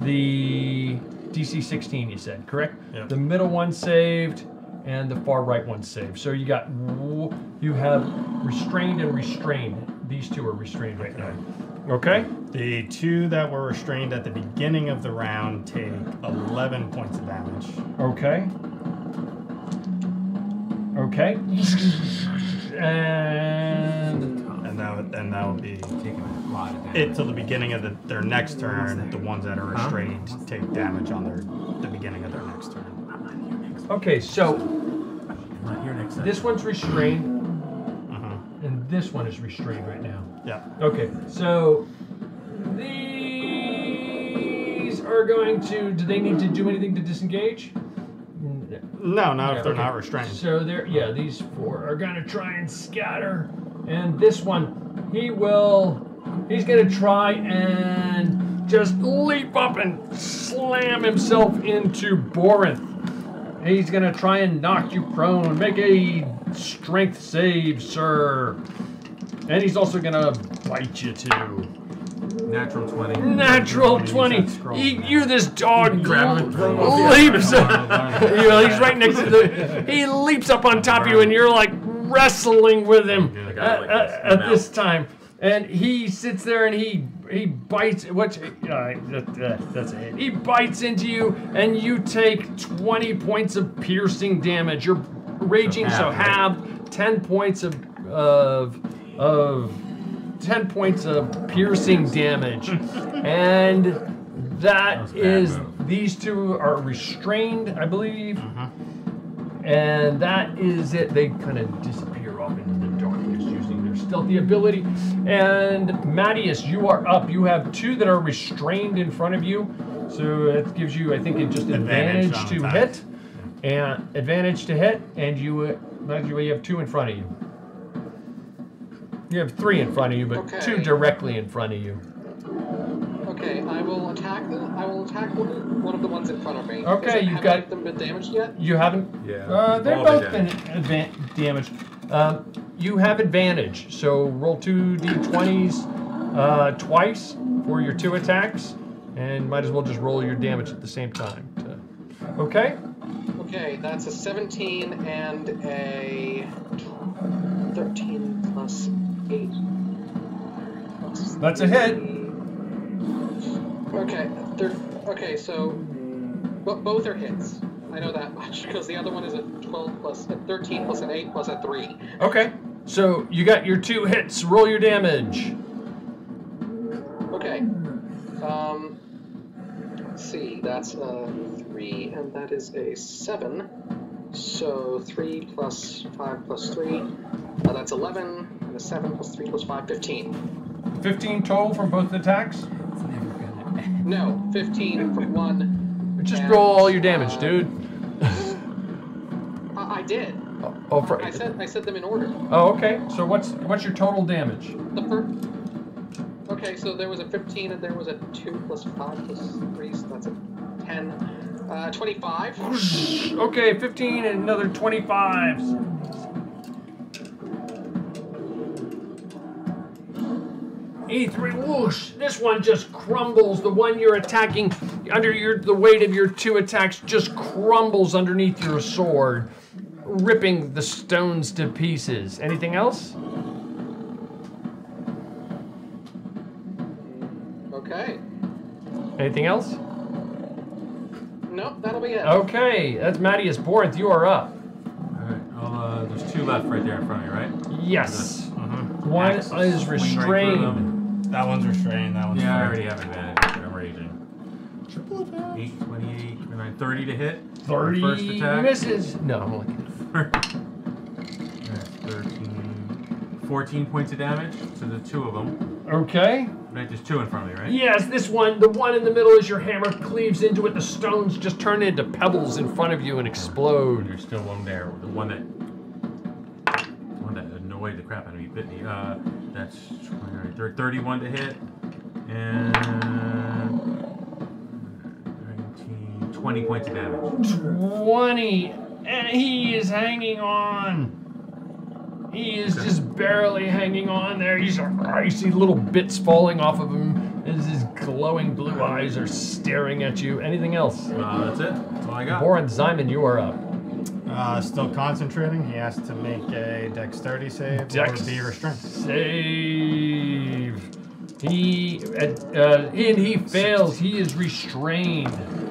the DC 16. You said correct. Yep. The middle one saved, and the far right one saved. So you got you have restrained and restrained. These two are restrained right now. Okay. The two that were restrained at the beginning of the round take 11 points of damage. Okay. Okay. And And that would, and that would be Taking a lot of damage. it till the beginning of the, their next turn. The ones that are restrained take damage on their the beginning of their next turn. Okay, so. This one's restrained, Mm-hmm. and this one is restrained right now. Yeah. Okay, so these are going to. Do they need to do anything to disengage? No, not if they're Okay. not restrained. So they're yeah, these four are gonna try and scatter, and this one, he will, he's gonna try and just leap up and slam himself into Borinth. He's gonna try and knock you prone. Make a strength save, sir. And he's also gonna bite you too. Natural 20. Natural 20. He, you're this dog. Grab him and throw him off the leaps. you know, he's right next to the. He leaps up on top of you, and you're like wrestling with him I got it at, at- at this time. And he sits there and he he bites. What? Uh, that, that, that's a hit. He bites into you, and you take 20 points of piercing damage. You're raging, so have 10 points of of of 10 points of piercing damage. and that is these two are restrained, I believe. And that is it. They kind of disappear stealthy ability. And Mattias, you are up. You have two that are restrained in front of you. So it gives you, I think, it just Advantage advantage, to attacks. hit. And advantage to hit. And you, uh, Matthew, you have two in front of you. You have three in front of you, but Okay. two directly in front of you. Okay, I will attack them. I will attack one, one of the ones in front of me. Okay, you've have got- them been damaged yet? You haven't? Yeah. Uh, they've all both been been advan- damaged. Um, you have advantage, so roll two d20s uh, twice for your two attacks, and might as well just roll your damage at the same time. to- okay? Okay, that's a 17 and a 13 plus 8. Plus That's a hit. Okay, okay, so bo- both are hits. I know that much because the other one is a 12 plus a 13 plus an 8 plus a 3. Okay. So you got your two hits. Roll your damage. Okay. Um, let's see. That's a three, and that is a seven. So three plus five plus three. Uh, that's eleven, and a seven plus three plus five, fifteen. 15 total from both attacks? No, fifteen from one. Just and, roll all your damage, uh, dude. I, I did. Oh, for, I said I said them in order. oh, okay. So what's what's your total damage? The first. Okay, so there was a 15 and there was a 2 plus 5 plus 3, so that's a 10. Uh, 25. Okay, 15 and another 25. E3 whoosh. This one just crumbles. The one you're attacking under your the weight of your two attacks just crumbles underneath your sword, ripping the stones to pieces. Anything else? Okay. Anything else? Nope, that'll be it. Okay, that's Mattias Borinth. You are up. Alright, I'll, uh, there's two left right there in front of me, right? Yes. Mm-hmm. One Axe, is swing right through restrained. them. That one's restrained. That one's Yeah, I free. already have advantage. I'm raging. Triple attack. 8, 28, 29, 30 to hit. 30 First attack. misses. No, I'm only That's 13. 14 points of damage to the two of them. Okay. Right, there's two in front of me, right? Yes, this one, the one in the middle is your hammer cleaves into it, the stones just turn into pebbles in front of you and explode. There's still one there. The one that. The one that annoyed the crap out of me bit me. Uh, that's 29, thir- 31 to hit. And. 19, 20 points of damage. 20, and he is hanging on. He is just barely hanging on there. He's you see little bits falling off of him as his glowing blue eyes are staring at you. Anything else? Uh, that's it. That's all I got. Borinth Ximen, you are up. Uh, still concentrating. He has to make a dexterity save Dex or be restrained. Save. He uh, and he fails. He is restrained.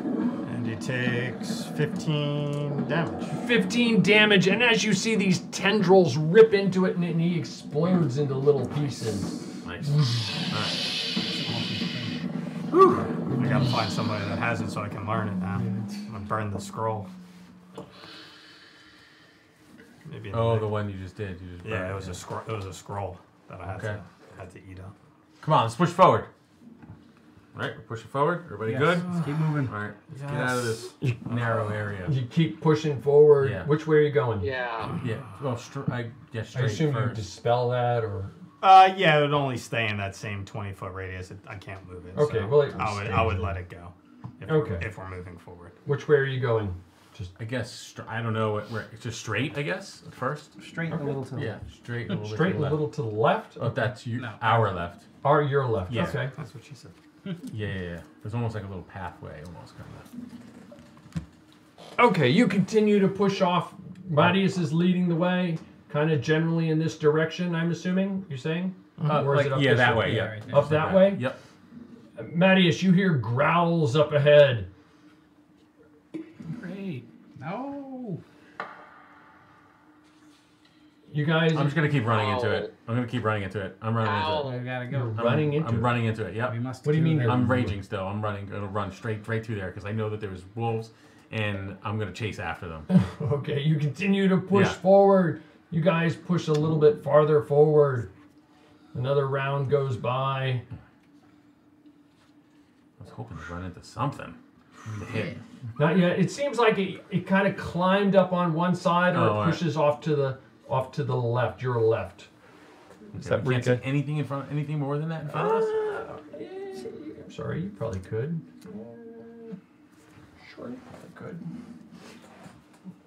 And he takes 15 damage. 15 damage, and as you see these tendrils rip into it, and, and he explodes into little pieces. Nice. All right. I gotta find somebody that has it so I can learn it now. I'm gonna burn the scroll. Maybe. in the Oh, way. the one you just did. You just Yeah, it was a scroll. It was a scroll that I had Okay. to had to eat up. Come on, let's push forward. Right, we're pushing forward. Everybody Yes, good? let's keep moving. All right, let's get out of this narrow area. You keep pushing forward. Yeah. Which way are you going? Yeah. Yeah. Well, str- I yeah, I straight assume you dispel that, or Uh, yeah, it would only stay in that same twenty foot radius. It, I can't move it. Okay, so well, it I would I would let it go. If Okay. We're, if we're moving forward. which way are you going? Just I guess str- I don't know. Where, it's just straight. I guess at first. Straight and a little to the Yeah, left. straight. A little straight to a the little left. to the left. Oh, that's you. No. Our left. Our your left. Yeah. Okay. That's what she said. Yeah, yeah, yeah. There's almost like a little pathway, almost kind of. Okay, you continue to push off. Marius is leading the way, kind of generally in this direction. I'm assuming you're saying, Uh, or is like, it up yeah, this that way? way. Yeah, right. Up that way. Yep. Marius, you hear growls up ahead. Great. No. You guys, I'm just gonna keep running into it. Oh. I'm gonna keep running into it. I'm running into it. We gotta go. I'm, running into I'm it. running into it. Yep. We must What do you mean I'm raging still. I'm running. Gonna run straight, right through there because I know that there's wolves, and I'm gonna chase after them. Okay, you continue to push Yeah. forward. You guys push a little bit farther forward. Another round goes by. I was hoping to run into something. Not yet. It seems like it, it kind of climbed up on one side, or Oh, it all right. pushes off to the off to the left. Your left. Is that we you can't see anything in front? Anything more than that in front of us? Uh, yeah, I'm sorry, you probably could. Uh, sure, you probably could.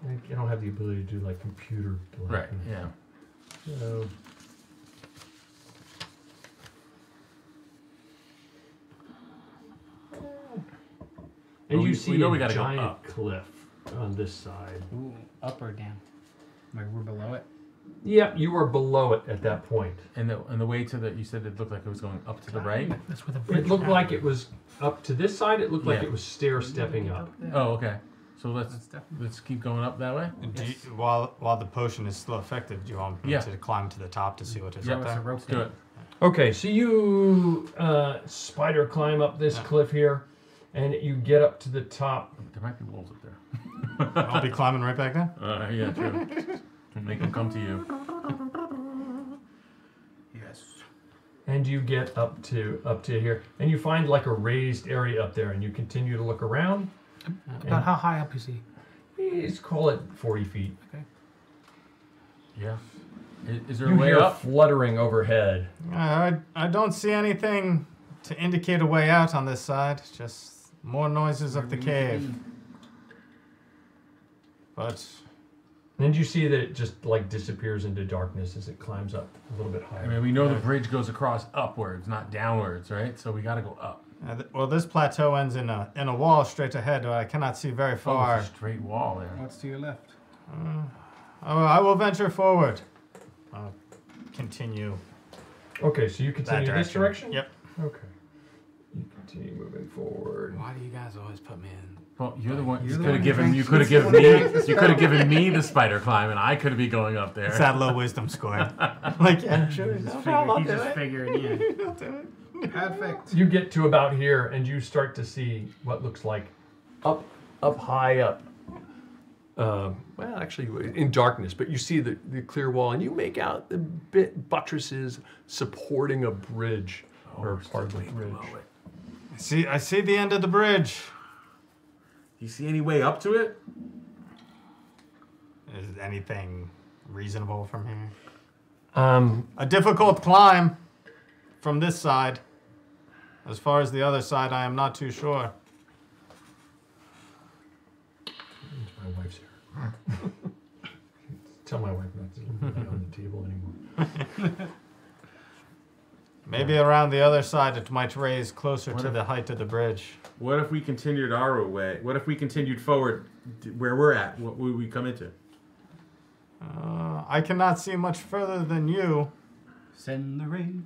I- don't have the ability to do like computer. Right. Yeah. So. And Well, you we- see we know a we gotta go giant up. cliff on this side. Ooh, up or down? Like we're below it. Yeah, you were below it at that point. And the and the way to the you said it looked like it was going up to the right. That's where the bridge It looked like it was up to this side. It looked like Yeah. it was stair stepping up. Oh, okay. So let's That's definitely- let's keep going up that way. Do you, while while the potion is still effective, do you want me Yeah. to climb to the top to see what is Yeah, up It's a there? rope Let's do it. Okay, so you uh, spider climb up this Yeah. cliff here, and you get up to the top. There might be wolves up there. I'll be climbing right back down. Uh, yeah, true. Don't make them come to you. Yes. and you get up to up to here and you find like a raised area up there and you continue to look around About how high up is he? let's call it 40 feet Okay. Yeah. Is, is there you a way hear up? fluttering overhead Uh, I, I don't see anything to indicate a way out on this side. Just more noises of the cave. But and you see that it just like disappears into darkness as it climbs up a little bit higher. I mean, we know the bridge goes across upwards, not downwards, right? So we got to go up. uh, th- well, this plateau ends in a in a wall straight ahead. But I cannot see very Oh, far. it's a straight wall there. What's to your left? Oh, I will venture forward. I'll continue okay so you that continue direction. this direction Yep. okay you continue moving forward Why do you guys always put me in? Well, you're the one. You're You could have given. You could have given me. You could have given me the spider climb, and I could have be going up there. It's that low wisdom score. like, yeah, sure. He just No, figured, I'll he do just it. figured, yeah. I'll do it. Perfect. you get to about here and you start to see what looks like up up high up uh, well actually in darkness but you see the, the clear wall and you make out the bit buttresses supporting a bridge or we're part of the bridge below it. I see. I see the end of the bridge. Do you see any way up to it? Is anything reasonable from here? um, A difficult climb from this side. As far as the other side, I am not too sure. my wife's here tell my wife not to be on the table anymore Maybe around the other side, it might raise closer to the height of the bridge. What if we continued our way? What if we continued forward where we're at? What would we come into? Uh, I cannot see much further than you. Send the raven.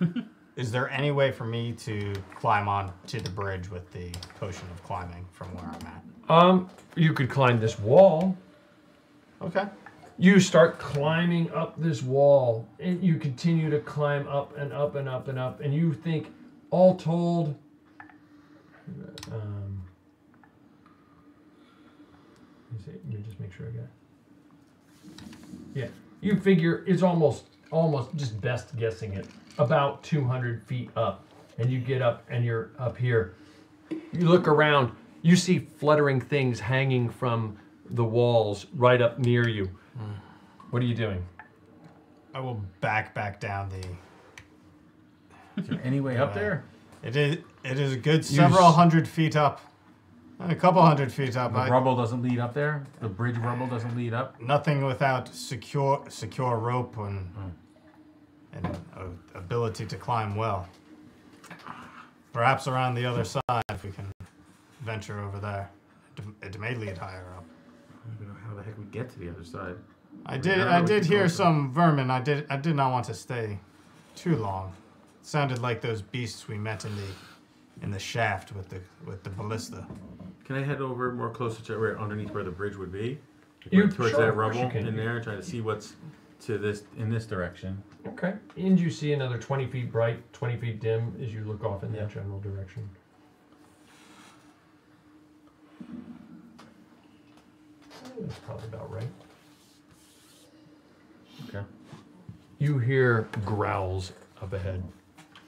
Is there any way for me to climb on to the bridge with the potion of climbing from where I'm at? um, you could climb this wall Okay. You start climbing up this wall, and you continue to climb up and up and up and up, and you think, all told, um, Let me just make sure I got. it. Yeah, you figure it's almost almost just best guessing it about 200 feet up, and you get up and you're up here. You look around. You see fluttering things hanging from the walls right up near you. What are you doing? I will back back down the. Is there any way up there? It is. It is a good You several s- hundred feet up. A couple hundred feet up. The I- rubble doesn't lead up there. The bridge rubble doesn't lead up. Nothing without secure secure rope and hmm. and a, ability to climb well. Perhaps around the other side, if we can venture over there. It, it may lead higher up. I don't even know how the heck we get to the other side. I did. don't I did hear go some vermin. I did. I did not want to stay too long. sounded like those beasts we met in the in the shaft with the with the ballista. Can I head over more closer to where underneath where the bridge would be? Like, You- towards sure, that of you rubble can. in there, try to see what's to this in this direction. Okay. And you see another 20 feet bright, 20 feet dim as you look off in that general direction. That's probably about right. Okay. You hear growls up ahead.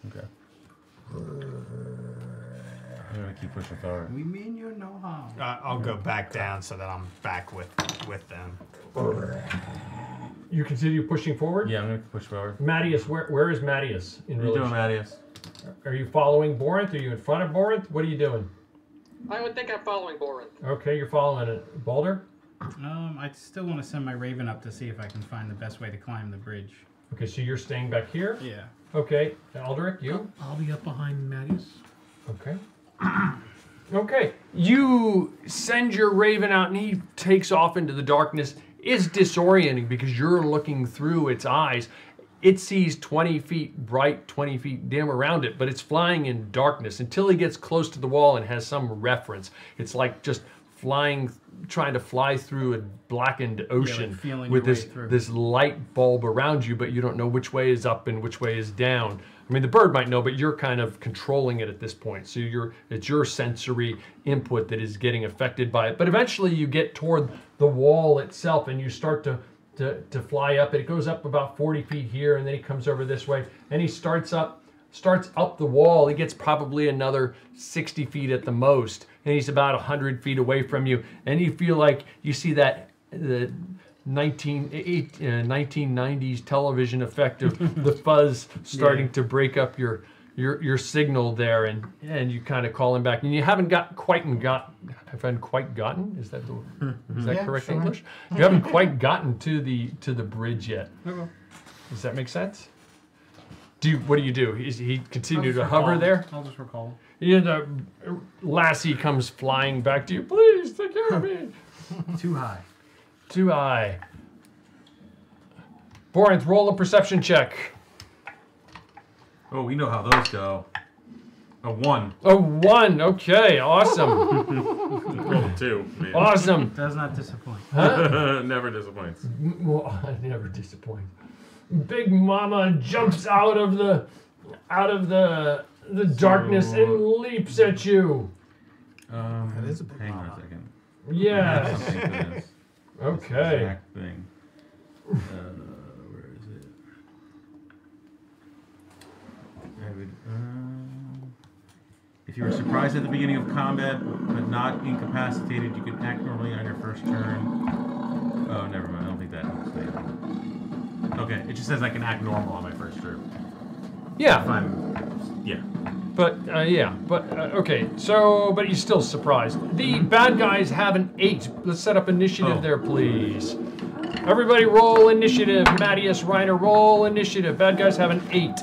Okay. I'm gonna keep pushing forward. We mean you no harm. Uh, I'll go back down so that I'm back with with them. You continue pushing forward? Yeah, I'm gonna push forward. Mattias, where, where is Mattias in What are you doing. Mattias? Are you following Borinth? Are you in front of Borinth? What are you doing? I would think I'm following Borinth. Okay, you're following it. Balder? Um, I still want to send my raven up to see if I can find the best way to climb the bridge. Okay, so you're staying back here? Yeah. Okay, Aldrich, you? I'll be up behind Mattias. Okay. Okay. You send your raven out and he takes off into the darkness. It's disorienting because you're looking through its eyes. It sees 20 feet bright, 20 feet dim around it, but it's flying in darkness until he gets close to the wall and has some reference. It's like just flying, trying to fly through a blackened ocean feeling with this through. this light bulb around you, but you don't know which way is up and which way is down. I mean, the bird might know, but you're kind of controlling it at this point. So you're it's your sensory input that is getting affected by it. But eventually, you get toward the wall itself, and you start to to, to fly up. It goes up about 40 feet here, and then he comes over this way, and he starts up starts up the wall. He gets probably another 60 feet at the most, and he's about 100 feet away from you. And you feel like you see that the 19, eight, uh, 1990s television effect of the fuzz starting Yeah. to break up your your your signal there, and and you kind of call him back, and you haven't got quite and got haven't quite gotten. Is that the is hmm, that hmm. Yeah, correct sure. English? You haven't quite gotten to the to the bridge yet. Okay. Does that make sense? Do you, what do you do? Is he continue to hover recall. there? I'll just recall. You know, the lassie comes flying back to you. Please take care of me. Too high. Too high. Borinth, roll a perception check. Oh, we know how those go. A one. A one. Okay, awesome. Roll a two. man. Awesome. Does not disappoint. Huh? Never disappoints. Well, I never disappoint. Big Mama jumps out of the out of the the darkness So- and leaps at you. Um, That is a big hang on a second. Yes. I have something for this. This Okay. exact thing. Uh, where is it? I would, um, if you were surprised at the beginning of combat, but not incapacitated, you could act normally on your first turn. Oh, never mind. I don't think that helps. anything. Okay, it just says I can act normal on my first turn. If Yeah. I'm, yeah. But uh, yeah, but uh, okay. So, but he's still surprised. The bad guys have an eight. Let's set up initiative Oh. there, please. Everybody, roll initiative. Mattias Reiner, roll initiative. Bad guys have an eight,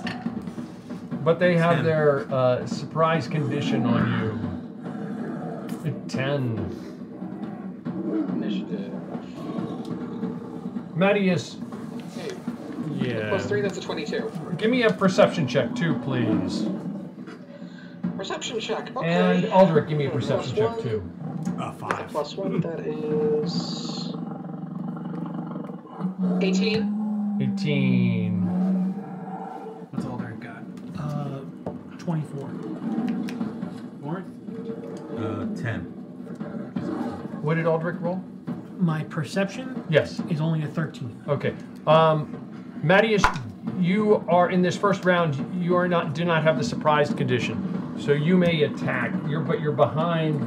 but they have Ten. their uh, surprise condition on you. Ten. Initiative. Mattias, Okay. Yeah. Plus three, that's a 22. Give me a perception check too, please. Perception check. Okay. And Aldrich, give me a perception Plus check one. too. Uh, five. Plus one, that is. 18. 18. What's all there got? Uh, 24. Warren? Uh, ten. What did Aldrich roll? My perception Yes. is only a 13. Okay. Um, Mattias, you are in this first round. You are not do not have the surprised condition, so you may attack. You're but you're behind.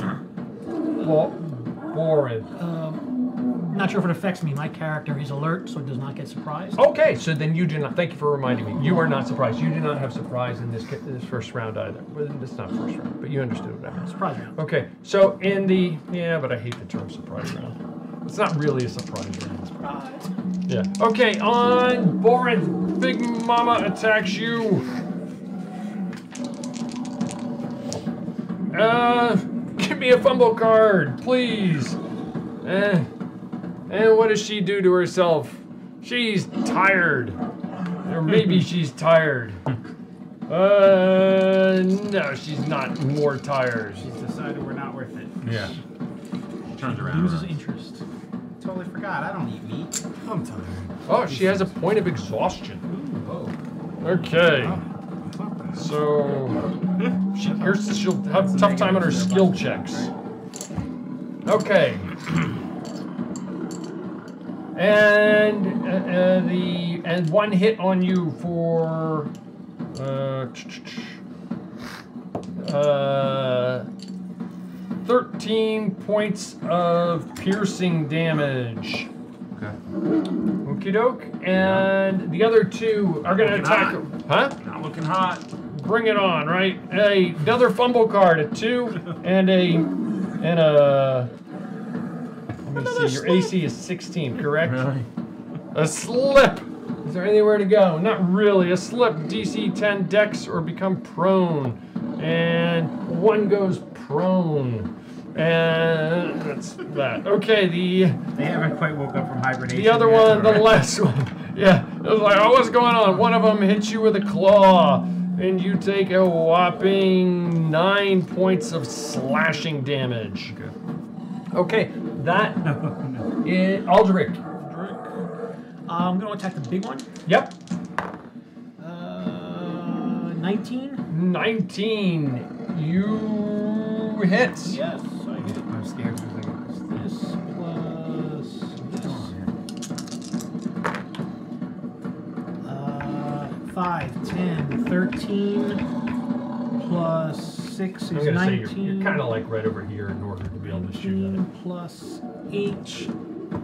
Borinth. Um, not sure if it affects me. My character is alert, so it does not get surprised. Okay, so then you do not. Thank you for reminding me. You are not surprised. You do not have surprise in this this first round either. Well, it's not first round, but you understood what I meant. Surprise round. Okay, so in the yeah, but I hate the term surprise round. It's not really a surprise round. Surprise. Yeah. Okay, on Borinth, Big Mama attacks you. Uh, give me a fumble card, please. Eh. And what does she do to herself? She's tired. Or maybe she's tired. Uh, no, she's not more tired. She's decided we're not worth it. Yeah. She Turns around. Loses interest. Totally forgot. I don't eat meat. I'm tired. Oh, she has a point of exhaustion. Okay. So she, here's she'll have a tough time on her skill checks. Okay. And uh, uh, the and one hit on you for uh, uh, 13 points of piercing damage. Okay. Okie doke. And the other two are going to attack. hot. Huh? Not looking hot. Bring it on, right? A another fumble card, a two, and a and a. Let me see. Your AC is 16, correct? Really? A slip. Is there anywhere to go? Not really. A slip. DC 10 dex or become prone, and one goes prone. And that's that. Okay, the They haven't quite woke up from hibernation. the other one, the last one. Yeah, it was like, oh, what's going on? One of them hits you with a claw, and you take a whopping nine points of slashing damage. Okay, that is Aldrich. Uh, I'm going to attack the big one. Yep, 19. 19. You hit. Yes, I hit. I'm scared for a second. This plus this. Uh, 5, 10, 13, plus 6 is I'm gonna say 19. you're, you're kind of like right over here in order to be able to shoot at 19 plus H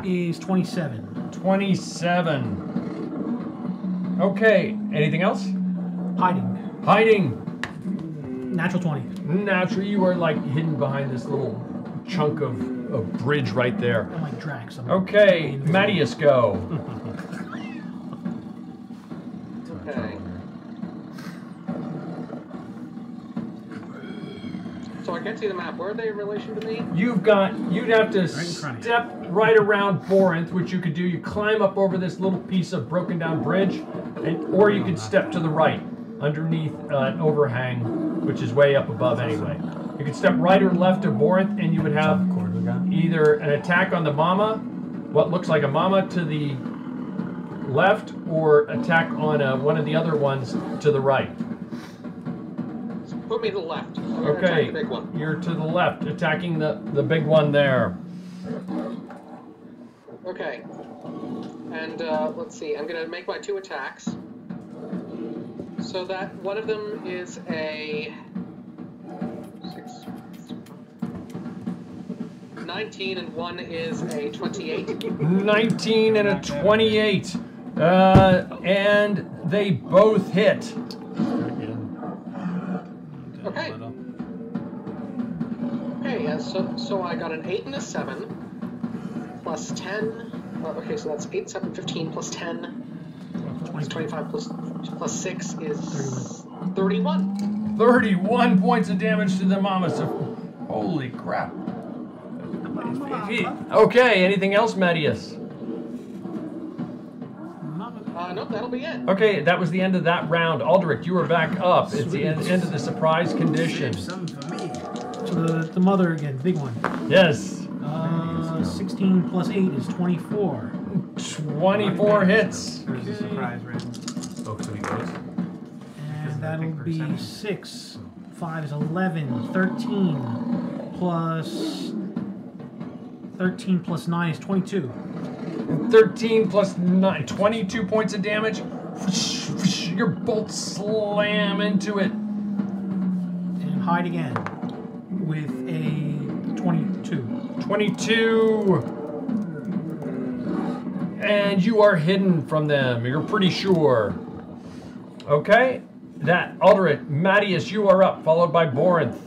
is 27. 27. Okay, anything else? Hiding. Hiding. Natural 20. Naturally, you are like hidden behind this little chunk of, of bridge right there. I'm like Drax. I'm Okay, Mattias, go. Okay. So I can't see the map. Where are they in relation to me? You've got, you'd have to in front of you. step right around Borinth, which you could do. You climb up over this little piece of broken down bridge, and or you could step to the right, underneath uh, an overhang, which is way up above anyway. You could step right or left of Borinth, and you would have either an attack on the mama, what looks like a mama to the left, or attack on uh, one of the other ones to the right. Put me to the left. I'm Okay, the big one. you're to the left, attacking the, the big one there. Okay. And uh, let's see. I'm gonna make my two attacks. So that one of them is a six, 19 and one is a 28. 19 and a 28. Uh, and they both hit. Okay. Okay, yeah, so so I got an 8 and a 7 plus 10. Uh, okay, so that's 8, 7, 15 plus 10. Is 25 plus, plus 6 is 31. 31 points of damage to the mama. So, holy crap. Okay, anything else, Mattias? Uh, nope, that'll be it. Okay, that was the end of that round. Aldrich, you are back up. It's the end, end of the surprise condition. Something for me. So the, the mother again, big one. Yes. Uh, 16 plus 8 is 24. 24 hits. There's a surprise round. Oh, so he goes. And that'll be 6. 5 is 11. 13 plus 13 plus 9 is 22. 13 plus 9, 22 points of damage. Your bolts slam into it. And hide again with a 22. 22. And you are hidden from them. You're pretty sure. Okay. That Aldrich, Mattias, you are up, followed by Borinth.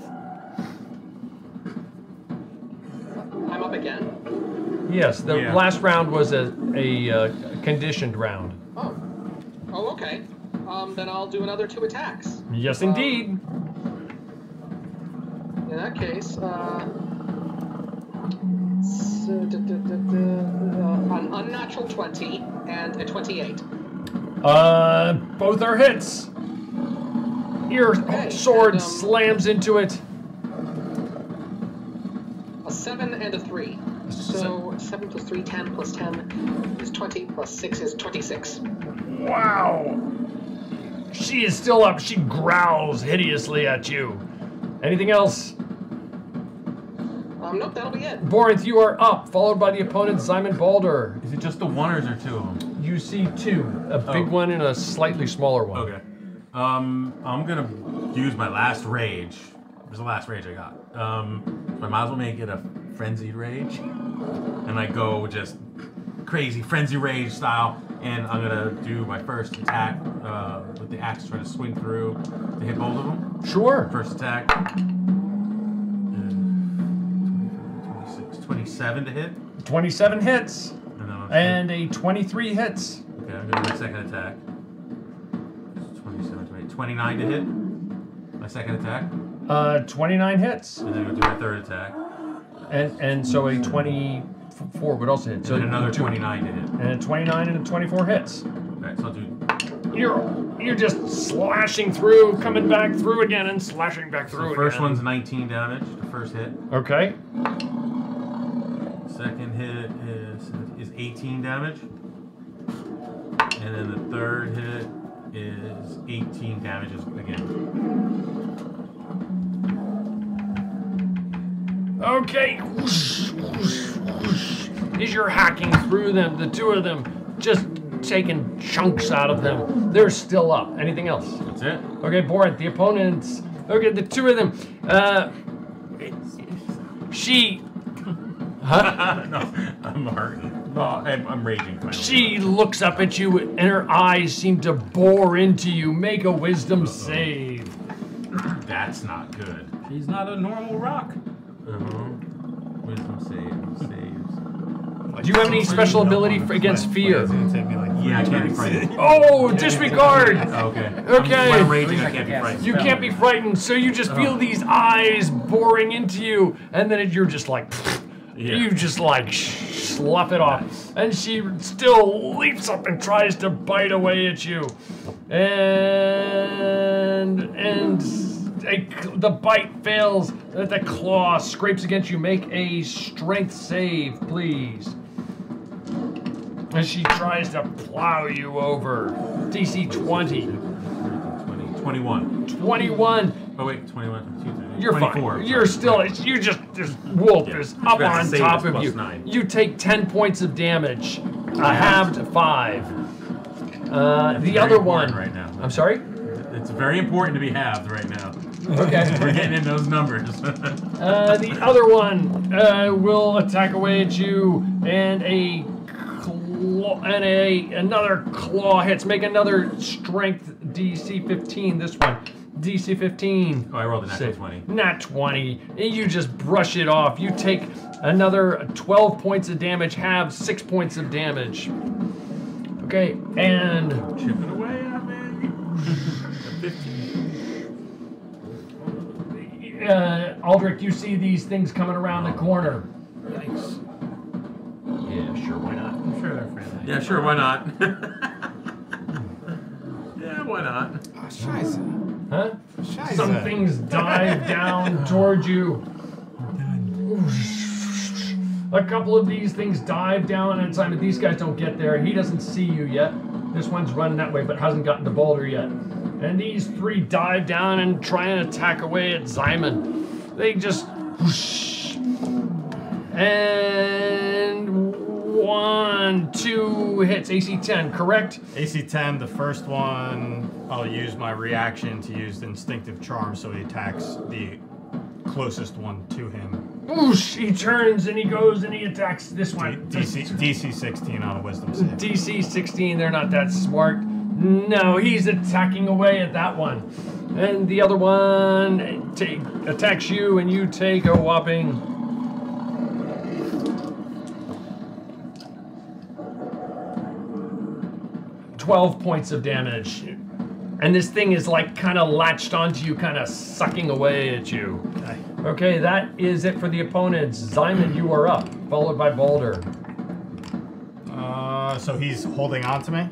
I'm up again. Yes, the Yeah. last round was a, a uh, conditioned round. Oh. Oh, okay. Um, then I'll do another two attacks. Yes, indeed. In that case, uh, so, d- d- d- d- uh, an unnatural 20 and a 28. Uh, both are hits. Your sword and, um, slams into it. A 7 and a 3. So 7 plus 3, 10 plus 10 is 20, plus 6 is 26. Wow. She is still up. She growls hideously at you. Anything else? Nope, that'll be it. Borinth, you are up, followed by the opponent, Ximen Balder. Is it just the one or is there two of them? You see two a big Oh. one and a slightly smaller one. Okay. Um, I'm gonna use my last rage. It was the last rage I got. Um, so I might as well make it a frenzied rage, and I go just crazy frenzy rage style. And I'm gonna do my first attack uh, with the axe, trying to swing through to hit both of them. Sure. First attack. 27 to hit. 27 hits. And then I'll And a 23 hits. Okay, I'm gonna do my second attack. 27, 28, 29 to hit. My second attack. Uh, 29 hits. And then I'm gonna do my third attack. And and so a 24 would also hit. So and another two- 29 to hit. And a 29 and a 24 hits. Okay, so I'll do. You're you're just slashing through, coming back through again, and slashing back So through the first again. one's 19 damage, the first hit. Okay. Second hit is is 18 damage. And then the third hit is 18 damages again. Okay. Whoosh, whoosh, whoosh. As you're hacking through them, the two of them just taking chunks out of them. They're still up. Anything else? That's it. Okay, Borat, the opponents. Okay, the two of them. Uh, she. Huh? no, I'm hurting. No, I'm, I'm raging. finally. She looks up at you and her eyes seem to bore into you. Make a wisdom save. That's not good. She's not a normal rock. Uh-huh. Wisdom save, saves. Do you have any special ability for, against fear? Yeah, I can't be frightened. Oh, disregard. Okay. Okay. When I'm raging, I can't be frightened. You can't be frightened, so you just feel these eyes boring into you, and then you're just like, Yeah. you just like slough it off, and she still leaps up and tries to bite away at you, and and a, the bite fails. The claw scrapes against you. Make a strength save, please. And she tries to plow you over. DC 20. 20, 21. 21. Oh, wait, 21. You're 24. fine. You're still, you just, this wolf is up on top of you. nine. You take 10 points of damage. A halved five. Uh, the other one. right now. I'm sorry? It's very important to be halved right now. Okay. We're getting in those numbers. Uh, the other one uh, will attack away at you, and a claw, and a another claw hits. Make another strength DC 15. This one, DC 15. Oh, I rolled a natural Save. 20. Nat 20. And you just brush it off. You take another 12 points of damage. Have six points of damage. Okay, and Chipping away at me. uh, Aldrich, you see these things coming around the corner. Thanks. Yeah, sure, why not? I'm sure they're friendly. Yeah, sure, why not? yeah, why not? Oh, scheiße. Huh? Scheiße. Some things dive down toward you. A couple of these things dive down, and Ximen, these guys don't get there. He doesn't see you yet. This one's running that way, but hasn't gotten to Balder yet. And these three dive down and try and attack away at Ximen. They just whoosh, And one, two hits. AC 10, correct? AC 10, the first one, I'll use my reaction to use the instinctive charm so he attacks the closest one to him. Boosh! He turns and he goes and he attacks this one. DC, DC 16 on a wisdom save. DC 16, they're not that smart. No, he's attacking away at that one. And the other one take, attacks you, and you take a whopping. Twelve points of damage, and this thing is like kind of latched onto you, kind of sucking away at you. Okay, that is it for the opponents. Ximen, you are up, followed by Balder. Uh, so he's holding on to me?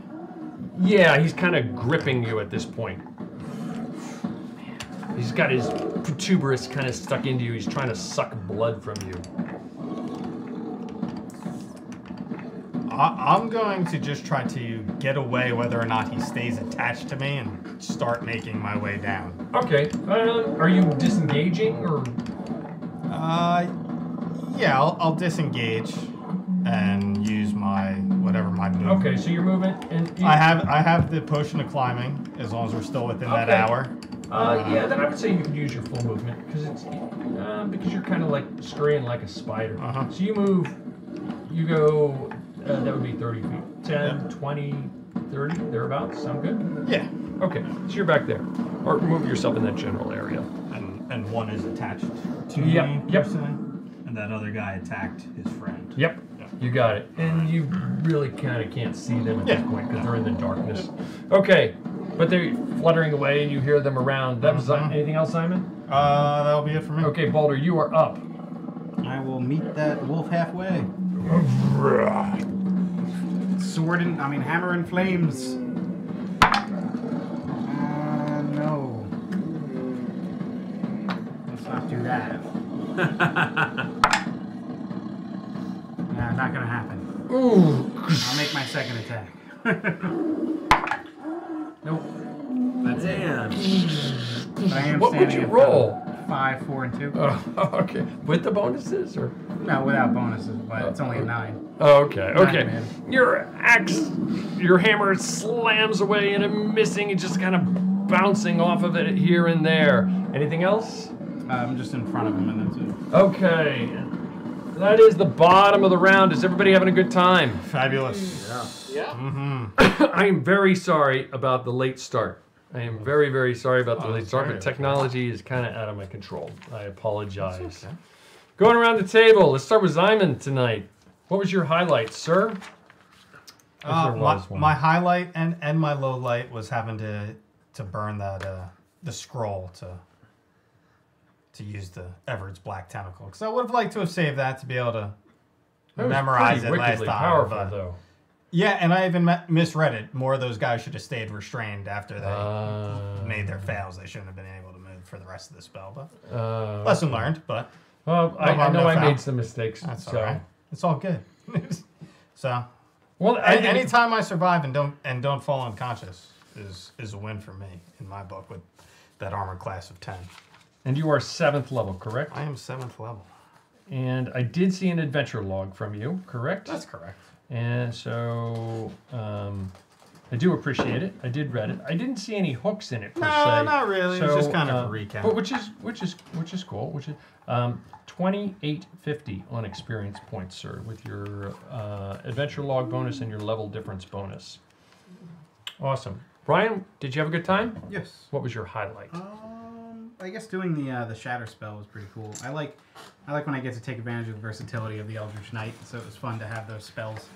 Yeah, he's kind of gripping you at this point. He's got his protuberous kind of stuck into you. He's trying to suck blood from you. I, I'm going to just try to get away whether or not he stays attached to me and start making my way down. Okay. Um, are you disengaging or? Uh, yeah, I'll, I'll disengage and use my whatever my move. Okay, so you're moving and you- I have I have the potion of climbing as long as we're still within that Okay. hour. Uh, yeah, then I would say you could use your full movement because it's uh, because you're kind of like scurrying like a spider. Uh-huh. So you move, you go. Uh, that would be 30 feet. 10, 20, 30, thereabouts. Sound good? Yeah. Okay, so you're back there, or move yourself in that general area. And and one is attached to Yep, me yep. personally, and that other guy attacked his friend. Yep. You got it. And you really kind of can't see them at this point because they're in the darkness. Okay, but they're fluttering away and you hear them around. That was anything else, Ximen? Uh, that'll be it for me. Okay, Balder, you are up. I will meet that wolf halfway. Sword and, I mean, hammer and flames. Uh, no. Let's not do that. Nah, not gonna happen. Ooh. I'll make my second attack. nope. That's it. But I am What would you at roll? Five, four, and two. Oh, okay. With the bonuses or? No, without bonuses, but it's only a nine. Oh, okay, Nine, okay. man. Your axe, your hammer slams away and it missing and just kind of bouncing off of it here and there. Anything else? Uh, I'm just in front of him, and that's it. Okay. That is the bottom of the round. Is everybody having a good time? Fabulous. Yeah. Yeah. Mm-hmm. I am very sorry about the late start. I am very, very sorry about the Oh, late start, but technology is kind of out of my control. I apologize. Going around the table, let's start with Ximen tonight. What was your highlight, sir? Uh, my, my highlight and, and my low light was having to to burn that uh, the scroll to to use the Evard's black tentacle because I would have liked to have saved that to be able to That was memorize it pretty last wickedly time. powerful, but- though. Yeah, and I even me- misread it. More of those guys should have stayed restrained after they Uh, made their fails. They shouldn't have been able to move for the rest of the spell. But Uh, lesson okay. learned. But Well, I, no I harm, know no I foul. made some mistakes. That's so. all right. It's all good. so, Well, I think- anytime I survive and don't and don't fall unconscious is is a win for me in my book with that armor class of ten. And you are seventh level, correct? I am seventh level. And I did see an adventure log from you, correct? That's correct. And so um, I do appreciate it. I did read it. I didn't see any hooks in it per No, se. not really. It's just kind of a recap. But which is which is which is cool. Which is um, twenty eight fifty on experience points, sir, with your uh, adventure log bonus and your level difference bonus. Awesome, Brian. Did you have a good time? Yes. What was your highlight? Um, I guess doing the uh, the shatter spell was pretty cool. I like I like when I get to take advantage of the versatility of the Eldritch Knight. So it was fun to have those spells,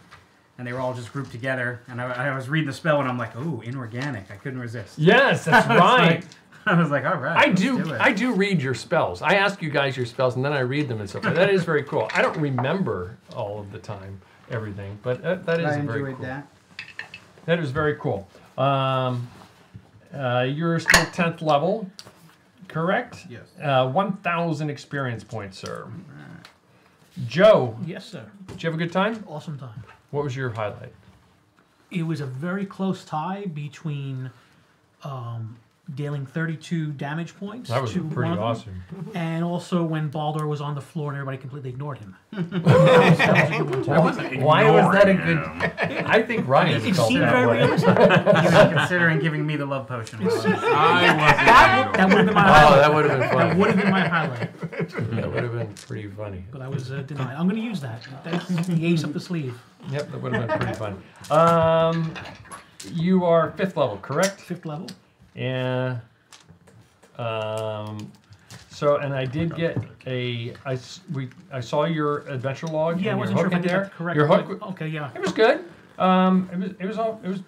and they were all just grouped together. And I, I was reading the spell, and I'm like, "Ooh, inorganic!" I couldn't resist. Yes, that's I right. like- I was like, "All right." I let's do, it." I do read your spells. I ask you guys your spells, and then I read them and stuff. That is very cool. I don't remember all of the time everything, but that, that is I very enjoyed cool. that. That is very cool. Um, uh, you're still tenth level, correct? Yes. Uh, One thousand experience points, sir. Joe, Yes, sir. did you have a good time? Awesome time. What was your highlight? It was a very close tie between um, dealing 32 damage points. That was to pretty one of them. awesome. And also when Balder was on the floor and everybody completely ignored him. that was, that was a good one too. Why was- that a good? I think Ryan It felt seemed that very way. realistic. He was considering giving me the love potion. I was- that, that would have been my Oh, highlight. that would have been funny. That would have been my highlight. That would have been pretty funny. But I was uh, denied. I'm going to use that. That's the ace up the sleeve. Yep, that would have been pretty fun. Um, you are fifth level, correct? Fifth level. Yeah. Um, so, and I did get a I we, I saw your adventure log. Yeah, I wasn't sure if I did there. that correct. Your hook, but- Okay, yeah. it was good. Um, it was, it was all, it was,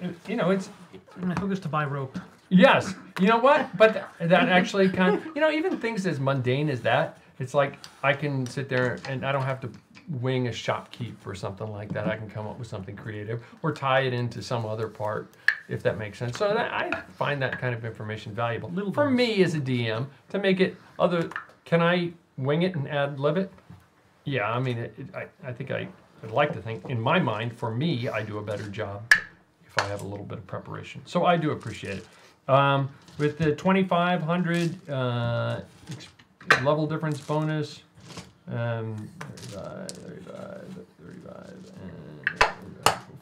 it- you know, it's, My hook is to buy rope. Yes. You know what? But th- that actually kind of, you know, even things as mundane as that, it's like I can sit there and I don't have to wing a shopkeep or something like that. I can come up with something creative or tie it into some other part, if that makes sense. So that, I find that kind of information valuable. Little For me as a DM to make it other, can I wing it and add lib it? Yeah, I mean, it, it, I, I think I, I'd like to think, in my mind, for me, I do a better job if I have a little bit of preparation. So I do appreciate it. Um, with the 2500 uh, level difference bonus, um, 35, 35, 35, and 35,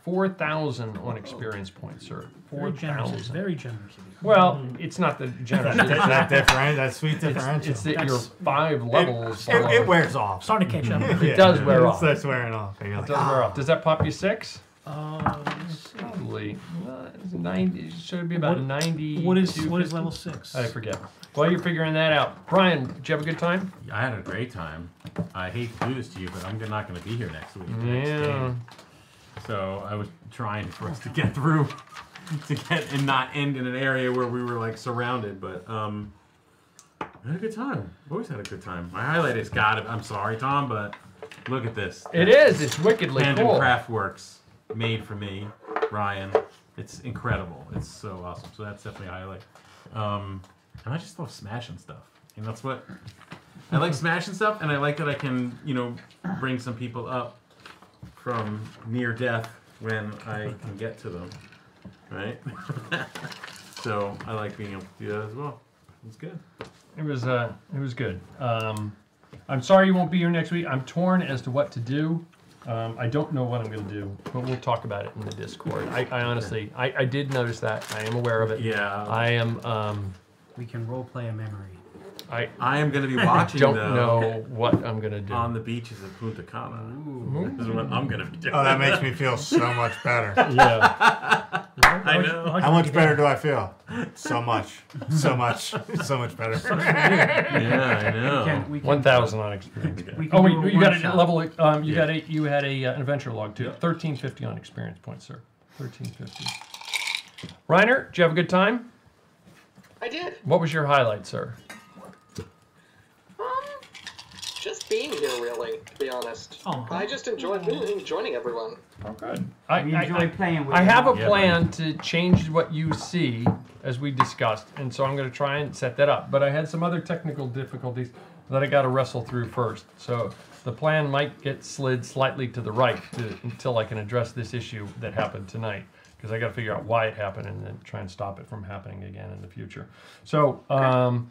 4,000 on experience points, sir. Very generous. 4,000. Very generous of you. Well, it's not the generous. That's it's that different. That's sweet It's, differential. it's that you're five levels. It, it below. wears off. Starting to catch up. It does wear it off. starts wearing off. It like, does wear "Ah." off. Does that pop you six? Uh. Probably. Uh, it's 90. It should be about What- 90. what is- what is level six? I forget. While you're figuring that out, Brian, did you have a good time? I had a great time. I hate to do this to you, but I'm not going to be here next week. the next Yeah. game. So I was trying for us to get through, to get and not end in an area where we were like surrounded. But um, I had a good time. Always had a good time. My highlight is God. I'm sorry, Tom, but look at this. It is. It's wickedly Tandem cool. Craftworks made for me, Ryan. It's incredible. It's so awesome. So that's definitely a highlight. Um, and I just love smashing stuff. And that's what I like smashing stuff, and I like that I can, you know, bring some people up from near death when I can get to them. Right? so I like being able to do that as well. It's good. It was uh, it was good. Um, I'm sorry you won't be here next week. I'm torn as to what to do. Um, I don't know what I'm going to do, but we'll talk about it in the Discord. I, I honestly, I, I did notice that. I am aware of it. Yeah. I am. Um, we can role play a memory. I I am going to be watching. don't though, know what I'm going to do. on the beaches of Punta Cana. This is what I'm going to be doing. Oh, that makes me feel so much better. Yeah. I know. How much better do I feel? So much. So much. So much better. Yeah, I know. We can, we can, One thousand on experience. We Oh, do wait, you got a level. Um, you Yeah. got a you had a uh, an adventure log too. Thirteen fifty on experience points, sir. Thirteen fifty. Reiner, did you have a good time? I did. What was your highlight, sir? Um, just being here, really, to be honest. Oh. I just enjoyed joining everyone. Oh, good. I, We I- enjoy I- playing with I you. have a Yeah, plan to change what you see as we discussed, and so I'm going to try and set that up. But I had some other technical difficulties that I got to wrestle through first. So the plan might get slid slightly to the right to, until I can address this issue that happened tonight. Because I got to figure out why it happened and then try and stop it from happening again in the future. So, um,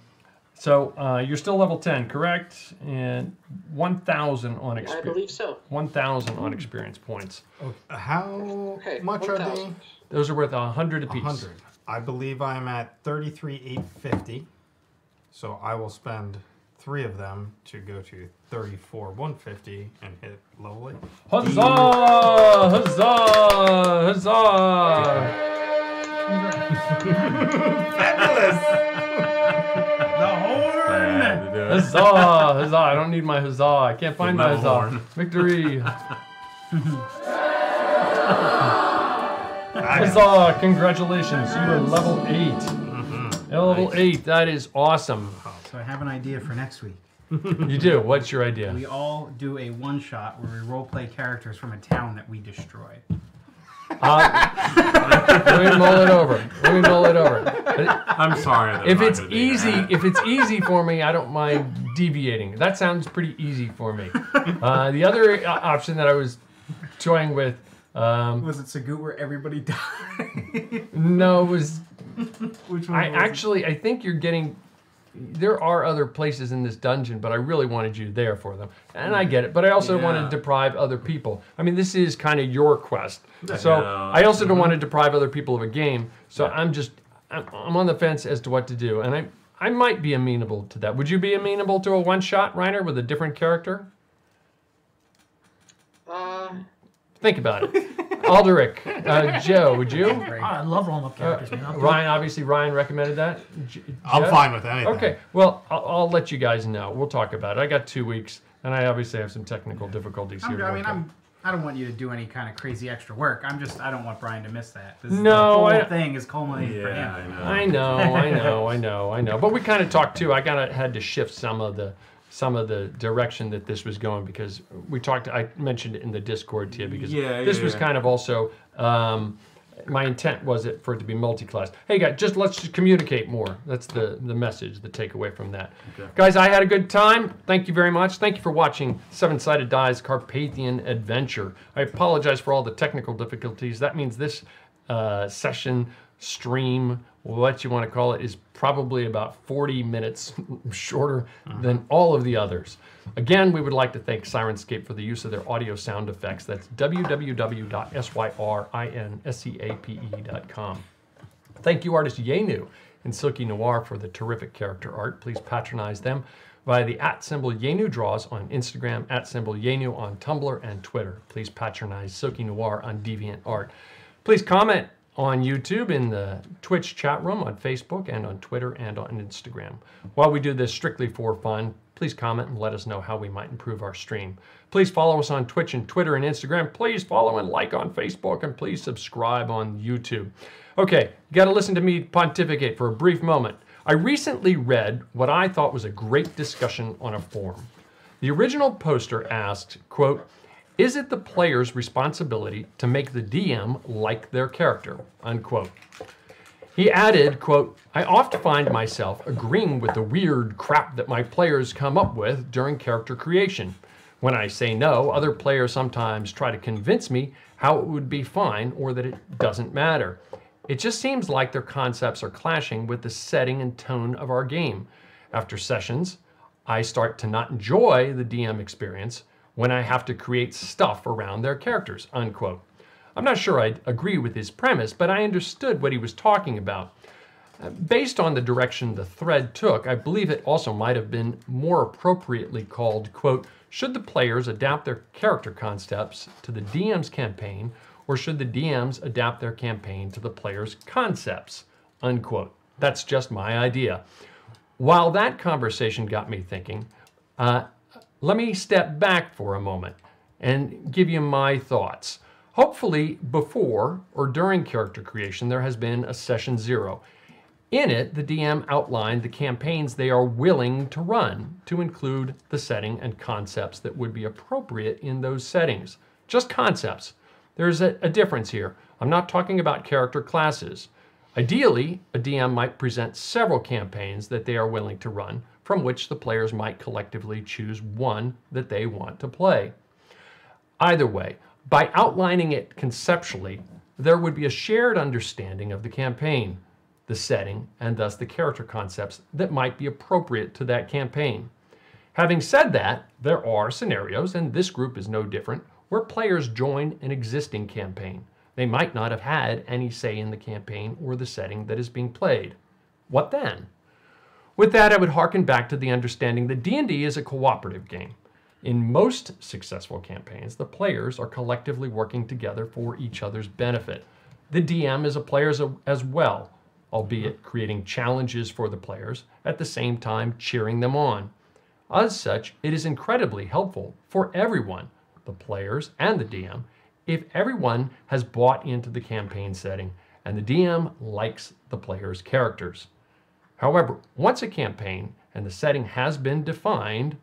so uh, you're still level 10, correct? And 1,000 on experience. Yeah, I believe so. 1,000 on experience points. How Okay, much are they? Those are worth hundred apiece. 100. I believe I'm at 33,850. So I will spend three of them to go to 34,150 and hit level 8. Huzzah! Huzzah! Huzzah! I had to do it. Huzzah! Huzzah! I don't need my huzzah. I can't find my huzzah. horn. Victory! Huzzah! Congratulations! You are level 8 Mm-hmm. Level eight. That is awesome. So I have an idea for next week. You do. What's your idea? We all do a one shot where we role play characters from a town that we destroy. Uh, let me mull it over. Let me mull it over. I'm sorry. that I'm If it's easy, that. if it's easy for me, I don't mind deviating. That sounds pretty easy for me. Uh, the other uh, option that I was toying with, um, Was it Sagut where everybody died? no, it was Which I one was it? actually, I think you're getting. There are other places in this dungeon, but I really wanted you there for them, and I get it. But I also want to deprive other people. I mean, this is kind of your quest, so Yeah. I also don't want Mm-hmm. to deprive other people of a game. So I'm just, I'm, I'm on the fence as to what to do, and I, I might be amenable to that. Would you be amenable to a one shot, Reiner, with a different character? Uh, Think about it. Alderic, uh, Joe, would you? I love rolling up characters, man. I'll do. Ryan, obviously, Ryan recommended that. J- I'm Jeff? fine with anything. Okay, well, I'll, I'll let you guys know. We'll talk about it. I got two weeks, and I obviously have some technical difficulties here. I'm, to I work mean, out. I'm. I don't want you to do any kind of crazy extra work. I'm just. I don't want Brian to miss that. This is No, the whole I- thing is culminating for him. I know, I know, I know, I know. But we kind of talked too. I kind of had to shift some of the some of the direction that this was going because we talked. I mentioned it in the Discord to you because Yeah, this yeah, was yeah. kind of also. Um, my intent was it for it to be multi-class. Hey guys, just let's just communicate more. That's the the message, the takeaway from that. Okay. Guys, I had a good time. Thank you very much. Thank you for watching Seven Sided Dies Carpathian Adventure. I apologize for all the technical difficulties. That means this uh, session, stream, what you want to call it, is probably about 40 minutes shorter uh-huh. than all of the others. Again, we would like to thank Syrinscape for the use of their audio sound effects. That's www.syrinscape.com. Thank you, artist Yenu and Silky Noir, for the terrific character art. Please patronize them via the at symbol Yenu Draws on Instagram, at symbol Yenu on Tumblr and Twitter. Please patronize Silky Noir on DeviantArt. Please comment on YouTube, in the Twitch chat room, on Facebook, and on Twitter and on Instagram. While we do this strictly for fun, please comment and let us know how we might improve our stream. Please follow us on Twitch and Twitter and Instagram. Please follow and like on Facebook, and please subscribe on YouTube. Okay, you got to listen to me pontificate for a brief moment. I recently read what I thought was a great discussion on a forum. The original poster asked, quote, is it the player's responsibility to make the DM like their character, unquote. He added, quote, I often find myself agreeing with the weird crap that my players come up with during character creation. When I say no, other players sometimes try to convince me how it would be fine or that it doesn't matter. It just seems like their concepts are clashing with the setting and tone of our game. After sessions, I start to not enjoy the DM experience when I have to create stuff around their characters, unquote. I'm not sure I agree with his premise, but I understood what he was talking about. Uh, Based on the direction the thread took, I believe it also might have been more appropriately called, quote, should the players adapt their character concepts to the DM's campaign, or should the DMs adapt their campaign to the players' concepts, unquote. That's just my idea. While that conversation got me thinking, uh, let me step back for a moment and give you my thoughts. Hopefully, before or during character creation, there has been a session zero. In it, the DM outlined the campaigns they are willing to run to include the setting and concepts that would be appropriate in those settings. Just concepts. There's a, a difference here. I'm not talking about character classes. Ideally, a DM might present several campaigns that they are willing to run, from which the players might collectively choose one that they want to play. Either way, by outlining it conceptually, there would be a shared understanding of the campaign, the setting, and thus the character concepts that might be appropriate to that campaign. Having said that, there are scenarios, and this group is no different, where players join an existing campaign. They might not have had any say in the campaign or the setting that is being played. What then? With that, I would hearken back to the understanding that D&D is a cooperative game. In most successful campaigns, the players are collectively working together for each other's benefit. The DM is a player as well, albeit creating challenges for the players, at the same time cheering them on. As such, it is incredibly helpful for everyone, the players and the DM, if everyone has bought into the campaign setting and the DM likes the players' characters. However, once a campaign and the setting has been defined,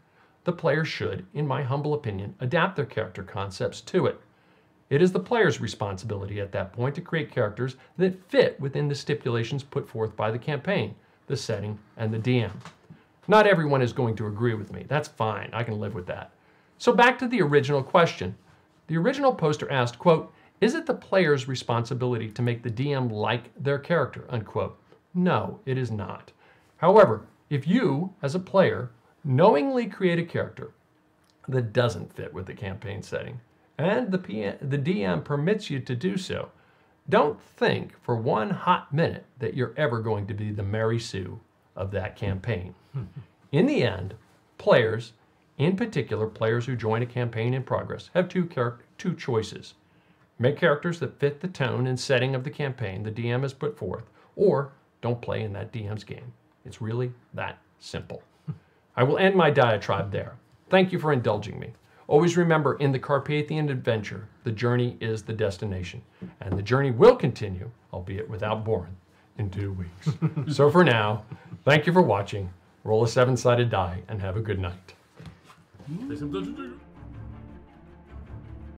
the player should, in my humble opinion, adapt their character concepts to it. It is the player's responsibility at that point to create characters that fit within the stipulations put forth by the campaign, the setting, and the DM. Not everyone is going to agree with me. That's fine. I can live with that. So back to the original question. The original poster asked, quote, is it the player's responsibility to make the DM like their character, unquote? No, it is not. However, if you, as a player, knowingly create a character that doesn't fit with the campaign setting, and the, PM, the DM permits you to do so, don't think for one hot minute that you're ever going to be the Mary Sue of that campaign. in the end, players, in particular players who join a campaign in progress, have two, two choices. Make characters that fit the tone and setting of the campaign the DM has put forth, or don't play in that DM's game. It's really that simple. I will end my diatribe there. Thank you for indulging me. Always remember, in the Carpathian adventure, the journey is the destination, and the journey will continue, albeit without Borinth, in two weeks. so for now, thank you for watching. Roll a seven sided die and have a good night.